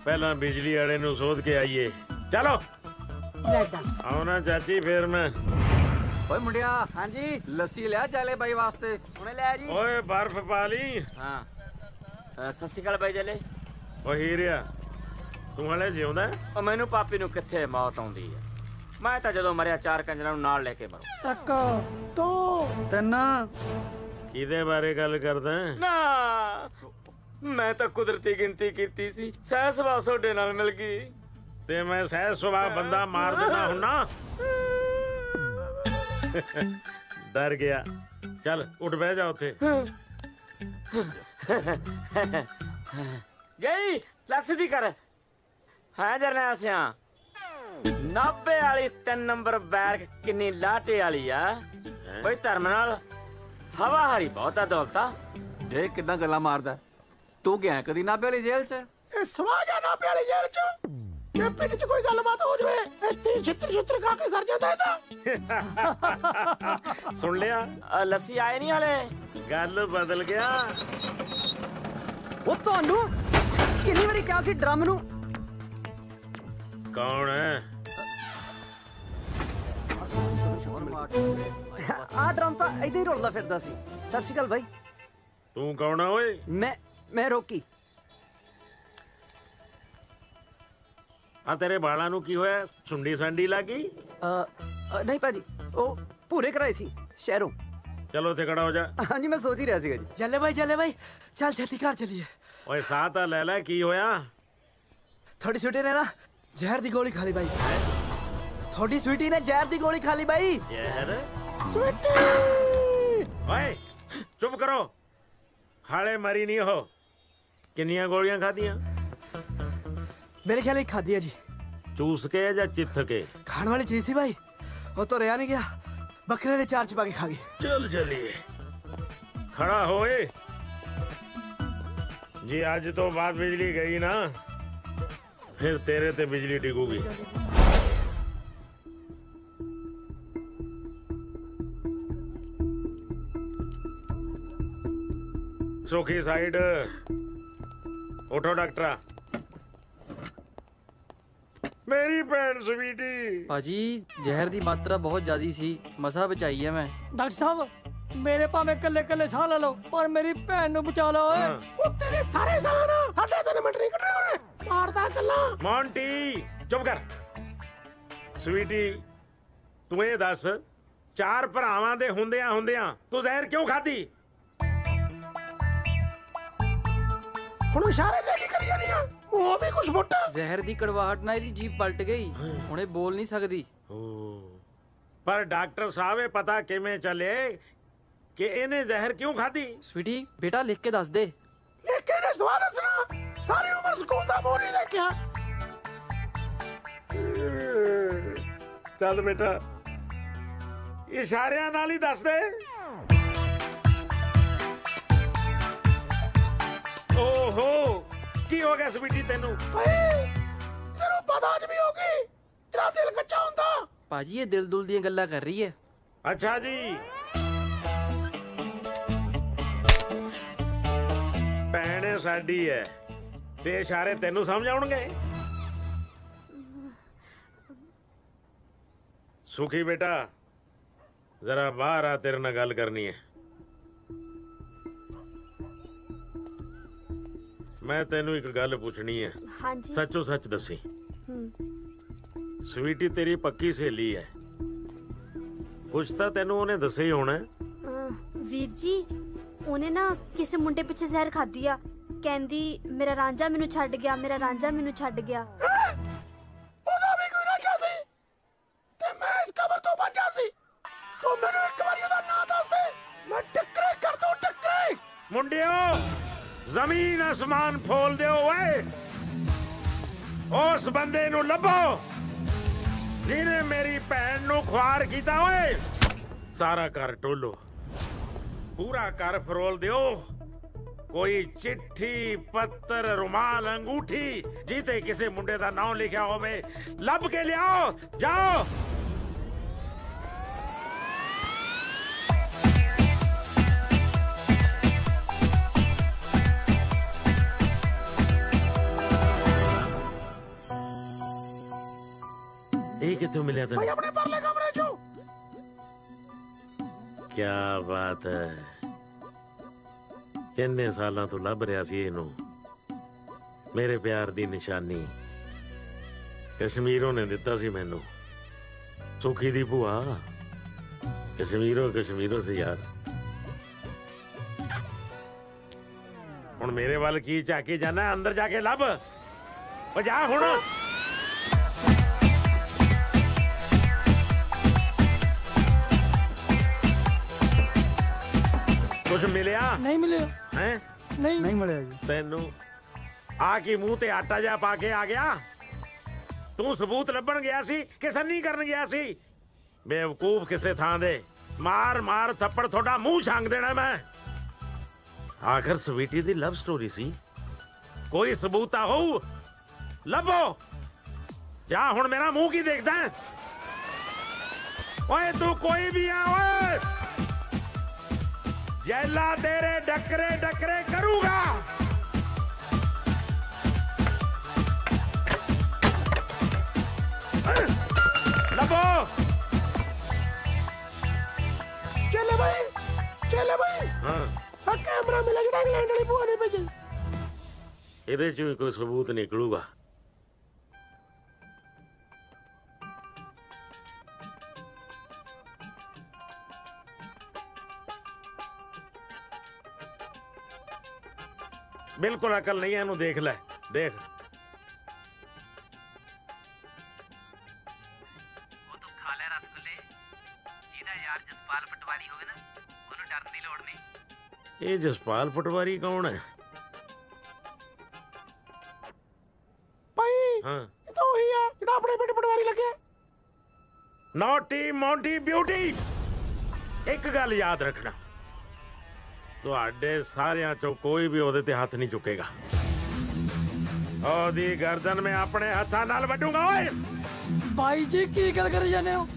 ਪਹਿਲਾਂ ਬਿਜਲੀ ਵਾਲੇ ਨੂੰ ਸੋਧ ਕੇ ਆਈਏ। ਚਲੋ। ਲੈ ਦੱਸ। ਨਾ ਚਾਚੀ ਫੇਰ ਮੈਂ। ਓਏ ਮੁੰਡਿਆ ਹਾਂਜੀ। ਲੱਸੀ ਲਿਆ ਚਾਲੇ ਬਾਈ ਵਾਸਤੇ। ਹੁਣੇ ਲੈ ਜੀ। ਓਏ ਬਰਫ਼ ਪਾ ਲਈ। ਹਾਂ। ਅ, ਸਤਿ ਸ਼੍ਰੀ ਅਕਾਲ ਬਾਈ ਜਲੇ। ਓ ਹੀਰਿਆ ਤੂੰ ਹਲੇ ਜਿਉਂਦਾ ਹੈ? ਉਹ ਮੈਨੂੰ ਪਾਪੀ ਨੂੰ ਕਿੱਥੇ ਮੌਤ ਆਉਂਦੀ ਹੈ? ਮੈਂ ਤਾਂ ਜਦੋਂ ਮਰਿਆ ਚਾਰ ਕੰਜਰਾਂ ਨੂੰ ਨਾਲ ਲੈ ਕੇ ਮਰੂ। ਇੱਕ ਦੋ ਤਿੰਨ। ਕਿਹਦੇ ਬਾਰੇ ਗੱਲ ਕਰਦਾ ਹੈ? ਨਾ ਮੈਂ ਤਾਂ ਕੁਦਰਤੀ ਗਿਣਤੀ ਕੀਤੀ ਸੀ। ਸਹਿ ਸੁਭਾਅ ਤੁਹਾਡੇ ਨਾਲ ਮਿਲ ਗਈ। ਤੇ ਮੈਂ ਸਹਿ ਸੁਭਾਅ ਬੰਦਾ ਮਾਰ ਦਿੰਦਾ ਹੁੰਨਾ। ਡਰ ਗਿਆ। ਚੱਲ ਉੱਠ ਬਹਿ ਜਾ ਉੱਥੇ। ਜਈ ਲੱਖ ਦੀ ਕਰ। ਹਾਂ ਜਰਨੈਲ ਸਿਆ? 90 ਵਾਲੀ 3 ਨੰਬਰ ਬੈਰਕ ਕਿੰਨੀ ਲਾਟੇ ਵਾਲੀ ਆ। ਬਈ ਧਰਮ ਨਾਲ ਹਵਾ ਹਰੀ ਬਹੁਤ ਦੌਲਤਾ। ਇਹ ਕਿਦਾਂ ਗੱਲਾਂ ਮਾਰਦਾ। ਤੂੰ ਗਿਆ ਕਦੀ ਨਾਭੇ ਵਾਲੀ ਜੇਲ੍ਹ 'ਚ? ਇਹ ਸਵਾ ਗਿਆ ਨਾ ਪਿਆਲੀ ਜੇਲ੍ਹ ਚ। ਜੇ ਪਿੰਡ ਚ ਕੋਈ ਗੱਲਬਾਤ ਹੋ ਜਵੇ ਇੱਥੇ ਛਿੱਤਰ ਛਿੱਤਰ ਖਾ ਕੇ ਸਰ ਜਾਂਦਾ ਇਹਦਾ। ਸੁਣ ਲਿਆ। ਲੱਸੀ ਆਏ ਨਹੀਂ ਹਲੇ? ਗੱਲ ਬਦਲ ਗਿਆ। ਉਹ ਤੁਹਾਨੂੰ? ਕਿੰਨੀ ਵਾਰੀ ਕਿਹਾ ਸੀ ਡਰਮ ਨੂੰ? ਕੌਣ ਹੈ? ਆ ਡਰਮ ਤਾਂ ਇੱਥੇ ਹੀ ਰੁਲਦਾ ਫਿਰਦਾ ਸੀ। ਸਤਿ ਸ਼੍ਰੀ ਅਕਾਲ ਬਾਈ। ਤੂੰ ਕੌਣ ਆ ਓਏ? ਮੈਂ ਮੈਂ ਰੋਕੀ। ਆ ਤੇਰੇ ਬਾਲਾਂ ਨੂੰ ਕੀ ਹੋਇਆ? ਸੁੰਡੀ ਸੰਡੀ ਲੱਗੀ ਨਹੀਂ ਭਾਜੀ ਉਹ ਪੂਰੇ ਕਰਾਏ ਸੀ ਸ਼ਹਿਰੋਂ। ਚਲੋ ਉੱਥੇ ਖੜਾ ਹੋ ਜਾ ਹਾਂਜੀ ਮੈਂ ਸੋਚ ਹੀ ਰਿਹਾ ਸੀਗਾ ਜੀ ਜੱਲੇ ਭਾਈ ਜੱਲੇ ਭਾਈ ਚੱਲ ਛੇਤੀ ਘਰ ਚਲੀਏ ਓਏ ਸਾਹ ਤਾਂ ਲੈ ਲੈ ਕੀ ਹੋਇਆ ਤੁਹਾਡੀ ਸਵੀਟੀ ਨੇ ਨਾ ਜ਼ਹਿਰ ਦੀ ਗੋਲੀ ਖਾ ਲਈ ਬਾਈ ਤੁਹਾਡੀ ਸਵੀਟੀ ਨੇ ਜ਼ਹਿਰ ਦੀ ਗੋਲੀ ਖਾ ਲਈ ਬਾਈ ਯਾਰ ਸਵੀਟੀ ਓਏ ਚੁੱਪ ਕਰੋ ਹਾਲੇ ਮਰੀ ਨਹੀਂ ਉਹ ਕਿੰਨੀਆਂ ਗੋਲੀਆਂ ਖਾਧੀਆਂ ਮੇਰੇ ਖਿਆਲ ਇੱਕ ਖਾਦੀ ਹੈ ਜੀ ਚੂਸ ਕੇ ਜਾਂ ਚਿੱਥ ਕੇ ਖਾਣ ਵਾਲੀ ਚੀਜ਼ ਸੀ ਭਾਈ ਉਹ ਤਾਂ ਰਿਆ ਨਹੀਂ ਗਿਆ ਬੱਕਰੇ ਦੇ ਚਾਰ ਚ ਪਾ ਕੇ ਖਾ ਗਈ ਚੱਲ ਚੱਲੀਏ ਖੜਾ ਹੋਏ ਜੀ ਅੱਜ ਤੋਂ ਬਾਅਦ ਬਿਜਲੀ ਗਈ ਨਾ ਫਿਰ ਤੇਰੇ ਤੇ ਬਿਜਲੀ ਡਿੱਗੂਗੀ ਸੁਖੀ ਸਾਈਡ ਉਠੋ ਡਾਕਟਰਾ ਮੇਰੀ ਭੈਣ ਸਵੀਟੀ। ਭਾਜੀ ਜ਼ਹਿਰ ਦੀ ਮਾਤਰਾ ਬਹੁਤ ਜ਼ਿਆਦੀ ਸੀ। ਮਸਾ ਬਚਾਈ ਹੈ ਮੈਂ। ਡਾਕਟਰ ਸਾਹਿਬ ਮੇਰੇ ਭਾਵੇਂ ਕੱਲੇ ਕੱਲੇ ਸਾਹ ਲੈ ਲਓ ਪਰ ਮੇਰੀ ਭੈਣ ਨੂੰ ਬਚਾ ਲਓ ਓਏ। ਉਹ ਤੇਰੇ ਸਾਰੇ ਸਾਹ ਨਾ ਸਾਡੇ ਤਿੰਨ ਮਿੰਟ ਨਹੀਂ ਕੱਢਣੇ ਹੋਣੇ ਮਾਰਦਾ ਗੱਲਾਂ ਮੌਂਟੀ ਚੁੱਪ ਕਰ। ਸਵੀਟੀ ਤੂੰ ਇਹ ਦੱਸ ਚਾਰ ਭਰਾਵਾਂ ਦੇ ਹੁੰਦਿਆਂ ਹੁੰਦਿਆਂ ਤੂੰ ਜ਼ਹਿਰ ਕਿਉਂ ਖਾਧੀ? ਹੁਣ ਇਸ਼ਾਰੇ ਦੇ ਕੀ ਕਰੀ ਜਾਨੀ ਆ? ਉਹ ਵੀ ਕੁਝ ਮੋਟਾ। ਜ਼ਹਿਰ ਦੀ ਕੜਵਾਹਟ ਨਾਲ ਇਹਦੀ ਜੀਭ ਪਲਟ ਗਈ। ਹੁਣ ਇਹ ਬੋਲ ਨਹੀਂ ਸਕਦੀ। ਪਰ ਡਾਕਟਰ ਸਾਹਿਬ ਇਹ ਪਤਾ ਕਿਵੇਂ ਚੱਲੇ? ਕਿ ਇਹਨੇ ਜ਼ਹਿਰ ਕਿਉਂ ਖਾਧੀ? ਸਵੀਟੀ ਬੇਟਾ ਲਿਖ ਕੇ ਦੱਸ ਦੇ। ਲੇਕਿਨ ਇਹ ਸਵਾਲ ਦੱਸਣਾ। ਸਾਰੀ ਉਮਰ ਸਕੂਲ ਦਾ ਨਹੀਂ ਦੇਖਿਆ। ਚੱਲ ਬੇਟਾ ਇਸ਼ਾਰਿਆਂ ਨਾਲ ਹੀ ਦੱਸ ਦੇ। ਓਹੋ। ਕੀ ਹੋ ਗਿਆ ਸਵੀਟੀ ਤੈਨੂੰ? ਤੈਨੂੰ ਪਤਾ ਅੱਜ ਵੀ ਹੋਗੀ ਤੇਰਾ ਦਿਲ ਕੱਚਾ ਹੁੰਦਾ। ਭਾਜੀ ਇਹ ਦਿਲ ਦੁਲ ਦੀਆਂ ਗੱਲਾਂ ਕਰ ਰਹੀ ਹੈ। ਅੱਛਾ ਜੀ। ਭੈਣ ਸਾਡੀ ਹੈ ਤੇ ਇਸ਼ਾਰੇ ਤੈਨੂੰ ਸਮਝ ਆਉਣਗੇ? ਸੁਖੀ ਬੇਟਾ ਜ਼ਰਾ ਬਾਹਰ ਆ ਤੇਰੇ ਨਾਲ ਗੱਲ ਕਰਨੀ ਹੈ। ਮੈਂ ਤੈਨੂੰ ਇੱਕ ਗੱਲ ਪੁੱਛਣੀ ਹੈ। ਹਾਂਜੀ। ਸੱਚੋ ਸੱਚ ਦੱਸੀ। ਹੂੰ। ਸਵੀਟੀ ਤੇਰੀ ਪੱਕੀ ਸਹੇਲੀ ਹੈ। ਕੁਛ ਤਾਂ ਤੈਨੂੰ ਉਹਨੇ ਦੱਸਿਆ ਹੀ ਹੋਣਾ। ਅਹ, ਵੀਰ ਜੀ ਉਹਨੇ ਨਾ ਕਿਸੇ ਮੁੰਡੇ ਪਿੱਛੇ ਜ਼ਹਿਰ ਖਾਧੀ ਆ। ਕਹਿੰਦੀ ਮੇਰਾ ਰਾਂਝਾ ਮੈਨੂੰ ਛੱਡ ਗਿਆ ਮੇਰਾ ਰਾਂਝਾ ਮੈਨੂੰ ਛੱਡ ਗਿਆ। ਉਹਦਾ ਵੀ ਕੋਈ ਰੱਖਿਆ ਸੀ? ਤੇ ਮੈਂ ਇਸ ਕਬਰ ਤੋਂ ਬਚਾ ਸੀ। ਤੂੰ ਮੈਨੂੰ ਇੱਕ ਵਾਰੀ ਉਹਦਾ ਨਾਂ ਦੱਸ ਦੇ। ਮੈਂ ਟੱਕਰੇ ਕਰ ਦੂੰ ਟੱਕਰੇ! ਮੁੰਡਿਓ! ਜ਼ਮੀਨ ਅਸਮਾਨ ਫੋਲ ਦਿਓ ਓਏ। ਉਸ ਬੰਦੇ ਨੂੰ ਲੱਭੋ। ਜਿਹਨੇ ਮੇਰੀ ਭੈਣ ਨੂੰ ਖੁਆਰ ਕੀਤਾ ਓਏ। ਸਾਰਾ ਘਰ ਟੋਲੋ ਪੂਰਾ ਘਰ ਫਰੋਲ ਦਿਓ। ਕੋਈ ਚਿੱਠੀ, ਪੱਤਰ, ਰੁਮਾਲ, ਅੰਗੂਠੀ ਜਿੱਤੇ ਕਿਸੇ ਮੁੰਡੇ ਦਾ ਨਾਮ ਲਿਖਿਆ ਹੋਵੇ, ਲੱਭ ਕੇ ਲਿਆਓ। ਜਾਓ। ਕਿੱਥੋਂ ਮਿਲਿਆ ਭਾਈ ਤੈਨੂੰ ਆਪਣੇ ਪਰਲੇ ਕਮਰੇ ਚੋਂ ਕੀ ਬਾਤ ਹੈ ਕਿੰਨੇ ਸਾਲਾਂ ਤੋਂ ਲੱਭ ਰਿਹਾ ਸੀ ਇਹਨੂੰ ਮੇਰੇ ਪਿਆਰ ਦੀ ਨਿਸ਼ਾਨੀ ਕਸ਼ਮੀਰੋਂ ਨੇ ਦਿੱਤਾ ਸੀ ਮੈਨੂੰ ਸੁਖੀ ਦੀ ਭੂਆ ਕਸ਼ਮੀਰੋਂ ਕਸ਼ਮੀਰੋਂ ਸੀ ਯਾਰ ਹੁਣ ਮੇਰੇ ਵੱਲ ਕੀ ਝਾਕੀ ਜਾਣਾ ਅੰਦਰ ਜਾ ਕੇ ਲੱਭ ਉਹ ਜਾ ਹੁਣ ਕੁਝ ਮਿਲਿਆ? ਨਹੀਂ ਮਿਲਿਆ। ਹੈ? ਨਹੀਂ। ਨਹੀਂ ਮਿਲਿਆ ਜੀ। ਤੈਨੂੰ ਆ ਕੀ ਮੂੰਹ ਤੇ ਆਟਾ ਜਾ ਪਾ ਕੇ ਆ ਗਿਆ? ਤੂੰ ਸਬੂਤ ਲੱਭਣ ਗਿਆ ਸੀ ਕਿ ਸੰਨੀ ਕਰਨ ਗਿਆ ਸੀ? ਬੇਵਕੂਫ ਕਿਸੇ ਥਾਂ ਦੇ। ਮਾਰ ਮਾਰ ਥੱਪੜ ਤੁਹਾਡਾ ਮੂੰਹ ਛਾਂਗ ਦੇਣਾ ਮੈਂ। ਆਖਰ ਸਵੀਟੀ ਦੀ ਲਵ ਸਟੋਰੀ ਸੀ। ਕੋਈ ਸਬੂਤ ਆ ਹੋਊ? ਲੱਭੋ। ਜਾ ਹੁਣ ਮੇਰਾ ਮੂੰਹ ਕੀ ਦੇਖਦਾ ਹੈ? ਓਏ ਤੂੰ ਕੋਈ ਵੀ ਆ ਓਏ! ਜੈਲਾ ਤੇਰੇ ਡੱਕਰੇ ਡੱਕਰੇ ਕਰੂਗਾ। ਲੱਭੋ। ਚੱਲੇ ਭਾਈ ਚੱਲੇ ਭਾਈ ਹਾਂ। ਆ ਕੈਮਰਾ ਮਿਲਿਆ ਜਿਹੜਾ ਇੰਗਲੈਂਡ ਵਾਲੀ ਭੂਆ ਨੇ ਭੇਜਿਆ। ਇਹਦੇ ਚ ਵੀ ਕੋਈ ਸਬੂਤ ਨਿਕਲੂਗਾ। ਬਿਲਕੁਲ ਅਕਲ ਨਹੀਂ ਹੈ ਇਹਨੂੰ ਦੇਖ ਲੈ ਦੇਖ। ਖਾ ਲੈ ਰਸਗੁੱਲੇ। ਜਿਹਦਾ ਯਾਰ ਜਸਪਾਲ ਪਟਵਾਰੀ ਹੋਵੇ ਨਾ ਉਹਨੂੰ ਡਰਨ ਦੀ ਲੋੜ ਨਹੀਂ। ਇਹ ਜਸਪਾਲ ਪਟਵਾਰੀ ਕੌਣ ਹੈ? ਭਾਈ ਹਾਂ। ਇਹ ਤਾਂ ਉਹੀ ਆ ਜਿਹੜਾ ਆਪਣੇ ਪਿੰਡ ਪਟਵਾਰੀ ਲੱਗਿਆ। ਨੌਟੀ ਮੌਂਟੀ ਬਿਊਟੀ ਇੱਕ ਗੱਲ ਯਾਦ ਰੱਖਣਾ। ਤੁਹਾਡੇ ਸਾਰਿਆਂ ਚੋਂ ਕੋਈ ਵੀ ਉਹਦੇ ਤੇ ਹੱਥ ਨਹੀਂ ਚੁੱਕੇਗਾ। ਉਹਦੀ ਗਰਦਨ ਮੈਂ ਆਪਣੇ ਹੱਥਾਂ ਨਾਲ ਵੱਢੂਗਾ ਓਏ! ਬਾਈ ਜੀ ਕੀ ਗੱਲ ਕਰੀ ਜਾਂਦੇ ਹੋ?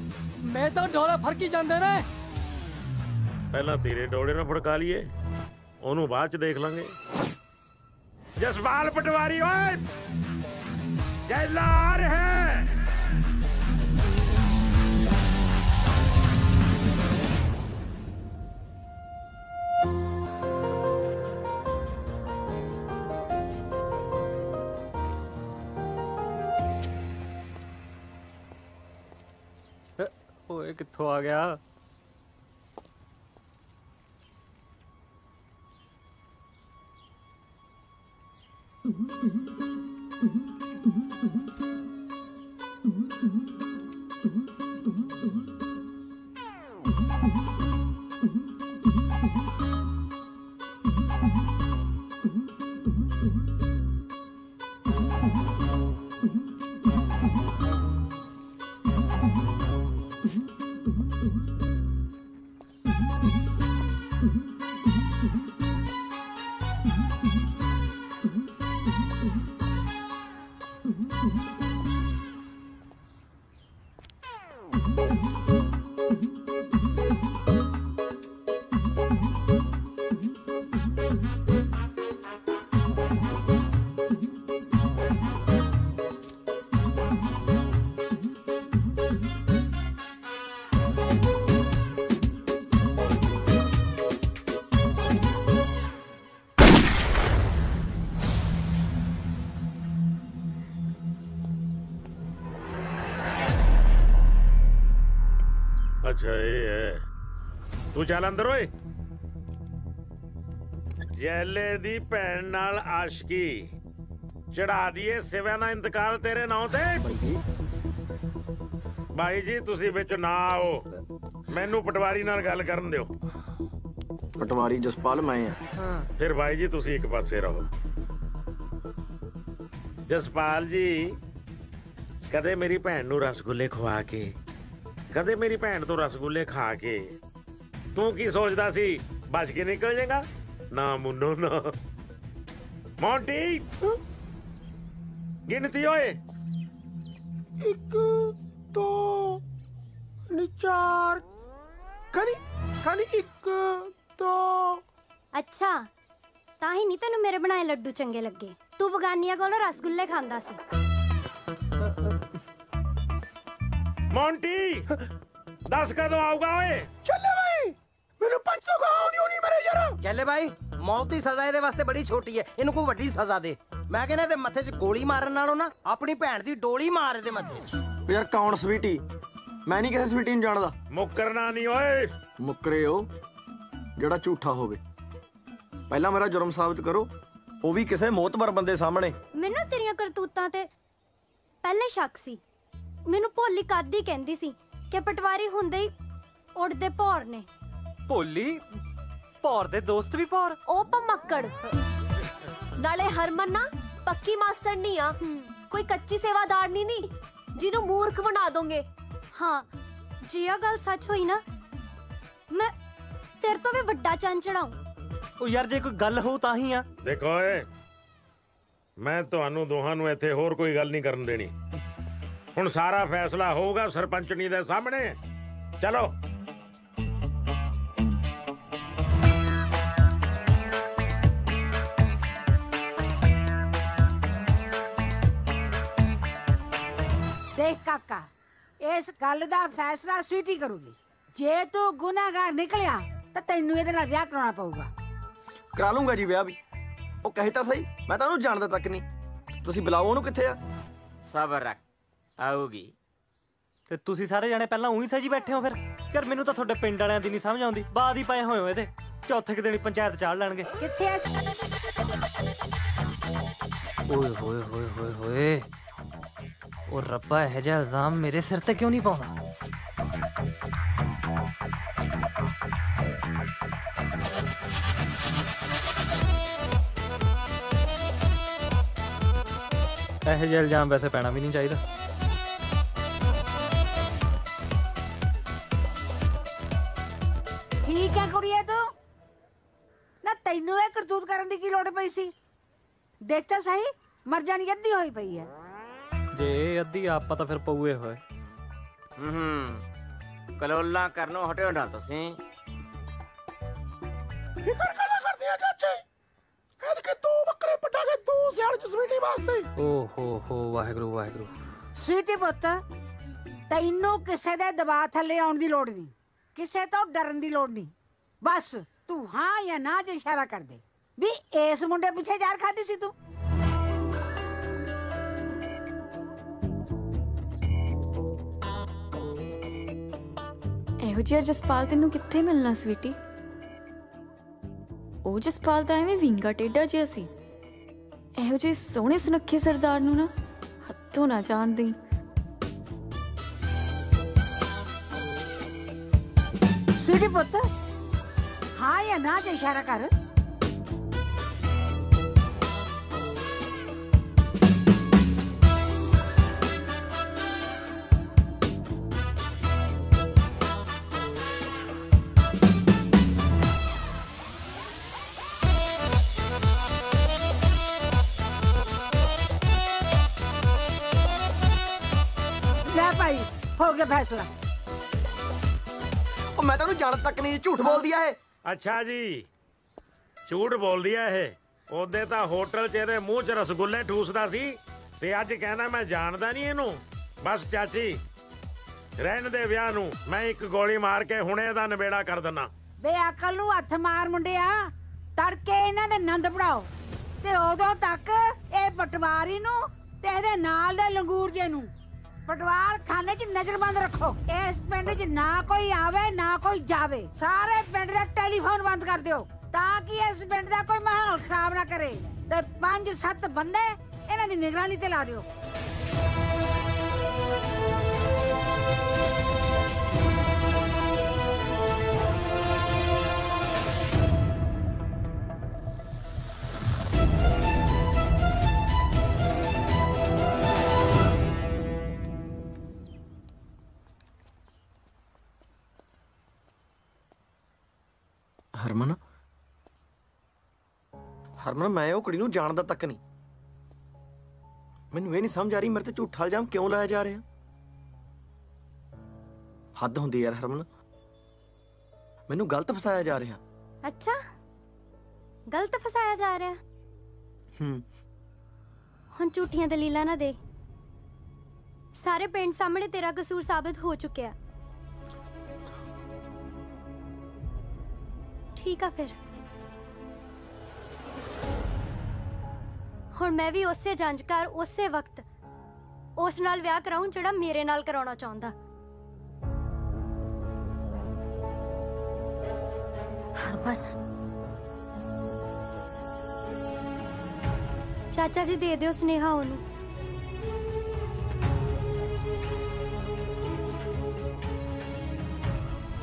ਮੈਂ ਤਾਂ ਢੋਲਾ ਫਰਕੀ ਜਾਂਦੇ ਨੇ। ਪਹਿਲਾਂ ਤੇਰੇ ਡੋਲੇ ਨਾਲ ਫੜਕਾ ਲਈਏ ਉਹਨੂੰ ਬਾਅਦ ਚ ਦੇਖ ਲਾਂਗੇ। ਜਸਪਾਲ ਪਟਵਾਰੀ ਓਏ! ਜੈਲਾਰ ਹੈ! ਕਿੱਥੋਂ ਆ ਗਿਆ? ਚੱਲ ਅੰਦਰ ਓਏ। ਜੈਲੇ ਦੀ ਭੈਣ ਨਾਲ ਆਸ਼ਕੀ। ਚੜਾ ਦਈਏ ਸਿਵਿਆਂ ਦਾ ਇੰਤਕਾਲ ਤੇਰੇ ਨਾਂ ਤੇ। ਭਾਈ ਜੀ ਤੁਸੀਂ ਵਿੱਚ ਨਾ ਆਓ। ਮੈਨੂੰ ਪਟਵਾਰੀ ਨਾਲ ਗੱਲ ਕਰਨ ਦਿਓ। ਪਟਵਾਰੀ ਜਸਪਾਲ ਮੈਂ ਆ। ਫਿਰ ਭਾਈ ਜੀ ਤੁਸੀਂ ਇੱਕ ਪਾਸੇ ਰਹੋ। ਜਸਪਾਲ ਜੀ ਕਦੇ ਮੇਰੀ ਭੈਣ ਨੂੰ ਰਸਗੁੱਲੇ ਖਵਾ ਕੇ ਕਦੇ ਮੇਰੀ ਭੈਣ ਤੋਂ ਰਸਗੁੱਲੇ ਖਾ ਕੇ ਤੂੰ ਕੀ ਸੋਚਦਾ ਸੀ ਬਚ ਕੇ ਨਿਕਲ ਜਾਏਗਾ ਨਾ ਮੁੰਨੋ ਨਾ ਮੌਂਟੀ ਗਿਣਤੀ ਓਏ ਇੱਕ ਦੋ ਨੀ ਚਾਰ ਖਾਲੀ ਖਾਲੀ ਇੱਕ ਦੋ ਅੱਛਾ ਤਾਂ ਹੀ ਨਹੀਂ ਤੈਨੂੰ ਮੇਰੇ ਬਣਾਏ ਲੱਡੂ ਚੰਗੇ ਲੱਗੇ ਤੂੰ ਬਗਾਨੀਆਂ ਕੋਲੋਂ ਰਸਗੁੱਲੇ ਖਾਂਦਾ ਸੀ ਮੌਂਟੀ ਦੱਸ ਕਦੋਂ ਆਊਗਾ ਓਏ ਚੱਲੇ ਬਾਈ ਮੈਨੂੰ ਪੰਜ ਤੋਂ ਗਾਉਂਦੀ ਹੋਣੀ ਮੇਰੇ ਯਾਰ। ਚੱਲੇ ਭਾਈ ਮੌਤ ਦੀ ਸਜ਼ਾ ਇਹਦੇ ਵਾਸਤੇ ਬੜੀ ਛੋਟੀ ਹੈ। ਇਹਨੂੰ ਕੋਈ ਵੱਡੀ ਸਜ਼ਾ ਦੇ। ਮੈਂ ਕਹਿੰਦਾ ਇਹਦੇ ਮੱਥੇ 'ਚ ਗੋਲੀ ਮਾਰਨ ਨਾਲੋਂ ਨਾ ਆਪਣੀ ਭੈਣ ਦੀ ਡੋਲੀ ਮਾਰ ਇਹਦੇ ਮੱਥੇ 'ਚ। ਯਾਰ ਕੌਣ ਸਵੀਟੀ? ਮੈਂ ਨਹੀਂ ਕਿਸੇ ਸਵੀਟੀ ਨੂੰ ਜਾਣਦਾ। ਮੁੱਕਰਨਾ ਨਹੀਂ ਓਏ। ਮੁੱਕਰੇ ਉਹ ਜਿਹੜਾ ਝੂਠਾ ਹੋਵੇ। ਪਹਿਲਾਂ ਮੇਰਾ ਜੁਰਮ ਸਾਬਤ ਕਰੋ ਉਹ ਵੀ ਕਿਸੇ ਮੋਤਬਰ ਬੰਦੇ ਸਾਹਮਣੇ। ਮੈਨੂੰ ਤੇਰੀਆਂ ਕਰਤੂਤਾਂ ਤੇ ਪਹਿਲੇ ਸ਼ੱਕ ਸੀ। ਮੈਨੂੰ ਭੋਲੀ ਕਾਦੀ ਕਹਿੰਦੀ ਸੀ ਕਿ ਪਟਵਾਰੀ ਹੁੰਦੇ ਹੀ ਉੜਦੇ ਭੌਰ ਨੇ। ਭੋਲੀ ਭੌਰ ਦੇ ਦੋਸਤ ਵੀ ਭੌਰ। ਉਹ ਪਮੱਕੜ। ਨਾਲੇ ਹਰਮਨ ਨਾ ਪੱਕੀ ਮਾਸਟਰ ਨਹੀਂ ਆ। ਕੋਈ ਕੱਚੀ ਸੇਵਾਦਾਰ ਨਹੀਂ ਨਹੀਂ ਜਿਹਨੂੰ ਮੂਰਖ ਬਣਾ ਦੋਗੇ। ਹਾਂ ਜੇ ਇਹ ਗੱਲ ਸੱਚ ਹੋਈ ਨਾ ਮੈਂ ਤੇਰੇ ਤੋਂ ਵੀ ਵੱਡਾ ਚੰਨ ਚੜਾਉਂ ਉਹ ਯਾਰ ਜੇ ਕੋਈ ਗੱਲ ਹੋਊ ਤਾਂ ਹੀ ਆ। ਦੇਖੋ ਓਏ ਮੈਂ ਤੁਹਾਨੂੰ ਦੋਹਾਂ ਨੂੰ ਇੱਥੇ ਹੋਰ ਕੋਈ ਗੱਲ ਨਹੀਂ ਕਰਨ ਦੇਣੀ। ਹੁਣ ਸਾਰਾ ਫੈਸਲਾ ਹੋਊਗਾ ਸਰਪੰਚਣੀ ਦੇ ਸਾਹਮਣੇ। ਚਲੋ। ਇਸ ਗੱਲ ਦਾ ਫੈਸਲਾ ਸਵੀਟੀ ਕਰੂਗੀ। ਜੇ ਤੂੰ ਗੁਨਾਹਗਾਰ ਨਿਕਲਿਆ ਤਾਂ ਤੈਨੂੰ ਇਹਦੇ ਨਾਲ ਵਿਆਹ ਕਰਾਉਣਾ ਪਊਗਾ। ਕਰਾ ਲੂੰਗਾ ਜੀ ਵਿਆਹ ਵੀ। ਉਹ ਕਹੇ ਤਾਂ ਸਹੀ ਮੈਂ ਤਾਂ ਉਹਨੂੰ ਜਾਣਦਾ ਤੱਕ ਨਹੀਂ। ਤੁਸੀਂ ਬੁਲਾਓ ਉਹਨੂੰ ਕਿੱਥੇ ਆ? ਸਬਰ ਰੱਖ ਆਊਗੀ। ਤੇ ਤੁਸੀਂ ਸਾਰੇ ਜਣੇ ਪਹਿਲਾਂ ਉਹੀ ਸਜੀ ਬੈਠੇ ਹੋ ਫਿਰ? ਯਾਰ ਮੈਨੂੰ ਤਾਂ ਤੁਹਾਡੇ ਪਿੰਡ ਵਾਲਿਆਂ ਦੀ ਨਹੀਂ ਸਮਝ ਆਉਂਦੀ। ਬਾਦ ਹੀ ਪਏ ਹੋਏ ਹੋ ਇਹਦੇ। ਚੌਥੇ ਕੁ ਦਿਨ ਹੀ ਪੰਚਾਇਤ ਚਾੜ ਲੈਣਗੇ। ਕਿੱਥੇ ਐ ਓਏ ਹੋਏ ਹੋਏ ਹੋਏ ਹੋਏ। ਉਹ ਰੱਬਾ ਇਹ ਜਿਹਾ ਇਲਜ਼ਾਮ ਮੇਰੇ ਸਿਰ ਤੇ ਕਿਉਂ ਨਹੀਂ ਪਾਉਂਦਾ ਇਹ ਜਿਹਾ ਇਲਜ਼ਾਮ ਵੈਸੇ ਪੈਣਾ ਵੀ ਨਹੀਂ ਚਾਹੀਦਾ ਠੀਕ ਹੈ ਕੁੜੀਏ ਤੂੰ ਨਾ ਤੈਨੂੰ ਇਹ ਕਰਤੂਤ ਕਰਨ ਦੀ ਕੀ ਲੋੜ ਪਈ ਸੀ ਦੇਖ ਤਾਂ ਸਹੀ ਮਰ ਜਾਣੀ ਅੱਧੀ ਹੋਈ ਪਈ ਹੈ ਜੇ ਇਹ ਅੱਧੀ ਆਪਾਂ ਤਾਂ ਫਿਰ ਪਊਏ ਹੋਏ। ਹੂੰ। ਕਲੋਲਾਂ ਕਰਨੋਂ ਹਟਿਓ ਨਾ ਤੁਸੀਂ। ਫਿਕਰ ਕਾਹਦਾ ਕਰਦੀ ਆ ਚਾਚੇ? ਐਦ ਕਿ ਦੋ ਬੱਕਰੇ ਪਟਾਗੇ ਦੋ ਸਿਆਲ ਚ ਸਵੀਟੀ ਵਾਸਤੇ। ਓ ਹੋ ਹੋ ਵਾਹਿਗੁਰੂ ਵਾਹਿਗੁਰੂ। ਸਵੀਟੀ ਪੁੱਤ ਤੈਨੂੰ ਕਿਸੇ ਦੇ ਦਬਾਅ ਥੱਲੇ ਆਉਣ ਦੀ ਲੋੜ ਨਹੀਂ। ਕਿਸੇ ਤੋਂ ਡਰਨ ਦੀ ਲੋੜ ਨਹੀਂ। ਬਸ ਤੂੰ ਹਾਂ ਜਾਂ ਨਾ ਚ ਇਸ਼ਾਰਾ ਕਰ ਦੇ। ਵੀ ਇਸ ਮੁੰਡੇ ਪਿੱਛੇ ਯਾਰ ਖਾਦੀ ਸੀ ਤੂੰ? ਇਹੋ ਜਿਹਾ ਜਸਪਾਲ ਤੈਨੂੰ ਕਿੱਥੇ ਮਿਲਣਾ, ਸਵੀਟੀ? ਉਹ ਜਸਪਾਲ ਤਾਂ ਐਵੇਂ ਵਿੰਗਾ ਟੇਡਾ ਜਿਹਾ ਸੀ। ਇਹੋ ਜਿਹੇ ਸੋਹਣੇ ਸੁਨੱਖੇ ਸਰਦਾਰ ਨੂੰ ਨਾ ਹੱਥੋਂ ਨਾ ਜਾਣਦੀ ਸਵੀਟੀ ਪੁੱਤ, ਹਾਂ ਜਾਂ ਨਾ ਚ ਇਸ਼ਾਰਾ ਕਰ। ਗਿਆ ਫੈਸਲਾ। ਉਹ ਮੈਂ ਤੈਨੂੰ ਜਾਣ ਤੱਕ ਨਹੀਂ ਝੂਠ ਬੋਲਦੀ ਆ ਇਹ। ਅੱਛਾ ਜੀ ਝੂਠ ਬੋਲਦੀ ਆ ਇਹ। ਉਹਦੇ ਤਾਂ ਹੋਟਲ 'ਚ ਇਹਦੇ ਮੂੰਹ 'ਚ ਰਸਗੁੱਲੇ ਠੂਸਦਾ ਸੀ ਤੇ ਅੱਜ ਕਹਿੰਦਾ ਮੈਂ ਜਾਣਦਾ ਨਹੀਂ ਇਹਨੂੰ। ਬਸ ਚਾਚੀ ਰਹਿਣ ਦੇ ਵਿਆਹ ਨੂੰ ਮੈਂ ਇੱਕ ਗੋਲੀ ਮਾਰ ਕੇ ਹੁਣੇ ਇਹਦਾ ਨਿਬੇੜਾ ਕਰ ਦਿੰਨਾ। ਬੇ ਅਕਲ ਨੂੰ ਹੱਥ ਮਾਰ ਮੁੰਡਿਆ ਤੜਕੇ ਇਹਨਾਂ ਦੇ ਨੰਦ ਪੜਾਓ ਤੇ ਉਦੋਂ ਤੱਕ ਇਹ ਪਟਵਾਰੀ ਨੂੰ ਤੇ ਇਹਦੇ ਨਾਲ ਦੇ ਲੰਗੂਰ ਜੇ ਨੂੰ। ਪਟਵਾਰ ਖਾਨੇ 'ਚ ਨਜ਼ਰਬੰਦ ਰੱਖੋ। ਇਸ ਪਿੰਡ 'ਚ ਨਾ ਕੋਈ ਆਵੇ, ਨਾ ਕੋਈ ਜਾਵੇ। ਸਾਰੇ ਪਿੰਡ ਦਾ ਟੈਲੀਫੋਨ ਬੰਦ ਕਰ ਦਿਓ, ਤਾਂ ਕਿ ਇਸ ਪਿੰਡ ਦਾ ਕੋਈ ਮਾਹੌਲ ਖਰਾਬ ਨਾ ਕਰੇ। ਤੇ ਪੰਜ ਸੱਤ ਬੰਦੇ ਇਹਨਾਂ ਦੀ ਨਿਗਰਾਨੀ ਤੇ ਲਾ ਦਿਓ। ਹਰਮਨ? ਹਰਮਨ ਮੈਂ ਉਹ ਕੁੜੀ ਨੂੰ ਜਾਣਦਾ ਤੱਕ ਨਹੀਂ। ਮੈਨੂੰ ਇਹ ਨਹੀਂ ਸਮਝ ਆ ਰਹੀ ਮੇਰੇ ਤੇ ਝੂਠਾ ਇਲਜ਼ਾਮ ਕਿਉਂ ਲਾਇਆ ਜਾ ਰਿਹਾ? ਹੱਦ ਹੁੰਦੀ ਯਾਰ ਹਰਮਨ। ਮੈਨੂੰ ਗਲਤ ਫਸਾਇਆ ਜਾ ਰਿਹਾ। ਅੱਛਾ। ਗਲਤ ਫਸਾਇਆ ਜਾ ਰਿਹਾ। ਹੂੰ। ਹੁਣ ਝੂਠੀਆਂ ਦਲੀਲਾਂ ਨਾ ਦੇ। ਸਾਰੇ ਪਿੰਡ ਸਾਹਮਣੇ ਤੇਰਾ ਕਸੂਰ ਸਾਬਤ ਹੋ ਚੁੱਕਿਆ। ਠੀਕ ਆ ਫਿਰ ਹੁਣ ਮੈਂ ਵੀ ਉਸੇ ਜੰਜ ਘਰ ਉਸੇ ਵਕਤ ਉਸ ਨਾਲ ਵਿਆਹ ਕਰਾਉਂ ਜਿਹੜਾ ਮੇਰੇ ਨਾਲ ਕਰਾਉਣਾ ਚਾਹੁੰਦਾ ਹਰਮਨ ਚਾਚਾ ਜੀ ਦੇ ਦਿਓ ਸਨੇਹਾ ਉਹਨੂੰ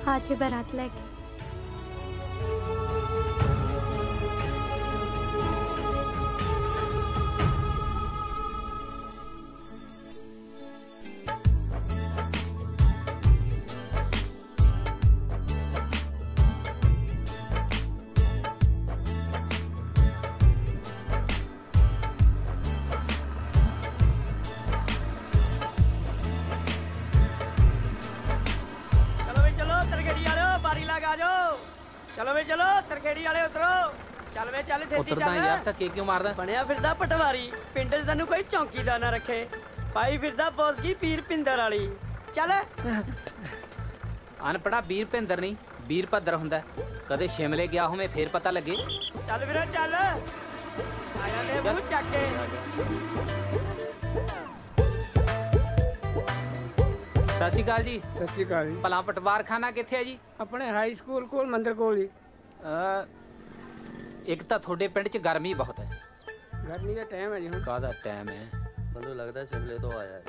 ਆਜੇ ਬਾਰਾਤ ਲੈ ਕੇ ਉਤਰਦਾ ਯਾਰ ਧੱਕੇ ਕਿਉਂ ਮਾਰਦਾ? ਬਣਿਆ ਫਿਰਦਾ ਪਟਵਾਰੀ ਪਿੰਡ 'ਚ ਤੈਨੂੰ ਕੋਈ ਚੌਂਕੀਦਾਰ ਨਾ ਰੱਖੇ। ਪਾਈ ਫਿਰਦਾ ਬੋਸ ਕੀ ਪੀਰ ਪਿੰਦਰ ਵਾਲੀ। ਚੱਲ। ਅਨਪੜਾ ਵੀਰ ਭਿੰਦਰ ਨਹੀਂ ਵੀਰ ਭੱਦਰ ਹੁੰਦਾ। ਕਦੇ ਸ਼ਿਮਲੇ ਗਿਆ ਹੋਵੇਂ ਫੇਰ ਪਤਾ ਲੱਗੇ। ਚੱਲ ਵੀਰਾ ਚੱਲ। ਆ ਜਾਂਦੇ ਮੂੰਹ ਚੱਕ ਕੇ। ਸਤਿ ਸ਼੍ਰੀ ਅਕਾਲ ਜੀ। ਸਤਿ ਸ਼੍ਰੀ ਅਕਾਲ ਜੀ। ਭਲਾ ਪਟਵਾਰ ਖਾਨਾ ਕਿੱਥੇ ਹੈ ਜੀ? ਆਪਣੇ ਹਾਈ ਸਕੂਲ ਕੋਲ ਮੰਦਿਰ ਕੋਲ ਜੀ। ਅ, ਇੱਕ ਤਾਂ ਤੁਹਾਡੇ ਪਿੰਡ 'ਚ ਗਰਮੀ ਬਹੁਤ ਹੈ। ਗਰਮੀ ਦਾ ਟਾਈਮ ਹੈ ਜੀ ਹੁਣ। ਕਾਹਦਾ ਟਾਈਮ ਹੈ? ਮੈਨੂੰ ਲੱਗਦਾ ਸ਼ਿਮਲੇ ਤੋਂ ਆਇਆ ਹੈ।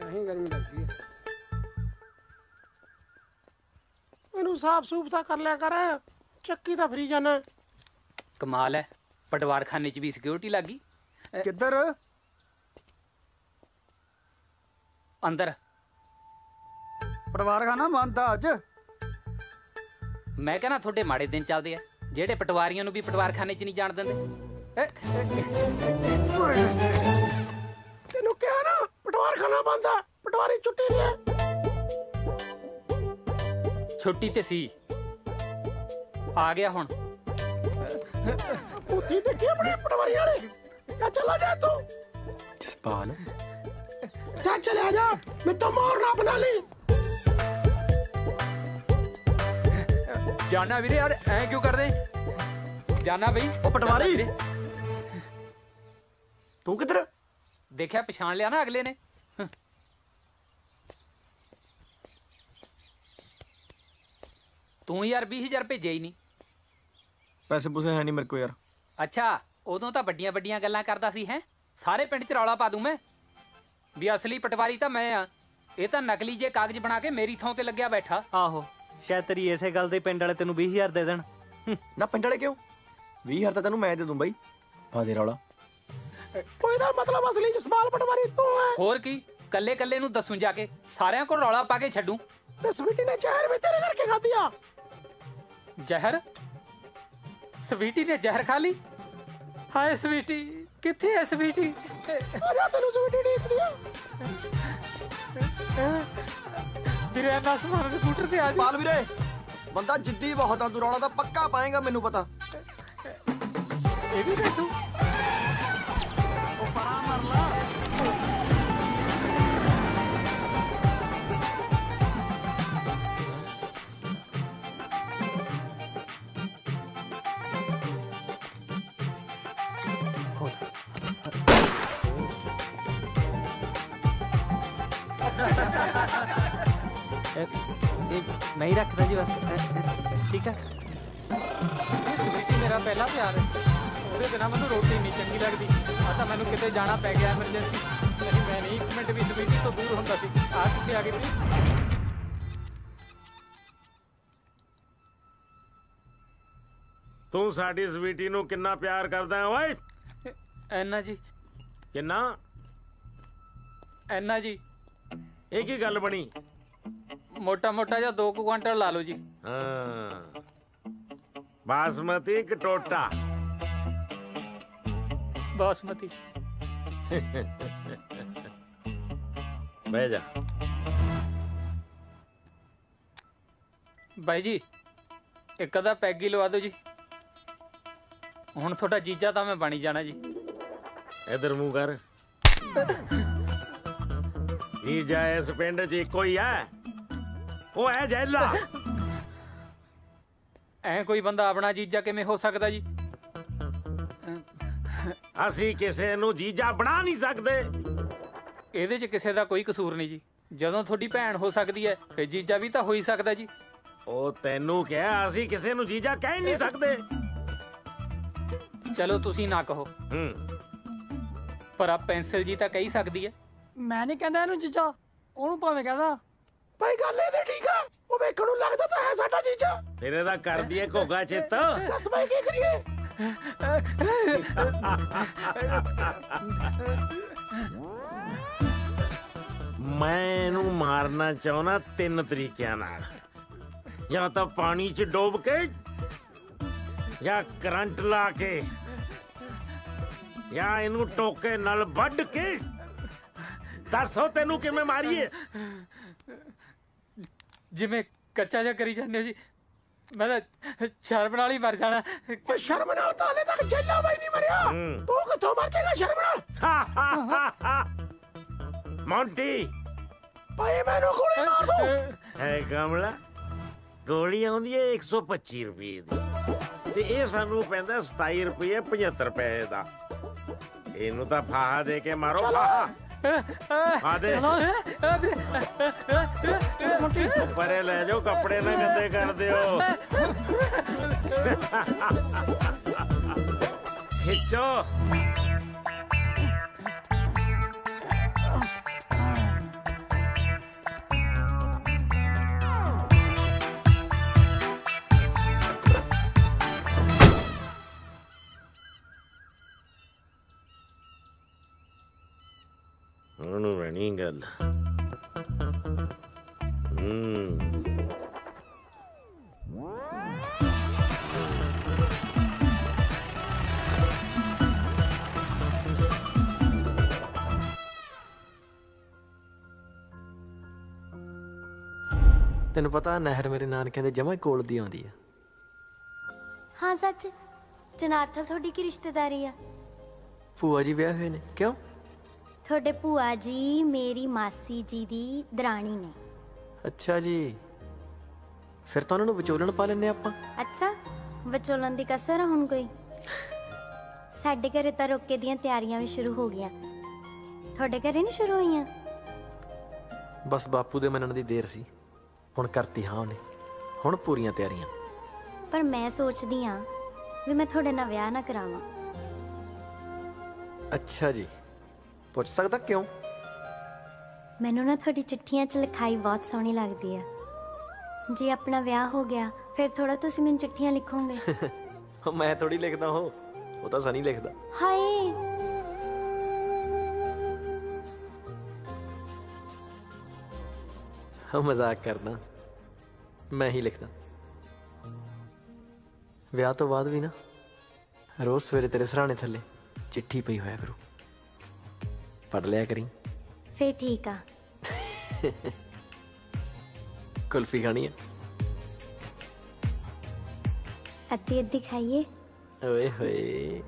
ਤਾਂ ਹੀ ਗਰਮੀ ਲੱਗਦੀ ਹੈ। ਇਹਨੂੰ ਸਾਫ਼ ਸੂਫ ਤਾਂ ਕਰ ਲਿਆ ਕਰ ਚੱਕੀ ਤਾਂ ਫਰੀ ਜਾਣਾ ਕਮਾਲ ਹੈ ਪਟਵਾਰ ਖਾਨੇ 'ਚ ਵੀ ਸਿਕਿਉਰਿਟੀ ਲੱਗੀ ਕਿੱਧਰ? ਅੰਦਰ। ਪਟਵਾਰ ਖਾਨਾ ਬੰਦ ਆ ਅੱਜ। ਮੈਂ ਕਹਿੰਦਾ ਤੁਹਾਡੇ ਮਾੜੇ ਦਿਨ ਚੱਲਦੇ ਆ। ਜਿਹੜੇ ਪਟਵਾਰੀਆਂ ਨੂੰ ਵੀ ਪਟਵਾਰ ਖਾਨੇ 'ਚ ਨਹੀਂ ਜਾਣ ਦਿੰਦੇ? ਤੈਨੂੰ ਕਿਹਾ ਨਾ ਪਟਵਾਰ ਖਾਨਾ ਬੰਦ ਆ ਪਟਵਾਰੀ ਛੁੱਟੀ ਹੈ। ਛੁੱਟੀ ਤੇ ਸੀ। ਆ ਗਿਆ ਹੁਣ। ਬੁੱਧੀ ਦੇਖੀ ਆਪਣੇ ਪਟਵਾਰੀ ਵਾਲੇ? ਜਾ ਚਲਾ ਜਾ ਤੂੰ? ਜਸਪਾਲ। ਜਾ ਚਲੇ ਜਾ? ਮੈਂ ਤਾਂ ਮੋਰ ਨਾ ਬਣਾ ਲਈ। ਜਾਨਾ ਵੀਰੇ ਯਾਰ ਐ ਕਿਉਂ ਕਰਦੇ? ਜਾਨਾ ਬਈ। ਉਹ ਪਟਵਾਰੀ! ਤੂੰ ਕਿੱਧਰ? ਦੇਖਿਆ ਪਛਾਣ ਲਿਆ ਨਾ ਅਗਲੇ ਨੇ। ਤੂੰ ਯਾਰ 20000 ਭੇਜਿਆ ਹੀ ਨਹੀਂ। ਪੈਸੇ ਪੂਸੇ ਹੈ ਨਹੀਂ ਮੇਰੇ ਕੋਲ ਯਾਰ। ਅੱਛਾ ਉਦੋਂ ਤਾਂ ਵੱਡੀਆਂ ਵੱਡੀਆਂ ਗੱਲਾਂ ਕਰਦਾ ਸੀ ਹੈ? ਸਾਰੇ ਪਿੰਡ 'ਚ ਰੌਲਾ ਪਾ ਦੂੰ ਮੈਂ। ਵੀ ਅਸਲੀ ਪਟਵਾਰੀ ਤਾਂ ਮੈਂ ਆ। ਇਹ ਤਾਂ ਨਕਲੀ ਜੇ ਕਾਗਜ਼ ਬਣਾ ਕੇ ਮੇਰੀ ਥਾਂ ਤੇ ਲੱਗਿਆ ਬੈਠਾ। ਆਹੋ। ਸ਼ਾਇਦ ਤੇਰੀ ਇਸੇ ਗੱਲ ਦੇ ਪਿੰਡ ਵਾਲੇ ਤੈਨੂੰ 20000 ਦੇ ਦੇਣ। ਨਾ ਪਿੰਡ ਵਾਲੇ ਕਿਉਂ? 20000 ਤਾਂ ਤੈਨੂੰ ਮੈਂ ਦੇ ਦੂੰ ਬਾਈ। ਪਾ ਦੇ ਰੌਲਾ। ਕੋਈ ਦਾ ਮਤਲਬ ਅਸਲੀ ਜਸਪਾਲ ਪਟਵਾਰੀ ਤੂੰ ਹੈ। ਹੋਰ ਕੀ? ਕੱਲੇ ਕੱਲੇ ਨੂੰ ਦੱਸੂ ਜਾ ਕੇ। ਸਾਰਿਆਂ ਕੋਲ ਰੌਲਾ ਪਾ ਕੇ ਛੱਡੂ। ਤੇ ਸਵੀਟੀ ਨੇ ਜ਼ਹਿਰ ਵੀ ਤੇਰੇ ਕਰਕੇ ਖਾਧੀ ਆ ਜ਼ਹਿਰ? ਸਵੀਟੀ ਨੇ ਜ਼ਹਿਰ ਖਾ ਲਈ? ਹਾਏ ਸਵੀਟੀ ਕਿੱਥੇ ਹੈ ਸਵੀਟੀ? ਆ ਜਾ ਤੈਨੂੰ ਸਵੀਟੀ ਡੀਕਦੀ ਆ ਵੀਰੇ ਨਾ ਸਮਾਨ ਸਕੂਟਰ ਤੇ ਆ ਜਾ। ਪਾਲ ਵੀਰੇ ਬੰਦਾ ਜਿੱਦੀ ਬਹੁਤ ਆ ਤੂੰ ਰੌਲਾ ਤਾਂ ਪੱਕਾ ਪਾਏਗਾ ਮੈਨੂੰ ਪਤਾ। ਇਹ ਵੀ ਬੈਠੂ [laughs] ਇਹ ਮੈਂ ਹੀ ਰੱਖਦਾ ਜੀ ਬਸ। ਠੀਕ ਹੈ ਸਵੀਟੀ ਮੇਰਾ ਪਹਿਲਾ ਪਿਆਰ ਹੈ। ਉਹਦੇ ਬਿਨਾ ਮੈਨੂੰ ਰੋਟੀ ਨਹੀਂ ਚੰਗੀ ਲੱਗਦੀ। ਆ ਤਾਂ ਮੈਨੂੰ ਕਿਤੇ ਜਾਣਾ ਪੈ ਗਿਆ ਐਮਰਜੈਂਸੀ ਨਹੀਂ ਮੈਂ ਨਹੀਂ ਇੱਕ ਮਿੰਟ ਵੀ ਸਵੀਟੀ ਤੋਂ ਦੂਰ ਹੁੰਦਾ ਸੀ। ਆ ਕਿੱਥੇ ਆ ਗਈ ਪਲੀਜ਼ ਤੂੰ ਸਾਡੀ ਸਵੀਟੀ ਨੂੰ ਕਿੰਨਾ ਪਿਆਰ ਕਰਦਾ ਹੈ ਓਏ? ਐਨਾ ਜੀ। ਕਿੰਨਾ? ਐਨਾ ਜੀ। ਇਹ ਕੀ ਗੱਲ ਬਣੀ? ਮੋਟਾ ਮੋਟਾ ਜਿਹਾ 2 ਕੁਆਂਟਲ ਲਾ ਲਓ ਜੀ ਹਾਂ ਬਾਸਮਤੀ ਕਿ ਟੋਟਾ ਬਾਸਮਤੀ ਬਹਿ ਜਾ ਬਾਈ ਜੀ ਇੱਕ ਅੱਧਾ ਪੈਗ ਹੀ ਲਵਾ ਦਿਓ ਜੀ ਹੁਣ ਤੁਹਾਡਾ ਜੀਜਾ ਤਾਂ ਮੈਂ ਬਣੀ ਜਾਣਾ ਜੀ ਇਧਰ ਮੂੰਹ ਕਰ ਜੀ ਜਾ ਇਸ ਪਿੰਡ 'ਚ ਇੱਕੋ ਹੀ ਹੈ ਉਹ ਹੈ ਜੈਲਾ। ਐ ਕੋਈ ਬੰਦਾ ਆਪਣਾ ਜੀਜਾ ਕਿਵੇਂ ਹੋ ਸਕਦਾ ਜੀ? ਅਸੀਂ ਕਿਸੇ ਨੂੰ ਜੀਜਾ ਬਣਾ ਨਹੀਂ ਸਕਦੇ। ਇਹਦੇ 'ਚ ਕਿਸੇ ਦਾ ਕੋਈ ਕਸੂਰ ਨਹੀਂ ਜੀ। ਜਦੋਂ ਤੁਹਾਡੀ ਭੈਣ ਹੋ ਸਕਦੀ ਹੈ ਫਿਰ ਜੀਜਾ ਵੀ ਤਾਂ ਹੋ ਹੀ ਸਕਦਾ ਜੀ। ਉਹ ਤੈਨੂੰ ਕਿਹਾ ਅਸੀਂ ਕਿਸੇ ਨੂੰ ਜੀਜਾ ਕਹਿ ਨਹੀਂ ਸਕਦੇ। ਚਲੋ ਤੁਸੀਂ ਨਾ ਕਹੋ। ਹੂੰ। ਪਰ ਆ ਪੈਨਸਲ ਜੀ ਤਾਂ ਕਹੀ ਸਕਦੀ ਹੈ ਮੈਂ ਨਹੀਂ ਕਹਿੰਦਾ ਇਹਨੂੰ ਜੀਜਾ ਉਹਨੂੰ ਭਾਵੇਂ ਕਹਦਾ। ਭਾਈ ਗੱਲ ਇਹਦੇ ਠੀਕ ਆ ਉਹ ਵੇਖਣ ਨੂੰ ਲੱਗਦਾ ਤਾਂ ਹੈ ਸਾਡਾ ਜੀਜਾ। ਫਿਰ ਇਹਦਾ ਕਰ ਦਈਏ ਘੋਗਾ ਚਿੱਤ। ਦੱਸ ਭਾਈ ਕੀ ਕਰੀਏ? ਮੈਂ ਇਹਨੂੰ ਮਾਰਨਾ ਚਾਹੁੰਦਾ ਤਿੰਨ ਤਰੀਕਿਆਂ ਨਾਲ। ਜਾਂ ਤਾਂ ਪਾਣੀ 'ਚ ਡੋਬ ਕੇ ਜਾਂ ਕਰੰਟ ਲਾ ਕੇ ਜਾਂ ਇਹਨੂੰ ਟੋਕੇ ਨਾਲ ਵੱਢ ਕੇ। ਦੱਸੋ ਤੈਨੂੰ ਕਿਵੇਂ ਮਾਰੀਏ ਜਿਵੇਂ ਕੱਚਾ ਜਿਹਾ ਕਰੀ ਜਾਂਦੇ ਹੋ ਜੀ ਮੈਂ ਤਾਂ ਸ਼ਰਮ ਨਾਲ ਹੀ ਮਰ ਜਾਣਾ ਓਏ ਸ਼ਰਮ ਨਾਲ ਤਾਂ ਹਲੇ ਤੱਕ ਜੈਲਾ ਬਾਈ ਨਹੀਂ ਮਰਿਆ ਤੂੰ ਕਿੱਥੋਂ ਮਰ ਜਾਏਗਾ ਸ਼ਰਮ ਨਾਲ ਮੌਂਟੀ ਭਾਈ ਮੈਨੂੰ ਗੋਲੀ ਮਾਰ ਦੋ ਹੈ ਕਮਲਾ ਗੋਲੀ ਆਉਂਦੀ ਹੈ 125 ਰੁਪਏ ਦੀ ਤੇ ਇਹ ਸਾਨੂੰ ਪੈਂਦਾ 27 ਰੁਪਏ 75 ਪੈਸੇ ਦਾ ਇਹਨੂੰ ਤਾਂ ਫਾਹਾ ਦੇ ਕੇ ਮਾਰੋ ਫਾਹਾ ਆ ਦੇ ਪਰੇ ਲੈ ਜਾਓ ਕੱਪੜੇ ਨਾ ਗੰਦੇ ਕਰ ਦਿਓ ਖਿੱਚੋ ਉਹਨੂੰ ਰਹਿਣੀ ਗੱਲ। ਹੂੰ। ਤੈਨੂੰ ਪਤਾ ਨਹਿਰ ਮੇਰੇ ਨਾਨਕਿਆਂ ਦੇ ਜਮਾ ਕੋਲ ਦੀ ਆਉਂਦੀ ਆ। ਹਾਂ ਸੱਚ। ਜਨਾਰਥਲ ਤੁਹਾਡੀ ਕੀ ਰਿਸ਼ਤੇਦਾਰੀ ਆ? ਭੂਆ ਜੀ ਵਿਆਹ ਹੋਏ ਨੇ। ਕਿਉਂ? ਤੁਹਾਡੇ ਭੂਆ ਜੀ ਮੇਰੀ ਮਾਸੀ ਜੀ ਦੀ ਦਰਾਣੀ ਨੇ। ਅੱਛਾ ਜੀ। ਫਿਰ ਤਾਂ ਉਹਨਾਂ ਨੂੰ ਵਿਚੋਲਣ ਪਾ ਲੈਨੇ ਆਪਾਂ। ਅੱਛਾ ਵਿਚੋਲਨ ਦੀ ਕਸਰ ਆ ਹੁਣ ਕੋਈ? ਸਾਡੇ ਘਰੇ ਤਾਂ ਰੋਕੇ ਦੀਆਂ ਤਿਆਰੀਆਂ ਵੀ ਸ਼ੁਰੂ ਹੋ ਗਈਆਂ। ਤੁਹਾਡੇ ਘਰੇ ਨਹੀਂ ਸ਼ੁਰੂ ਹੋਈਆਂ? ਬਸ ਬਾਪੂ ਦੇ ਮੰਨਣ ਦੀ ਦੇਰ ਸੀ। ਹੁਣ ਕਰਤੀ ਹਾਂ ਉਹਨੇ। ਹੁਣ ਪੂਰੀਆਂ ਤਿਆਰੀਆਂ। ਪਰ ਮੈਂ ਸੋਚਦੀ ਆ ਵੀ ਮੈਂ ਤੁਹਾਡੇ ਨਾਲ ਵਿਆਹ ਨਾ ਕਰਾਵਾਂ। ਅੱਛਾ ਜੀ। ਪੁੱਛ ਸਕਦਾ ਕਿਉਂ? ਮੈਨੂੰ ਨਾ ਤੁਹਾਡੀ ਚਿੱਠੀਆਂ 'ਚ ਲਿਖਾਈ ਬਹੁਤ ਸੋਹਣੀ ਲੱਗਦੀ ਆ। ਜੇ ਆਪਣਾ ਵਿਆਹ ਹੋ ਗਿਆ ਫਿਰ ਥੋੜਾ ਤੁਸੀਂ ਮੈਨੂੰ ਚਿੱਠੀਆਂ ਲਿਖੋਗੇ? [laughs] ਮੈਂ ਥੋੜੀ ਲਿਖਦਾ ਹੋ ਉਹ ਤਾਂ ਸਨੀ ਲਿਖਦਾ। ਹਾਏ! ਹਾਂ ਮਜ਼ਾਕ ਕਰਦਾ। ਮੈਂ ਹੀ ਲਿਖਦਾ। ਵਿਆਹ ਤੋਂ ਬਾਅਦ ਵੀ ਨਾ ਰੋਜ਼ ਸਵੇਰੇ ਤੇਰੇ ਸਰਾਣੇ ਥੱਲੇ ਚਿੱਠੀ ਪਈ ਹੋਇਆ ਕਰੂ। ਪੜ ਲਿਆ ਕਰੀ ਫੇਰ ਠੀਕ ਆ ਕੁਲਫੀ ਖਾਣੀ ਆ ਅੱਧੀ ਅੱਧੀ ਖਾਈਏ ਓਏ ਹੋਏ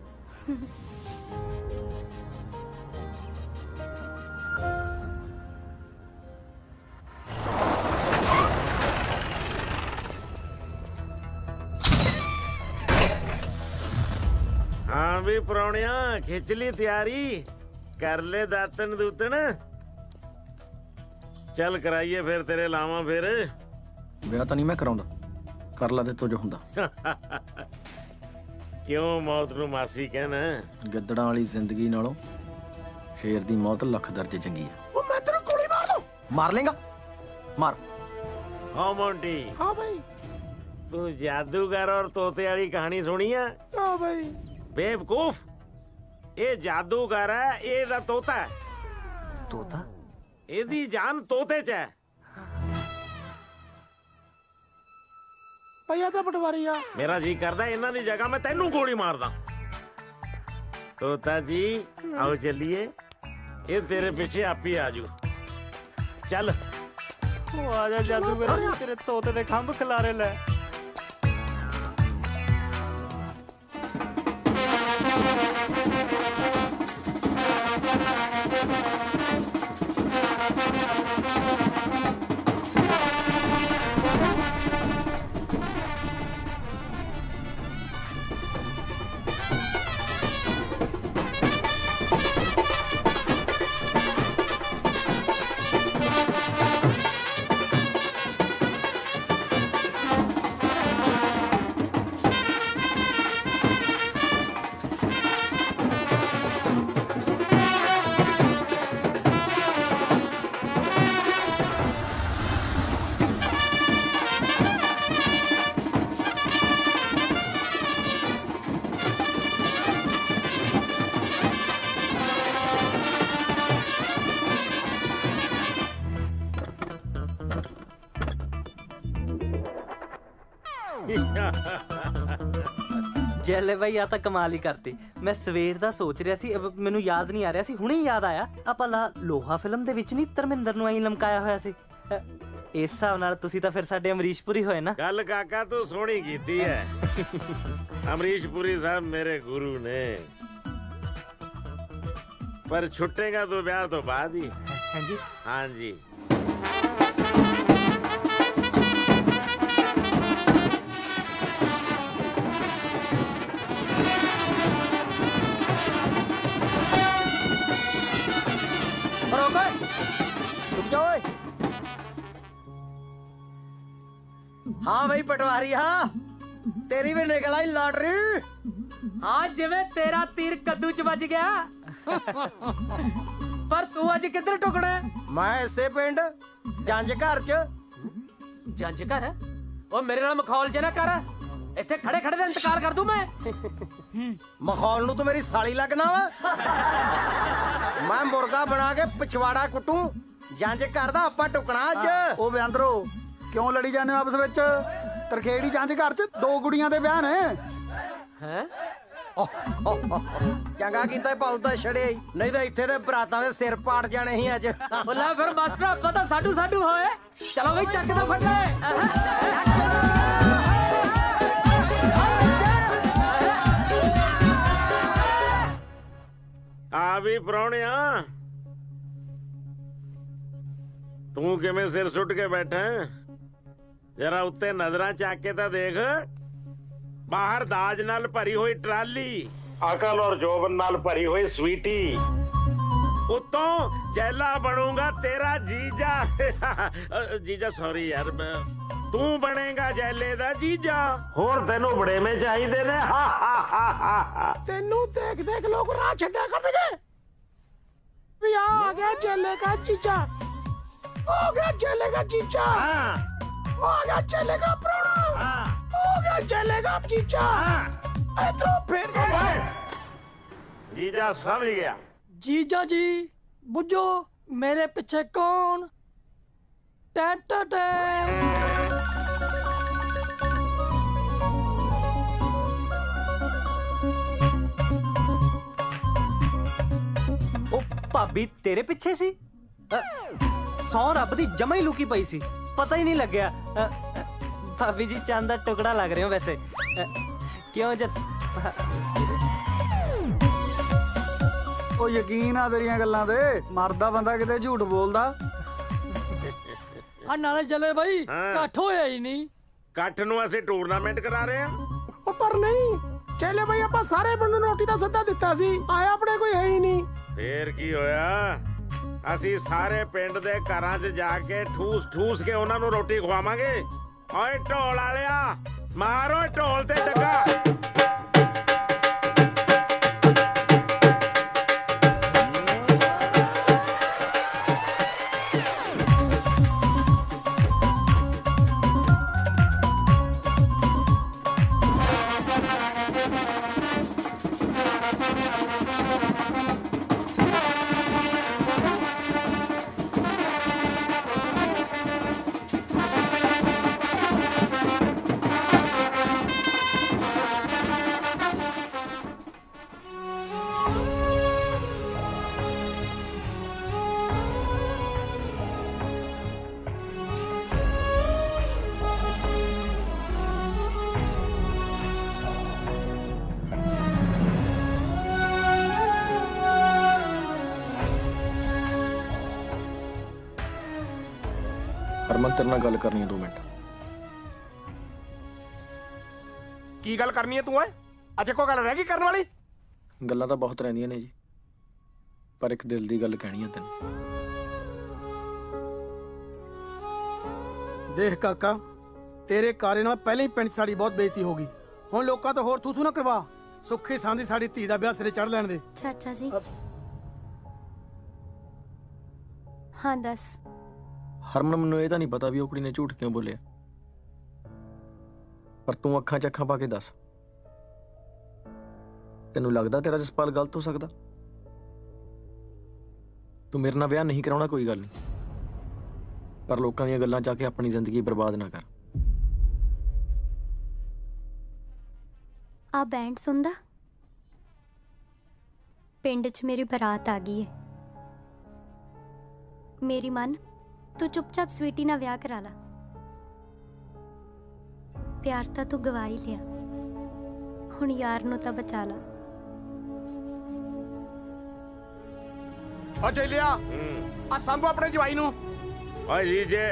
ਹਾਂ ਵੀ ਪਰੌਣਿਆ ਖਿੱਚ ਲਈ ਤਿਆਰੀ ਕਰ ਲੈ ਦਾਤਨ ਦੂਤਨ ਚੱਲ ਕਰਾਈਏ ਫਿਰ ਤੇਰੇ ਲਾਵਾਂ ਫਿਰ। ਵਿਆਹ ਤਾਂ ਨਹੀਂ ਮੈਂ ਕਰਾਉਂਦਾ। ਕਰ ਲਾ ਤੇ ਤੋ ਜੋ ਹੁੰਦਾ। ਕਿਉਂ ਮੌਤ ਨੂੰ ਮਾਸੀ ਕਹਿਣਾ? ਗਿੱਦੜਾਂ ਵਾਲੀ ਜ਼ਿੰਦਗੀ ਨਾਲੋਂ ਸ਼ੇਰ ਦੀ ਮੌਤ ਲੱਖ ਦਰਜੇ ਚੰਗੀ ਹੈ ਉਹ ਮੈਂ ਤੇਰੇ ਗੋਲੀ ਮਾਰ ਦੂੰ। ਮਾਰ ਲੇਗਾ। ਮਾਰ। ਹਾਂ ਮੋਂਟੀ। ਹਾਂ ਭਾਈ ਤੂੰ ਜਾਦੂਗਰ ਔਰ ਤੋਤੇ ਵਾਲੀ ਕਹਾਣੀ ਸੁਣੀ ਆ? ਹਾਂ ਭਾਈ ਬੇਵਕੂਫ। ਇਹ ਜਾਦੂਗਰ ਹੈ ਇਹ ਦਾ ਤੋਤਾ ਹੈ। ਤੋਤਾ? ਇਹਦੀ ਜਾਨ ਤੋਤੇ 'ਚ ਹੈ। ਭਈਆ ਤਾਂ ਪਟਵਾਰੀ ਆ। ਮੇਰਾ ਜੀ ਕਰਦਾ ਇਹਨਾਂ ਦੀ ਜਗ੍ਹਾ ਮੈਂ ਤੈਨੂੰ ਗੋਲੀ ਮਾਰਦਾ। ਤੋਤਾ ਜੀ ਆਓ ਚੱਲੀਏ। ਇਹ ਤੇਰੇ ਪਿੱਛੇ ਆਪੀ ਆਜੂ ਚੱਲ। ਉਹ ਆ ਜਾ ਜਾਦੂਗਰ ਤੇਰੇ ਤੋਤੇ ਦੇ ਖੰਭ ਖਿਲਾਰੇ ਲੈ। ਬਾਈ ਆ ਤਾਂ ਕਮਾਲ ਹੀ ਕਰਤੀ। ਮੈਂ ਸਵੇਰ ਦਾ ਸੋਚ ਰਿਹਾ ਸੀ ਅਬ ਮੈਨੂੰ ਯਾਦ ਨਹੀਂ ਆ ਰਿਹਾ ਸੀ ਹੁਣੇ ਯਾਦ ਆਇਆ। ਆਪਾਂ ਲਾ ਲੋਹਾ ਫਿਲਮ ਦੇ ਵਿੱਚ ਨਹੀਂ ਧਰਮਿੰਦਰ ਨੂੰ ਐਂ ਲਮਕਾਇਆ ਹੋਇਆ ਸੀ? ਅ, ਇਸ ਹਿਸਾਬ ਨਾਲ ਤੁਸੀਂ ਤਾਂ ਫਿਰ ਸਾਡੇ ਅਮਰੀਸ਼ਪੁਰੀ ਹੋਏ ਨਾ। ਗੱਲ ਕਾਕਾ ਤੂੰ ਸੋਹਣੀ ਕੀਤੀ ਹੈ [laughs] ਅਮਰੀਸ਼ ਪੁਰੀ ਸਾਹਿਬ ਮੇਰੇ ਗੁਰੂ ਨੇ। ਪਰ ਛੁੱਟੇਗਾ ਤੂੰ ਵਿਆਹ ਤੋਂ ਬਾਅਦ ਹੀ ਹਾਂਜੀ। ਹਾਂਜੀ। ਹਾਂ ਬਈ ਪਟਵਾਰੀ ਹਾਂ। ਤੇਰੀ ਵੀ ਨਿਕਲ ਆਈ ਲਾਟਰੀ। ਹਾਂ ਜਿਵੇਂ ਤੇਰਾ ਤੀਰ ਕੱਦੂ ਚ ਵੱਜ ਗਿਆ। ਪਰ ਤੂੰ ਅੱਜ ਕਿੱਧਰ ਟੁਕਣਾ? ਮੈਂ ਇਸੇ ਪਿੰਡ ਜੰਜ ਘਰ ਚ। ਜੰਜ ਘਰ? ਉਹ ਮੇਰੇ ਨਾਲ ਮਖੌਲ ਜੇ ਨਾ ਕਰ। ਇੱਥੇ ਖੜੇ ਖੜੇ ਦਾ ਇੰਤਕਾਲ ਕਰ ਦੂੰ ਮੈਂ। ਮਖੌਲ ਨੂੰ ਤੂੰ ਮੇਰੀ ਸਾਲੀ ਲੱਗਣਾ ਵਾ। ਮੈਂ ਮੁਰਗਾ ਬਣਾ ਕੇ ਪਿਛਵਾੜਾ ਕੁੱਟੂ। ਜੰਜ ਘਰ ਦਾ ਆਪਾਂ ਟੁਕਣਾ ਅੱਜ। ਉਹ ਬਿਆੰਦਰੋ ਕਿਉਂ ਲੜੀ ਜਾਂਦੇ ਹੋ ਆਪਸ ਵਿੱਚ? ਤਰਖੇੜੀ ਜਾਂਚ ਘਰ ਚ ਦੋ ਕੁੜੀਆਂ ਦੇ ਵਿਆਹ ਨੇ। ਹੈ? ਚੰਗਾ ਕੀਤਾ ਪਾਉ ਤਾਂ ਛੜਿਆ ਹੀ। ਨਹੀਂ ਤਾਂ ਇੱਥੇ ਦੇ ਭਰਾਤਾਂ ਦੇ ਸਿਰ ਪਾੜ ਜਾਣੇ ਸੀ ਅੱਜ। ਉਹ ਲੈ ਫਿਰ ਮਾਸਟਰ ਆਪਾਂ ਤਾਂ ਸਾਡੂ ਸਾਡੂ ਹੋਏ। ਚਲੋ ਬਈ ਚੱਕ ਦਾ ਫੱਟੇ ਆ ਵੀ ਪ੍ਰਾਹੁਣਿਆ। ਤੂੰ ਕਿਵੇਂ ਸਿਰ ਸੁੱਟ ਕੇ ਬੈਠਾ ਜਰਾ ਉੱਤੇ ਨਜ਼ਰਾਂ ਚੱਕ ਕੇ ਤਾਂ ਦੇਖ ਬਾਹਰ ਦਾਜ ਨਾਲ ਭਰੀ ਹੋਈ ਟਰਾਲੀ ਅਕਲ ਔਰ ਜੋਬਨ ਨਾਲ ਭਰੀ ਹੋਈ ਸਵੀਟੀ ਉਤੋਂ ਜੈਲਾ ਬਣੂਗਾ ਤੇਰਾ ਜੀਜਾ ਅ, ਜੀਜਾ ਸੌਰੀ ਯਾਰ ਮੈਂ ਤੂੰ ਬਣੇਗਾ ਜੈਲੇ ਦਾ ਜੀਜਾ ਹੋਰ ਤੈਨੂੰ ਬੜੇਵੇਂ ਚਾਹੀਦੇ ਨੇ ਤੈਨੂੰ ਦੇਖ ਦੇਖ ਲੋਕ ਰਾਹ ਛੱਡਿਆ ਕਰਨਗੇ ਵੀ ਆ ਆ ਗਿਆ ਜੇਲੇ ਦਾ ਚੀਚਾ ਆ ਗਿਆ ਜੇਲੇ ਦਾ ਚੀਚਾ ਆ ਗਿਆ ਜੇਲੇ ਦਾ ਪ੍ਰਾਣਾ ਆ ਗਿਆ ਜੇਲੇ ਦਾ ਚੀਚਾ ਇਧਰੋਂ ਫੇਰ ਜੀਜਾ ਸਮਝ ਗਿਆ ਜੀਜਾ ਜੀ ਬੁੱਝੋ ਮੇਰੇ ਪਿੱਛੇ ਕੌਣ ਟੈ ਟੈ ਟੈ ਉਹ ਭਾਬੀ ਤੇਰੇ ਪਿੱਛੇ ਸੀ ਸੌ ਰੱਬ ਦੀ ਜਮਾ ਹੀ ਲੁਕੀ ਪਈ ਸੀ ਪਤਾ ਹੀ ਨਹੀਂ ਲੱਗਿਆ। ਅ, ਅ, ਭਾਬੀ ਜੀ ਚੰਦ ਦਾ ਟੁਕੜਾ ਲੱਗ ਰਹੇ ਹੋ ਵੈਸੇ। ਅ, ਕਿਉਂ ਜਸ ਉਹ ਯਕੀਨ ਆ ਤੇਰੀਆਂ ਗੱਲਾਂ ਤੇ। ਮਰਦਾ ਬੰਦਾ ਕਿਤੇ ਝੂਠ ਬੋਲਦਾ। ਆ ਨਾਲੇ ਚਲੇ ਬਾਈ ਇਕੱਠ ਹੋਇਆ ਹੀ ਨਹੀਂ। ਇਕੱਠ ਨੂੰ ਅਸੀਂ ਟੂਰਨਾਮੈਂਟ ਕਰਾ ਰਹੇ ਉਹ ਪਰ ਨਹੀਂ ਚੇਲੇ ਬਈ ਆਪਾਂ ਸਾਰੇ ਪਿੰਡ ਨੂੰ ਰੋਟੀ ਦਾ ਸੱਦਾ ਦਿੱਤਾ ਸੀ। ਆਇਆ ਆਪਣੇ ਕੋਈ ਹੈ ਹੀ ਨਹੀਂ। ਫੇਰ ਕੀ ਹੋਇਆ? ਅਸੀਂ ਸਾਰੇ ਪਿੰਡ ਦੇ ਘਰਾਂ 'ਚ ਜਾ ਕੇ ਠੂਸ ਠੂਸ ਕੇ ਉਹਨਾਂ ਨੂੰ ਰੋਟੀ ਖਵਾਵਾਂਗੇ। ਓਏ ਢੋਲ ਵਾਲਿਆ, ਮਾਰੋ ਢੋਲ ਤੇ ਡੱਗਾ ਤੇਰੇ ਨਾਲ ਗੱਲ ਕਰਨੀ ਹੈ 2 ਮਿੰਟ। ਕੀ ਗੱਲ ਕਰਨੀ ਹੈ ਤੂੰ ਓਏ? ਅੱਜ ਕੋ ਗੱਲ ਰਹਿ ਗਈ ਕਰਨ ਵਾਲੀ? ਗੱਲਾਂ ਤਾਂ ਬਹੁਤ ਰਹਿੰਦੀਆਂ ਨੇ ਜੀ ਪਰ ਇੱਕ ਦਿਲ ਦੀ ਗੱਲ ਕਹਿਣੀ ਹੈ ਤੈਨੂੰ। ਦੇਖ ਕਾਕਾ ਤੇਰੇ ਕਾਰੇ ਨਾਲ ਪਹਿਲਾਂ ਹੀ ਪਿੰਡ ਸਾਡੀ ਬਹੁਤ ਬੇਇੱਜ਼ਤੀ ਹੋ ਗਈ। ਹੁਣ ਲੋਕਾਂ ਤੋਂ ਹੋਰ ਤੂੰ ਤੂੰ ਨਾ ਕਰਵਾ ਸੁੱਖੀ ਸਾਂਦੀ ਸਾਡੀ ਧੀ ਦਾ ਵਿਆਹ ਸਿਰੇ ਚੜ ਲੈਣ ਦੇ। ਚਾਚਾ ਜੀ। ਹਾਂ ਦੱਸ। ਹਰਮਨ ਮੈਨੂੰ ਇਹ ਤਾਂ ਨਹੀਂ ਪਤਾ ਵੀ ਉਹ ਕੁੜੀ ਨੇ ਝੂਠ ਕਿਉਂ ਬੋਲਿਆ। ਪਰ ਤੂੰ ਅੱਖਾਂ 'ਚ ਅੱਖਾਂ ਪਾ ਕੇ ਦੱਸ। ਤੈਨੂੰ ਲੱਗਦਾ ਤੇਰਾ ਜਸਪਾਲ ਗਲਤ ਹੋ ਸਕਦਾ? ਤੂੰ ਮੇਰੇ ਨਾਲ ਵਿਆਹ ਨਹੀਂ ਕਰਾਉਣਾ ਕੋਈ ਗੱਲ ਨਹੀਂ। ਪਰ ਲੋਕਾਂ ਦੀਆਂ ਗੱਲਾਂ 'ਚ ਆ ਕੇ ਆਪਣੀ ਜ਼ਿੰਦਗੀ ਬਰਬਾਦ ਨਾ ਕਰ। ਆ ਬੈਂਡ ਸੁਣਦਾ? ਪਿੰਡ 'ਚ ਮੇਰੀ ਬਰਾਤ ਆ ਗਈ ਹੈ ਮੇਰੀ ਮਨ ਤੂੰ ਚੁੱਪਚਾਪ ਸਵੀਟੀ ਨਾਲ ਵਿਆਹ ਕਰਾ ਲਾ। ਪਿਆਰ ਤਾਂ ਤੂੰ ਗਵਾ ਹੀ ਲਿਆ। ਹੁਣ ਯਾਰ ਨੂੰ ਤਾਂ ਬਚਾ ਲਾ। ਓ ਜੈਲਿਆ ਆ ਸੰਭੋ ਆਪਣੇ ਜਵਾਈ ਨੂੰ। ਓਏ ਜੀਜੇ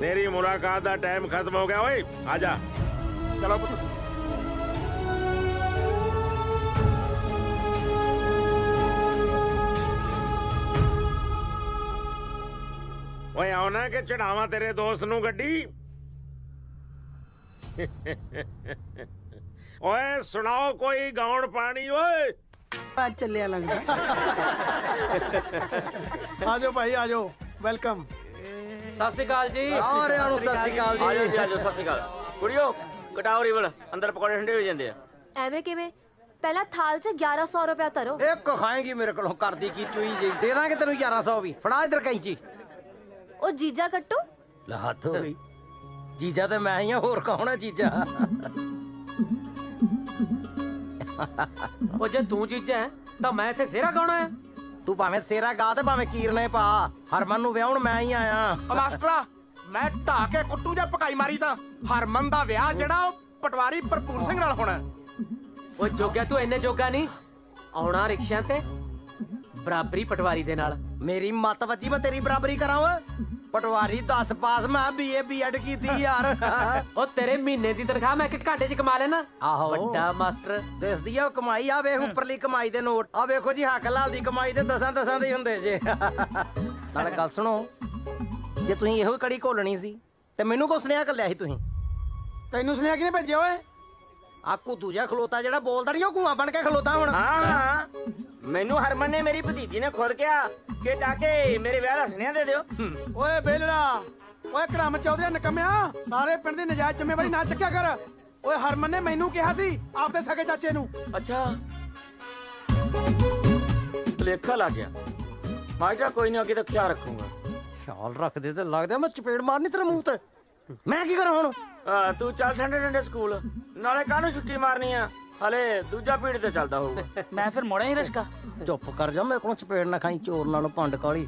ਤੇਰੀ ਮੁਲਾਕਾਤ ਦਾ ਟਾਈਮ ਖਤਮ ਹੋ ਗਿਆ ਓਏ ਆ ਜਾ। ਚਲੋ ਓਏ ਆਉਣਾ ਕਿ ਚੜਾਵਾਂ ਤੇਰੇ ਦੋਸਤ ਨੂੰ ਗੱਡੀ? ਓਏ ਸੁਣਾਓ ਕੋਈ ਗਾਉਣ ਪਾਣੀ ਓਏ? ਆ ਚੱਲਿਆ ਲੱਗਦਾ ਆਜੋ ਭਾਈ ਆਜੋ। ਵੈਲਕਮ। ਸਤਿ ਸ਼੍ਰੀ ਅਕਾਲ ਜੀ। ਸਾਰਿਆਂ ਨੂੰ ਸਤਿ ਸ਼੍ਰੀ ਅਕਾਲ ਜੀ। ਆਜੋ ਜੀ ਆਜੋ ਸਤਿ ਸ਼੍ਰੀ ਅਕਾਲ। ਕੁੜੀਓ ਕਟਾਓ ਰਿਵਲ। ਅੰਦਰ ਪਕੌੜੇ ਠੰਡੇ ਹੋ ਜਾਂਦੇ ਆ। ਐਵੇਂ ਕਿਵੇਂ? ਪਹਿਲਾਂ ਥਾਲ 'ਚ 1100 ਰੁਪਇਆ ਧਰੋ। ਇੱਕ ਖਾਏਗੀ ਮੇਰੇ ਕੋਲੋਂ ਕਰਦੀ ਕੀ ਚੂਈ ਜੀ ਦੇ ਦਾਂਗੇ ਤੈਨੂੰ 1100 ਵੀ। ਫੜਾ ਇਧਰ ਕੈਂਚੀ। ਉਹ ਜੀਜਾ ਕੱਟੂ? ਲੈ ਹੱਥ ਹੋ ਗਈ। ਜੀਜਾ ਤੇ ਮੈਂ ਹੀ ਆ ਹੋਰ ਕੌਣ ਆ ਜੀਜਾ? ਉਹ ਜੇ ਤੂੰ ਚੀਜ਼ਾਂ ਹੈ ਤਾਂ ਮੈਂ ਇੱਥੇ ਸਿਹਰਾ ਗਾਉਣਾ ਹੈ ਤੂੰ ਭਾਵੇਂ ਸੇਰਾ ਗਾ ਤੇ ਭਾਵੇਂ ਕੀਰਨੇ ਪਾ। ਹਰਮਨ ਨੂੰ ਵਿਆਹਣ ਮੈਂ ਹੀ ਆਇਆ। ਓ ਮਾਸਟਰਾ ਮੈਂ ਢਾ ਕੇ ਕੁੱਟੂ ਜਾਂ ਪਕਾਈ ਮਾਰੀ ਤਾਂ? ਹਰਮਨ ਦਾ ਵਿਆਹ ਜਿਹੜਾ ਉਹ ਪਟਵਾਰੀ ਭਰਪੂਰ ਸਿੰਘ ਨਾਲ ਹੋਣਾ ਉਹ ਜੋਗਿਆ ਤੂੰ ਇੰਨੇ ਜੋਗਾ ਨਹੀਂ? ਆਉਣਾ ਰਿਕਸ਼ਿਆਂ ਤੇ ਬਰਾਬਰੀ ਪਟਵਾਰੀ ਦੇ ਨਾਲ। ਮੇਰੀ ਮੱਤ ਵੱਜੀ ਮੈਂ ਤੇਰੀ ਬਰਾਬਰੀ ਕਰਾਂ ਓਏ ਪਟਵਾਰੀ 10 ਪਾਸ ਮੈਂ ਬੀਏ ਬੀਐਡ ਕੀਤੀ ਯਾਰ। ਉਹ ਤੇਰੇ ਮਹੀਨੇ ਦੀ ਤਨਖਾਹ ਮੈਂ ਇੱਕ ਘਾਟੇ 'ਚ ਕਮਾ ਲੈਣਾ ਆਹੋ। ਵੱਡਾ ਮਾਸਟਰ। ਦਿਸਦੀ ਆ ਉਹ ਕਮਾਈ ਆ ਵੇਖ ਉੱਪਰਲੀ ਕਮਾਈ ਦੇ ਨੋਟ। ਆ ਵੇਖੋ ਜੀ ਹੱਕ ਲਾਲ ਦੀ ਕਮਾਈ ਦੇ ਦਸਾਂ ਦਸਾਂ ਦੇ ਹੀ ਹੁੰਦੇ ਜੇ। ਨਾਲੇ ਗੱਲ ਸੁਣੋ ਜੇ ਤੁਸੀਂ ਇਹੋ ਹੀ ਕੜੀ ਘੋਲਣੀ ਸੀ ਤੇ ਮੈਨੂੰ ਕੋ ਸੁਨੇਹਾ ਕੱਲਿਆ ਸੀ ਤੁਸੀਂ? ਤੈਨੂੰ ਸੁਨੇਹਾ ਕਿਹਨੇ ਭੇਜਿਆ ਓਏ? ਆ ਕੁੱਦੂ ਜਿਹਾ ਖਲੋਤਾ ਜਿਹੜਾ ਬੋਲਦਾ ਨਹੀਂ ਉਹ ਕੂਆ ਬਣ ਕੇ ਖਲੋਤਾ ਹੁਣ। ਹਾਂ। ਹਾਂ ਮੈਨੂੰ ਹਰਮਨ ਨੇ ਮੇਰੀ ਭਤੀਜੀ ਨੇ ਖੁਦ ਕਿਹਾ ਕਿ ਟਾਕੇ ਮੇਰੇ ਵਿਆਹ ਦਾ ਸੁਨੇਹਾ ਦੇ ਦਿਓ। ਓਏ ਬੇਲੜਾ ਓਏ ਕੜਮ ਚੌਧਰੀ ਨਕਮਿਆ ਸਾਰੇ ਪਿੰਡ ਦੀ ਨਜਾਇਜ਼ ਜ਼ਿੰਮੇਵਾਰੀ ਨਾ ਚੱਕਿਆ ਕਰ। ਓਏ ਹਰਮਨ ਨੇ ਮੈਨੂੰ ਕਿਹਾ ਸੀ ਆਪਦੇ ਸਕੇ ਚਾਚੇ ਨੂੰ। ਅੱਛਾ। ਲੇਖਾ ਲੱਗ ਗਿਆ। ਮਾਸਟਰ ਕੋਈ ਨਹੀਂ ਅੱਗੇ ਤੋਂ ਖਿਆਲ ਰੱਖੂੰਗਾ। ਖਿਆਲ ਰੱਖਦੇ ਤੇ ਲੱਗਦਾ ਮੈਂ ਚਪੇੜ ਮਾਰਨੀ ਤੇਰੇ ਮੂੰਹ ਤੇ। ਮੈਂ ਕੀ ਕਰਾਂ ਹੁਣ? ਆ, ਤੂੰ ਚੱਲ ਠੰਡੇ ਠੰਡੇ ਸਕੂਲ। ਨਾਲੇ ਕਾਹਨੂੰ ਛੁੱਟੀ ਮਾਰਨੀ ਆ? ਹਲੇ ਦੂਜਾ ਪੀੜ ਤੇ ਚੱਲਦਾ ਹੋਊਗਾ। ਮੈਂ ਫਿਰ ਮੋੜਿਆ ਹੀ ਰਸ਼ਕਾ। ਚੁੱਪ ਕਰ ਜਾ ਮੇਰੇ ਕੋਲ ਚਪੇੜ ਨਾ ਖਾਈ ਚੋਰ ਨਾਲੋਂ ਭੰਡ ਕਾਲੀ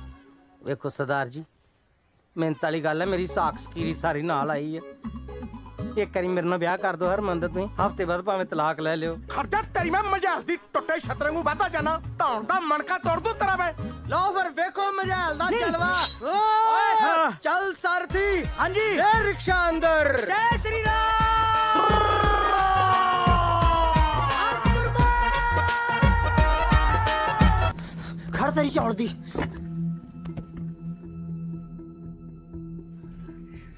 ਵੇਖੋ ਸਰਦਾਰ ਜੀ ਮਿਹਨਤ ਵਾਲੀ ਗੱਲ ਹੈ ਮੇਰੀ ਸਾਖ ਸਕੀਰੀ ਸਾਰੀ ਨਾਲ ਆਈ ਹੈ। ਇੱਕ ਵਾਰੀ ਮੇਰੇ ਨਾਲ ਵਿਆਹ ਕਰ ਦੋ ਹਰਮਨ ਦਾ ਤੁਸੀਂ ਹਫ਼ਤੇ ਬਾਅਦ ਭਾਵੇਂ ਤਲਾਕ ਲੈ ਲਿਓ ਖਰਚਾ ਤੇਰੀ ਮੈਂ ਮਜਾਲ ਦੀ ਟੁੱਟੇ ਛਤਰੇ ਨੂੰ ਵਾਧਾ ਜਾਣਾ ਧੌਣ ਦਾ ਮਣਕਾ ਤੋੜ ਦੂ ਤੇਰਾ ਮੈਂ ਲਓ ਫਿਰ ਵੇਖੋ ਮਜਾਲ ਦਾ ਜਲਵਾ ਓਏ ਚੱਲ ਸਾਰਥੀ ਹਾਂਜੀ ਇਹ ਰਿਕਸ਼ਾ ਅੰਦਰ ਜੈ ਸ਼੍ਰੀ ਰਾਮ ਖੜ ਤੇਰੀ ਚੌਲ ਦੀ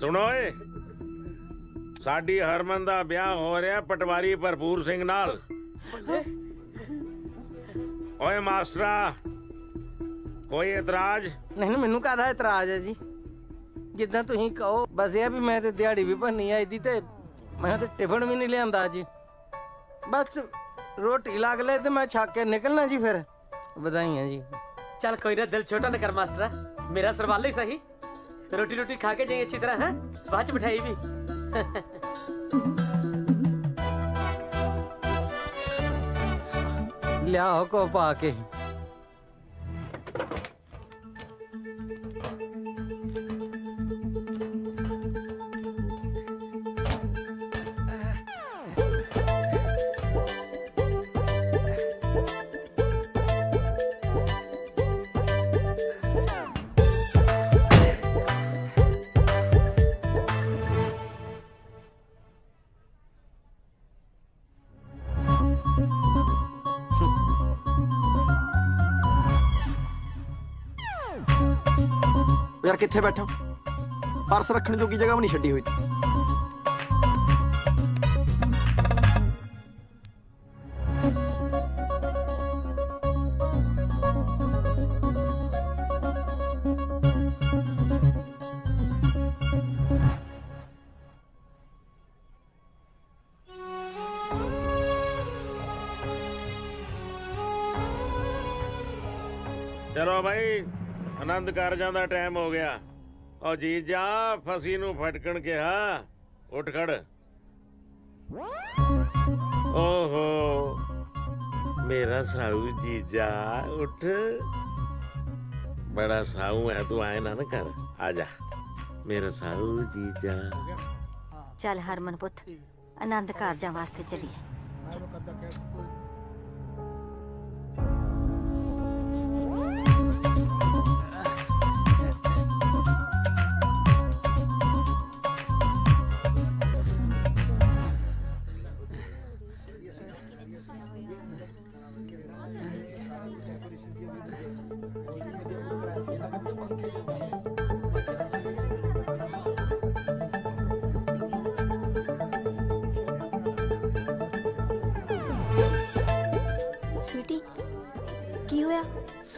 ਸੁਣੋ ਏ ਸਾਡੀ ਹਰਮਨ ਦਾ ਵਿਆਹ ਹੋ ਰਿਹਾ ਪਟਵਾਰੀ ਭਰਪੂਰ ਸਿੰਘ ਨਾਲ। ਓਏ ਮਾਸਟਰਾ ਕੋਈ ਇਤਰਾਜ਼? ਨਹੀਂ ਮੈਨੂੰ ਕਾਹਦਾ ਇਤਰਾਜ਼ ਹੈ ਜੀ? ਜਿੱਦਾਂ ਤੁਸੀਂ ਕਹੋ ਬਸ ਇਹ ਆ ਵੀ ਮੈਂ ਤੇ ਦਿਹਾੜੀ ਵੀ ਭੰਨੀ ਆਈ ਦੀ ਤੇ ਮੈਂ ਤੇ ਟਿਫਨ ਵੀ ਨਹੀਂ ਲਿਆਂਦਾ ਜੀ। ਬਸ ਰੋਟੀ ਲੱਗ ਲੈ ਤੇ ਮੈਂ ਛੱਕ ਕੇ ਨਿਕਲਣਾ ਜੀ ਫਿਰ। ਵਧਾਈਆਂ ਜੀ। ਚੱਲ ਕੋਈ ਨਾ ਦਿਲ ਛੋਟਾ ਨਾ ਕਰ ਮਾਸਟਰ। ਮੇਰਾ ਸਰਵਾਲਾ ਹੀ ਸਹੀ। ਰੋਟੀ ਰੋਟੀ ਖਾ ਕੇ ਜਾਈਏ ਅੱਛੀ ਤਰ੍ਹਾਂ ਹੈ? ਬਾਅਦ ਚ ਮਿਠਾਈ ਵੀ। ਲਿਆਓ ਕੋ ਪਾ ਕੇ। ਯਾਰ ਕਿੱਥੇ ਬੈਠਾ? ਪਰਸ ਰੱਖਣ ਜੋਗੀ ਜਗ੍ਹਾ ਵੀ ਨਹੀਂ ਛੱਡੀ ਹੋਈ। ਆਨੰਦ ਕਾਰਜਾਂ ਦਾ ਟਾਈਮ ਹੋ ਗਿਆ। ਉਹ ਜੀ ਜਾ, ਫਸੀ ਨੂੰ ਫਟਕਣ ਕਿਹਾ। ਉੱਠ ਖੜ। ਓਹੋ, ਮੇਰਾ ਸਾਊ ਜੀਜਾ ਉੱਠ। ਬੜਾ ਸਾਊ ਹੈ, ਤੂੰ ਆਏ ਨਾ ਨਾ ਕਰ। ਆ ਜਾ। ਮੇਰਾ ਸਾਊ ਜੀਜਾ ਚੱਲ ਹਰਮਨ ਪੁੱਤ, ਆਨੰਦ ਕਾਰਜਾਂ ਵਾਸਤੇ ਚਲੀਏ।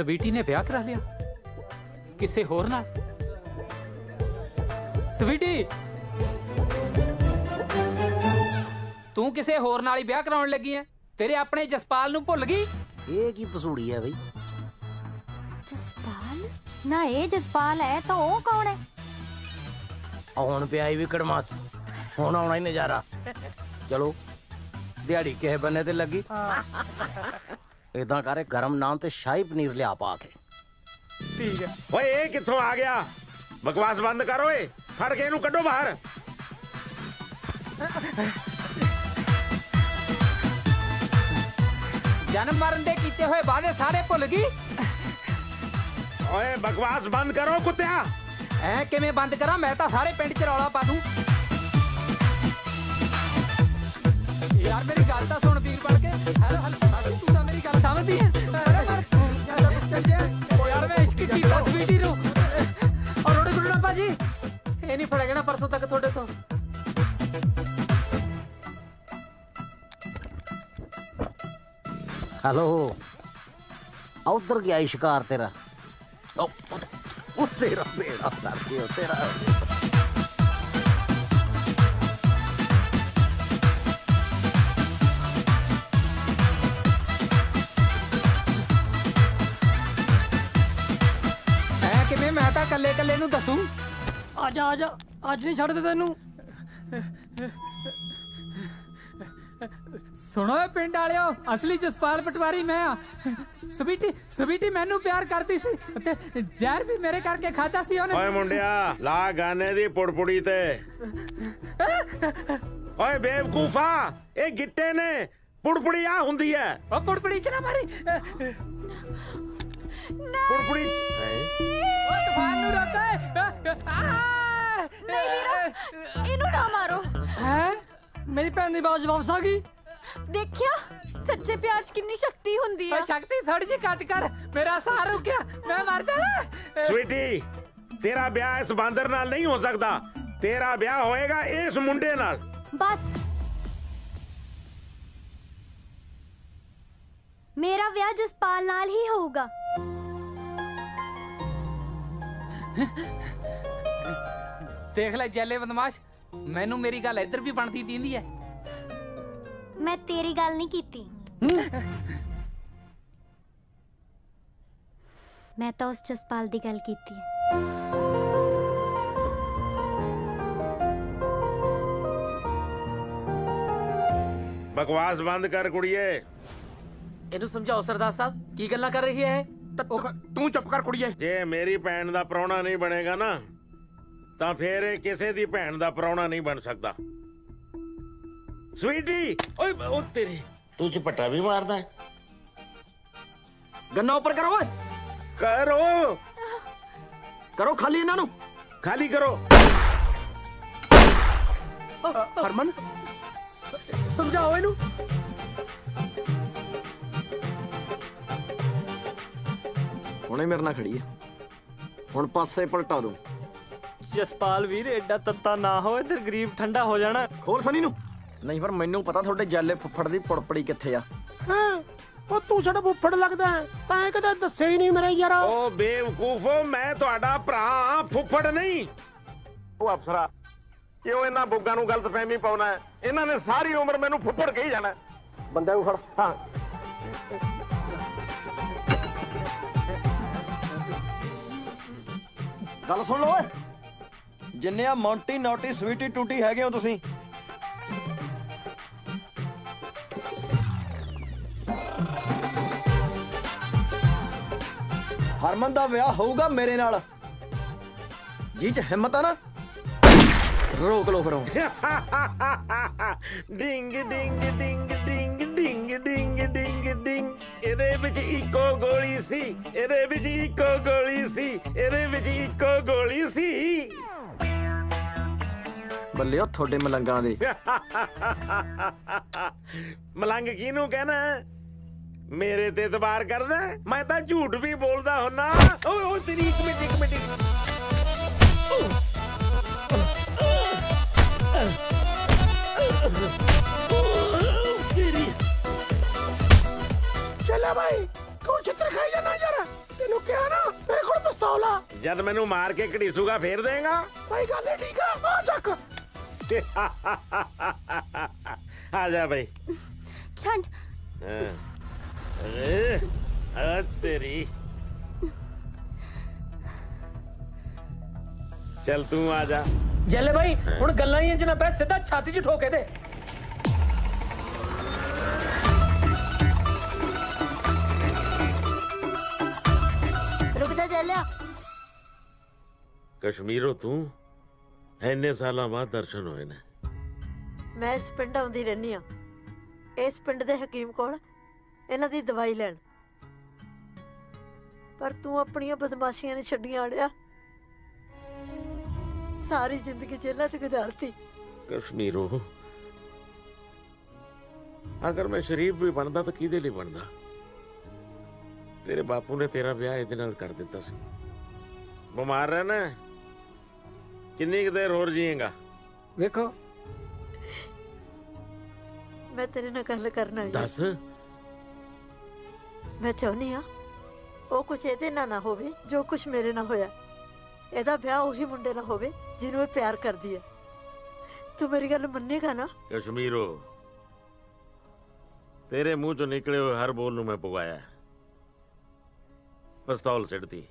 ਸਵੀਟੀ ਨੇ ਵਿਆਹ ਕਰਾ ਲਿਆ ਕਿਸੇ ਹੋਰ ਨਾਲ ਸਵੀਟੀ ਤੂੰ ਕਿਸੇ ਹੋਰ ਨਾਲ ਹੀ ਵਿਆਹ ਕਰਾਉਣ ਲੱਗੀ ਐ ਤੇਰੇ ਆਪਣੇ ਜਸਪਾਲ ਨੂੰ ਭੁੱਲ ਗਈ ਇਹ ਕੀ ਪਸੂੜੀ ਹੈ ਬਈ ਜਸਪਾਲ ਨਾ ਇਹ ਜਸਪਾਲ ਹੈ ਤਾਂ ਉਹ ਕੌਣ ਹੈ ਹੁਣ ਪਿਆਈ ਵੀ ਕੜਮਾਸ ਹੁਣ ਆਉਣਾ ਹੀ ਨਜ਼ਾਰਾ ਚਲੋ ਦਿਹਾੜੀ ਕਿਸੇ ਬੰਨੇ ਤੇ ਲੱਗੀ ਇਦਾਂ ਕਰੇ ਗਰਮ ਨਾਮ ਤੇ ਸ਼ਾਹੀ ਪਨੀਰ ਲਿਆ ਪਾ ਕੇ। ਠੀਕ ਹੈ। ਓਏ ਇਹ ਕਿੱਥੋਂ ਆ ਗਿਆ? ਬਕਵਾਸ ਬੰਦ ਕਰ ਓਏ ਫੜ ਕੇ ਇਹਨੂੰ ਕੱਢੋ ਬਾਹਰ। ਜਨਮ ਮਰਨ ਦੇ ਕੀਤੇ ਹੋਏ ਵਾਅਦੇ ਸਾਰੇ ਭੁੱਲ ਗਈ? ਓਏ ਬਕਵਾਸ ਬੰਦ ਕਰੋ ਕੁੱਤਿਆ। ਐ ਕਿਵੇਂ ਬੰਦ ਕਰਾਂ? ਮੈਂ ਤਾਂ ਸਾਰੇ ਪਿੰਡ 'ਚ ਰੌਲਾ ਪਾ ਦੂੰ। ਯਾਰ ਮੇਰੀ ਗੱਲ ਤਾਂ ਸੁਣ ਵੀਰ ਬਣ ਕੇ। ਹੈਲੋ ਹੈਲੋ ਸਾਡੀ ਤੂੰ ਤਾਂ ਮੇਰੀ ਗੱਲ ਸਮਝਦੀ ਹੈ ਓ ਯਾਰ ਮੈਂ ਇਸ਼ਕ ਕੀਤਾ ਸਵੀਟੀ ਨੂੰ। ਔਰ ਰੋੜੇ ਗੁੱਡਣਾ ਭਾਜੀ। ਇਹ ਨਹੀਂ ਫੜੇਗਾ ਨਾ ਪਰਸੋਂ ਤੱਕ ਤੁਹਾਡੇ ਤੋਂ। ਹੈਲੋ। ਉਧਰ ਗਿਆ ਸ਼ਿਕਾਰ ਤੇਰਾ। ਉਹ ਤੇਰਾ ਬੇੜਾ ਕਰਕੇ ਉਹ ਤੇਰਾ ਕੱਲੇ ਕੱਲੇ ਨੂੰ ਦੱਸੂ? ਆ ਜਾ ਆ ਜਾ ਅੱਜ ਨਹੀਂ ਛੱਡਦੇ ਤੈਨੂੰ। ਸੁਣੋ ਇਹ ਪਿੰਡ ਵਾਲਿਓ ਅਸਲੀ ਜਸਪਾਲ ਪਟਵਾਰੀ ਮੈਂ ਆ। ਸਵੀਟੀ ਸਵੀਟੀ ਮੈਨੂੰ ਪਿਆਰ ਕਰਦੀ ਸੀ ਤੇ ਜ਼ਹਿਰ ਵੀ ਮੇਰੇ ਕਰਕੇ ਖਾਦਾ ਸੀ ਉਹਨੇ। ਓਏ ਮੁੰਡਿਆ ਲਾ ਗਾਨੇ ਦੀ ਪੁੜਪੁੜੀ ਤੇ। ਓਏ ਬੇਵਕੂਫਾ ਇਹ ਗਿੱਟੇ ਨੇ। ਪੁੜਪੁੜੀ ਆ ਹੁੰਦੀ ਐ। ਉਹ ਪੁੜਪੁੜੀ ਚ ਨਾ ਮਾਰੀ। ਪੁੜਪੁੜੀ ਉਹ ਤੂਫਾਨ ਨੂੰ ਰੋਕੋ ਨਹੀਂ ਵੀਰਾ ਇਹਨੂੰ ਨਾ ਮਾਰੋ। ਹੈ? ਮੇਰੀ ਭੈਣ ਦੀ ਬਾਜ਼ ਵਾਪਸ ਆ ਗਈ? ਦੇਖਿਆ? ਸੱਚੇ ਪਿਆਰ 'ਚ ਕਿੰਨੀ ਸ਼ਕਤੀ ਹੁੰਦੀ ਆ। ਓਏ ਸ਼ਕਤੀ ਥੋੜੀ ਜਿਹੀ ਕੱਟ ਕਰ। ਮੇਰਾ ਸਾਹ ਰੁਕ ਗਿਆ ਮੈਂ ਮਰ ਜਾਣਾ। ਸਵੀਟੀ ਤੇਰਾ ਵਿਆਹ ਇਸ ਬਾਂਦਰ ਨਾਲ ਨਹੀਂ ਹੋ ਸਕਦਾ। ਤੇਰਾ ਵਿਆਹ ਹੋਏਗਾ ਇਸ ਮੁੰਡੇ ਨਾਲ। ਬਸ। ਮੇਰਾ ਵਿਆਹ ਜਸਪਾਲ ਨਾਲ ਹੀ ਹੋਊਗਾ। ਦੇਖ ਲੈ ਜੈਲੇ ਬਦਮਾਸ਼ ਮੈਨੂੰ ਮੇਰੀ ਗੱਲ ਇੱਧਰ ਵੀ ਬਣਦੀ ਦੀਂਦੀ ਐ। ਮੈਂ ਤੇਰੀ ਗੱਲ ਨਹੀਂ ਕੀਤੀ। ਮੈਂ ਤਾਂ ਉਸ ਜਸਪਾਲ ਦੀ ਗੱਲ ਕੀਤੀ ਹੈ ਬਕਵਾਸ ਬੰਦ ਕਰ ਕੁੜੀਏ। ਇਹਨੂੰ ਸਮਝਾਓ ਸਰਦਾਰ ਸਾਹਿਬ ਕੀ ਗੱਲਾਂ ਕਰ ਰਹੀ ਹੈ ਤੂੰ ਚੁੱਪ ਕਰ ਕੁੜੀਏ। ਜੇ ਮੇਰੀ ਭੈਣ ਦਾ ਪ੍ਰਾਹੁਣਾ ਨਹੀਂ ਬਣੇਗਾ ਨਾ ਤਾਂ ਫੇਰ ਇਹ ਕਿਸੇ ਦੀ ਭੈਣ ਦਾ ਪ੍ਰਾਹੁਣਾ ਨਹੀਂ ਬਣ ਸਕਦਾ। ਸਵੀਟੀ ਓਏ ਉਹ ਤੇਰੀ। ਤੂੰ ਝਪਟਾ ਵੀ ਮਾਰਦਾ ਹੈ। ਗੰਨਾ ਉੱਪਰ ਕਰੋ ਓਏ। ਕਰੋ। ਕਰੋ ਖਾਲੀ ਇਹਨਾਂ ਨੂੰ। ਖਾਲੀ ਕਰੋ। ਹਰਮਨ ਸਮਝਾਓ ਇਹਨੂੰ। ਹੁਣੇ ਮੇਰੇ ਨਾਲ ਖੜੀ ਹੈ ਹੁਣ ਪਾਸੇ ਪਲਟਾ ਦੂੰ। ਜਸਪਾਲ ਵੀਰ ਐਡਾ ਤੱਤਾ ਨਾ ਹੋ ਇਧਰ ਗਰੀਬ ਠੰਡਾ ਹੋ ਜਾਣਾ। ਖੋਲ ਸਨੀ ਨੂੰ। ਨਹੀਂ ਪਰ ਮੈਨੂੰ ਪਤਾ ਤੁਹਾਡੇ ਜੈਲੇ ਫੁੱਫੜ ਦੀ ਪੁੜਪੜੀ ਕਿੱਥੇ ਆ। ਹਾਂ ਉਹ ਤੂੰ ਸਾਡਾ ਫੁੱਫੜ ਲੱਗਦਾ ਹੈ। ਤਾਂ ਇਹ ਕਦੇ ਦੱਸਿਆ ਹੀ ਨਹੀਂ ਮੇਰੇ ਯਾਰ। ਓ ਬੇਵਕੂਫੋ ਮੈਂ ਤੁਹਾਡਾ ਭਰਾ ਫੁੱਫੜ ਨਹੀਂ। ਉਹ ਅਫਸਰਾ ਕਿਉਂ ਇਹਨਾਂ ਬੁੱਗਾਂ ਨੂੰ ਗਲਤਫਹਿਮੀ ਪਾਉਣਾ ਹੈ? ਇਹਨਾਂ ਨੇ ਸਾਰੀ ਉਮਰ ਮੈਨੂੰ ਫੁੱਫੜ ਕਹੀ ਜਾਣਾ ਬੰਦਾ ਨੂੰ ਫੜ। ਹਾਂ। ਗੱਲ ਸੁਣ ਲਓ ਓਏ। ਜਿੰਨੇ ਆ ਮੌਂਟੀ ਨੌਟੀ ਸਵੀਟੀ ਟੂਟੀ ਹੈਗੇ ਹੋ ਤੁਸੀਂ। ਹਰਮਨ ਦਾ ਵਿਆਹ ਹੋਊਗਾ ਮੇਰੇ ਨਾਲ। ਜੀ ਚ ਹਿੰਮਤ ਆ ਨਾ? ਰੋਕ ਲੋ ਫਿਰ [laughs] ਡਿੰਗ ਡਿੰਗ ਡਿੰਗ ਡਿੰਗ ਡਿੰਗ ਡਿੰਗ ਡਿੰਗ। ਇਹਦੇ ਵਿੱਚ ਇੱਕੋ ਗੋਲੀ ਸੀ ਇਹਦੇ ਵਿੱਚ ਇੱਕੋ ਗੋਲੀ ਸੀ ਇਹਦੇ ਵਿੱਚ ਇੱਕੋ ਗੋਲੀ ਸੀ ਬੱਲਿਓ ਤੁਹਾਡੇ ਮਲੰਗਾਂ ਦੇ ਮਲੰਗ ਕਿਹਨੂੰ ਕਹਿਣਾ ਮੇਰੇ ਤੇ ਇਤਬਾਰ ਕਰਦਾ? ਮੈਂ ਤਾਂ ਝੂਠ ਵੀ ਬੋਲਦਾ ਹੁੰਨਾ ਓਏ ਓਏ ਤੇਰੀ ਇੱਕ ਮਿੰਟ ਇੱਕ ਮਿੰਟ ਇੱਕ ਮਿੰਟ। ਤੇਰੀ ਚੱਲੇ ਭਾਈ ਤੂੰ ਚਿੱਤਰ ਖਾਈ ਜਾਣਾ ਯਾਰ ਜਦ ਮੈਨੂੰ ਮਾਰ ਕੇ ਘੜੀਸੂਗਾ ਫੇਰ ਦੇਗਾ ਕੋਈ ਗੱਲ ਨਹੀਂ ਠੀਕ ਆ ਆ ਚੱਕ ਆ ਜਾ ਬਈ ਛੱਡ ਹਾਂ। ਅਰੇ, ਆ ਤੇਰੀ ਚੱਲ ਤੂੰ ਆ ਜਾ ਜੱਲੇ ਭਾਈ ਹੁਣ ਗੱਲਾਂ ਹੀ ਇੰਜ ਨਾ ਬੈ ਸਿੱਧਾ ਛਾਤੀ 'ਚ ਠੋਕੇ ਦੇ ਜੈਲਿਆ ਕਸ਼ਮੀਰੋਂ ਤੂੰ ਇੰਨੇ ਸਾਲਾਂ ਬਾਅਦ ਦਰਸ਼ਨ ਹੋਏ ਨੇ। ਮੈਂ ਇਸ ਪਿੰਡ ਆਉਂਦੀ ਰਹਿੰਦੀ ਆ ਇਸ ਪਿੰਡ ਦੇ ਹਕੀਮ ਕੋਲ ਇਹਨਾਂ ਦੀ ਦਵਾਈ ਲੈਣ। ਪਰ ਤੂੰ ਆਪਣੀਆਂ ਬਦਮਾਸ਼ੀਆਂ ਨੇ ਛੱਡੀਆਂ ਅੜਿਆ। ਸਾਰੀ ਜ਼ਿੰਦਗੀ ਜੇਲ੍ਹਾਂ 'ਚ ਗੁਜ਼ਾਰਤੀ। ਕਸ਼ਮੀਰੋਂ। ਅਗਰ ਮੈਂ ਸ਼ਰੀਫ ਵੀ ਬਣਦਾ ਤਾਂ ਕਿਹਦੇ ਲਈ ਬਣਦਾ? ਤੇਰੇ ਬਾਪੂ ਨੇ ਤੇਰਾ ਵਿਆਹ ਇਹਦੇ ਨਾਲ ਕਰ ਦਿੱਤਾ ਸੀ। ਬਿਮਾਰ ਰਹਿਣਾ ਹੈ? ਕਿੰਨੀ ਕੁ ਦੇਰ ਹੋਰ ਜੀਏਗਾ? ਵੇਖੋ। ਮੈਂ ਤੇਰੇ ਨਾਲ ਗੱਲ ਕਰਨਾ ਹੈ। ਦੱਸ। ਮੈਂ ਚਾਹੁੰਦੀ ਆ ਉਹ ਕੁਝ ਇਹਦੇ ਨਾਲ ਨਾ ਹੋਵੇ ਜੋ ਕੁਝ ਮੇਰੇ ਨਾਲ ਹੋਇਆ। ਇਹਦਾ ਵਿਆਹ ਉਹੀ ਮੁੰਡੇ ਨਾਲ ਹੋਵੇ ਜਿਹਨੂੰ ਇਹ ਪਿਆਰ ਕਰਦੀ ਹੈ। ਤੂੰ ਮੇਰੀ ਗੱਲ ਮੰਨੇਗਾ ਨਾ? ਕਸ਼ਮੀਰੋ ਤੇਰੇ ਮੂੰਹ ਚੋਂ ਨਿਕਲੇ ਹੋਏ ਹਰ ਬੋਲ ਨੂੰ ਮੈਂ ਪੁਗਾਇਆ। ਹੈ। ਪਿਸਤੌਲ ਸਿੱਟਦੀ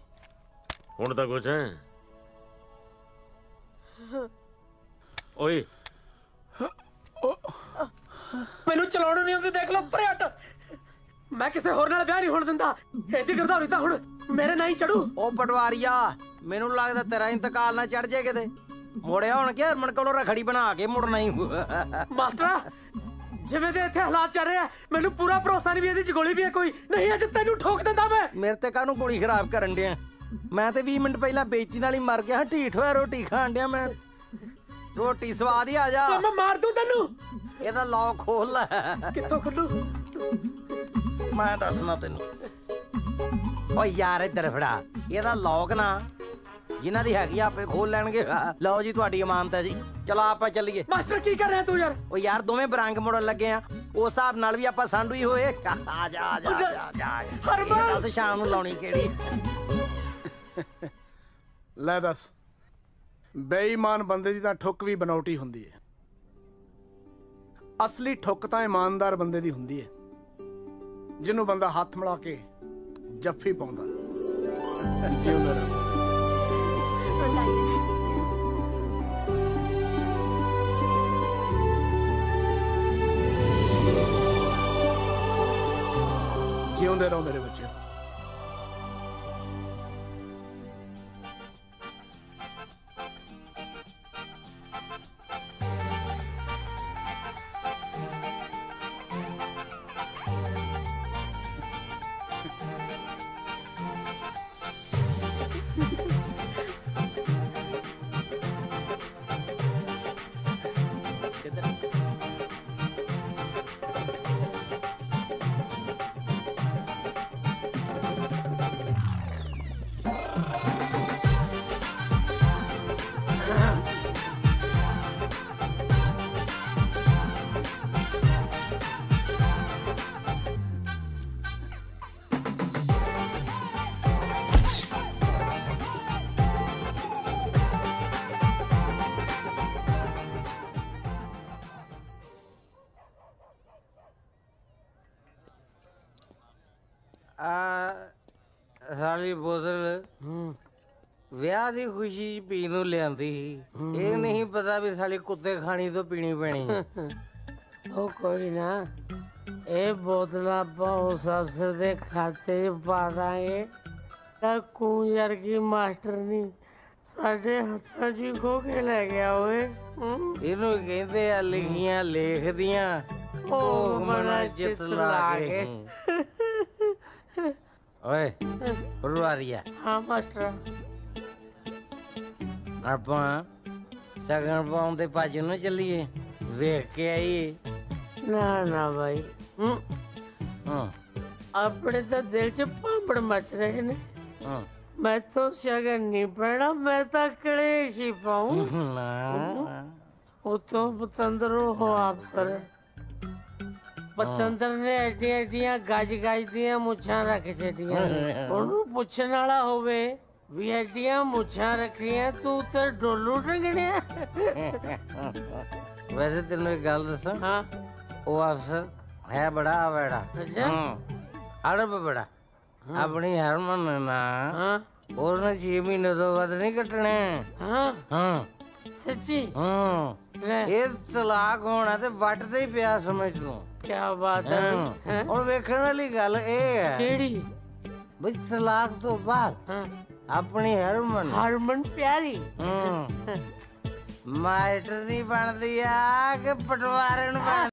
ਹੁਣ ਤਾਂ ਕੁਛ ਹੈ। ਓਏ। ਮੈਨੂੰ ਚਲਾਉਣ ਨਹੀਂ ਆਉਂਦੀ ਦੇਖ ਲਓ ਪਰੇ ਹਟ। ਮੈਂ ਕਿਸੇ ਹੋਰ ਨਾਲ ਵਿਆਹ ਨਹੀਂ ਹੋਣ ਦਿੰਦਾ। ਇਹਦੀ ਗਰਦਾਵਰੀ ਤਾਂ ਹੁਣ ਮੇਰੇ ਨਾਲ ਹੀ ਚੜੂ। ਉਹ ਪਟਵਾਰੀਆ ਮੈਨੂੰ ਲੱਗਦਾ ਤੇਰਾ ਇੰਤਕਾਲ ਨਾ ਚੜ ਜੇ ਕਿਤੇ। ਮੋੜਿਆ ਹੁਣ ਕਿ ਹਰਮਨ ਕੋਲੋਂ ਰਖੜੀ ਬਣਾ ਕੇ ਮੁੜਨਾ ਹੀ। ਮਾਸਟਰਾ ਜਿਵੇਂ ਦੇ ਇੱਥੇ ਹਾਲਾਤ ਚੱਲ ਰਹੇ ਆ ਮੈਨੂੰ ਪੂਰਾ ਭਰੋਸਾ ਨਹੀਂ ਵੀ ਇਹਦੀ ਚ ਗੋਲੀ ਵੀ ਹੈ ਕੋਈ ਨਹੀਂ ਅੱਜ ਤੈਨੂੰ ਠੋਕ ਦਿੰਦਾ ਮੈਂ। ਮੇਰੇ ਤੇ ਕਾਹਨੂੰ ਗੋਲੀ ਖਰਾਬ ਕਰਨ ਡਿਆ? ਮੈਂ ਤੇ 20 ਮਿੰਟ ਪਹਿਲਾਂ ਬੇਇੱਜ਼ਤੀ ਨਾਲ ਹੀ ਮਰ ਗਿਆ ਢੀਠ ਹੋਇਆ ਰੋਟੀ ਖਾਣ ਡਿਆ ਮੈਂ। ਰੋਟੀ ਸਵਾਦ ਹੀ ਆ ਜਾ। ਮੈਂ ਮਾਰ ਦੂੰ ਤੈਨੂੰ। ਇਹਦਾ ਲੌਕ ਖੋਲ ਲੈ। ਕਿੱਥੋਂ ਖੁੱਲੂ? ਮੈਂ ਦੱਸਣਾ ਤੈਨੂੰ। ਓ ਯਾਰ ਇੱਧਰ ਫੜਾ। ਇਹਦਾ ਲੌਕ ਨਾ। ਜਿਨ੍ਹਾਂ ਦੀ ਹੈਗੀ ਆ ਆਪੇ ਖੋਲ ਲੈਣਗੇ। ਲਓ ਜੀ ਤੁਹਾਡੀ ਇਮਾਨਤ ਹੈ ਜੀ। ਚਲੋ ਆਪਾਂ ਚੱਲੀਏ। ਮਾਸਟਰ ਕੀ ਕਰ ਰਿਹਾ ਤੂੰ ਯਾਰ? ਓ ਯਾਰ ਦੋਵੇਂ ਬਰੰਗ ਮੋੜਨ ਲੱਗੇ ਆ। ਉਸ ਹਿਸਾਬ ਨਾਲ ਵੀ ਆਪਾਂ ਸਾਂਢੂ ਹੀ ਹੋਏ। ਆ ਜਾ ਆ ਜਾ ਆ ਜਾ ਆ ਜਾ ਹਰਮਨ! ਦੱਸ ਸ਼ਾਮ ਨੂੰ ਲਾਉਣੀ ਕਿਹੜੀ? ਲੈ ਦੱਸ। ਬੇਈਮਾਨ ਬੰਦੇ ਦੀ ਤਾਂ ਠੁੱਕ ਵੀ ਬਨੌਟੀ ਹੁੰਦੀ ਹੈ। ਅਸਲੀ ਠੁੱਕ ਤਾਂ ਇਮਾਨਦਾਰ ਬੰਦੇ ਦੀ ਹੁੰਦੀ ਹੈ। ਜਿਹਨੂੰ ਬੰਦਾ ਹੱਥ ਮਿਲਾ ਕੇ ਜੱਫੀ ਪਾਉਂਦਾ। ਜਿਉਂਦਾ ਰਹੇ। ਜਿਉਂਦੇ ਰਹੋ ਮੇਰੇ ਬੱਚੇ ਵਿਆਹ ਦੀ ਖੁਸ਼ੀ 'ਚ ਪੀਣ ਨੂੰ ਲਿਆਂਦੀ ਸੀ। ਇਹ ਨਹੀਂ ਪਤਾ ਵੀ ਸਾਲੀ ਕੁੱਤੇ ਖਾਣੀ ਤੋਂ ਪੀਣੀ ਪੈਣੀ [laughs] ਉਹ ਕੋਈ ਨਾ ਇਹ ਬੋਤਲਾਂ ਆਪਾਂ ਉਸ ਅਫਸਰ ਦੇ ਖਾਤੇ 'ਚ ਪਾ ਦਾਂਗੇ। ਤਾਂ ਕੂੰ ਵਰਗੀ ਮਾਸਟਰ ਨਹੀਂ ਸਾਡੇ ਹੱਥਾਂ 'ਚ ਹੀ ਖੋ ਕੇ ਲੈ ਗਿਆ ਓਏ। ਹੂੰ। ਇਹਨੂੰ ਕਹਿੰਦੇ ਆ ਲਿਖੀਆਂ ਲੇਖਦੀਆਂ ਉਹ ਮਨਾ ਚਿੱਤ ਲਾ ਕੇ। ਓਏ ਪਰਵਾਰੀਆ ਹਾਂ ਮਾਸਟਰ। ਆਪਾਂ ਸਗਨ ਪਾਉਣ ਦੇ ਭੱਜ ਨੂੰ ਚੱਲੀਏ ਵੇਖ ਕੇ ਆਈਏ। ਨਾ ਨਾ ਭਾਈ ਹੂੰ। ਹਾਂ। ਆਪਣੇ ਤਾਂ ਦਿਲ 'ਚ ਭਾਂਬੜ ਮਚ ਰਹੇ ਨੇ। ਹਾਂ। ਮੈਂ ਤਾਂ ਸ਼ਗਨ ਨਹੀਂ ਪੈਣਾ ਮੈਂ ਤਾਂ ਕਲੇਸ਼ ਹੀ ਪਾਉਂ। ਨਾ। ਉਤੋਂ ਪਤੰਦਰ ਉਹ ਅਫਸਰ ਪਤੰਦਰ ਨੇ ਐਡੀਆਂ ਐਡੀਆਂ ਗੱਜ ਗੱਜ ਦੀਆਂ ਮੁੱਛਾਂ ਰੱਖ ਛੱਡੀਆਂ। ਉਹਨੂੰ ਪੁੱਛਣ ਵਾਲਾ ਹੋਵੇ। ਵੀ ਐਡੀਆਂ ਮੁੱਛਾਂ ਰੱਖੀਆਂ ਤੂੰ ਤੇ ਡੋਲੂ ਟੰਗਣਿਆ ਵੈਸੇ ਤੈਨੂੰ ਇੱਕ ਗੱਲ ਦੱਸਾਂ ਹਾਂ ਉਹ ਅਫਸਰ ਹੈ ਬੜਾ ਆਵੜਾ ਅੱਛਾ। ਅੜਬ ਬੜਾ ਆਪਣੀ ਹਰਮਨ ਨੇ ਨਾ ਹਾਂ ਉਹਨੇ 6 ਮਹੀਨੇ ਤੋਂ ਵੱਧ ਨਹੀਂ ਕੱਟਣੇ ਹਾਂ ਹਾਂ ਸੱਚੀ ਹਾਂ ਲੈ। ਇਹ ਤਲਾਕ ਹੋਣਾ ਤੇ ਵੱਟ ਤੇ ਹੀ ਪਿਆ ਸਮਝ ਤੂੰ ਕੀ ਬਾਤ ਹੈ ਹਾਂ। ਹੁਣ ਵੇਖਣ ਵਾਲੀ ਗੱਲ ਇਹ ਹੈ ਕਿਹੜੀ ਬਈ ਤਲਾਕ ਤੋਂ ਬਾਅਦ ਹਾਂ ਆਪਣੀ ਹਰਮਨ। ਹਰਮਨ ਪਿਆਰੀ। ਹੂੰ। ਮਾਈਟਰ ਨਹੀਂ ਬਣਦੀ ਆ ਕਿ ਪਟਵਾਰਨ ਬਣ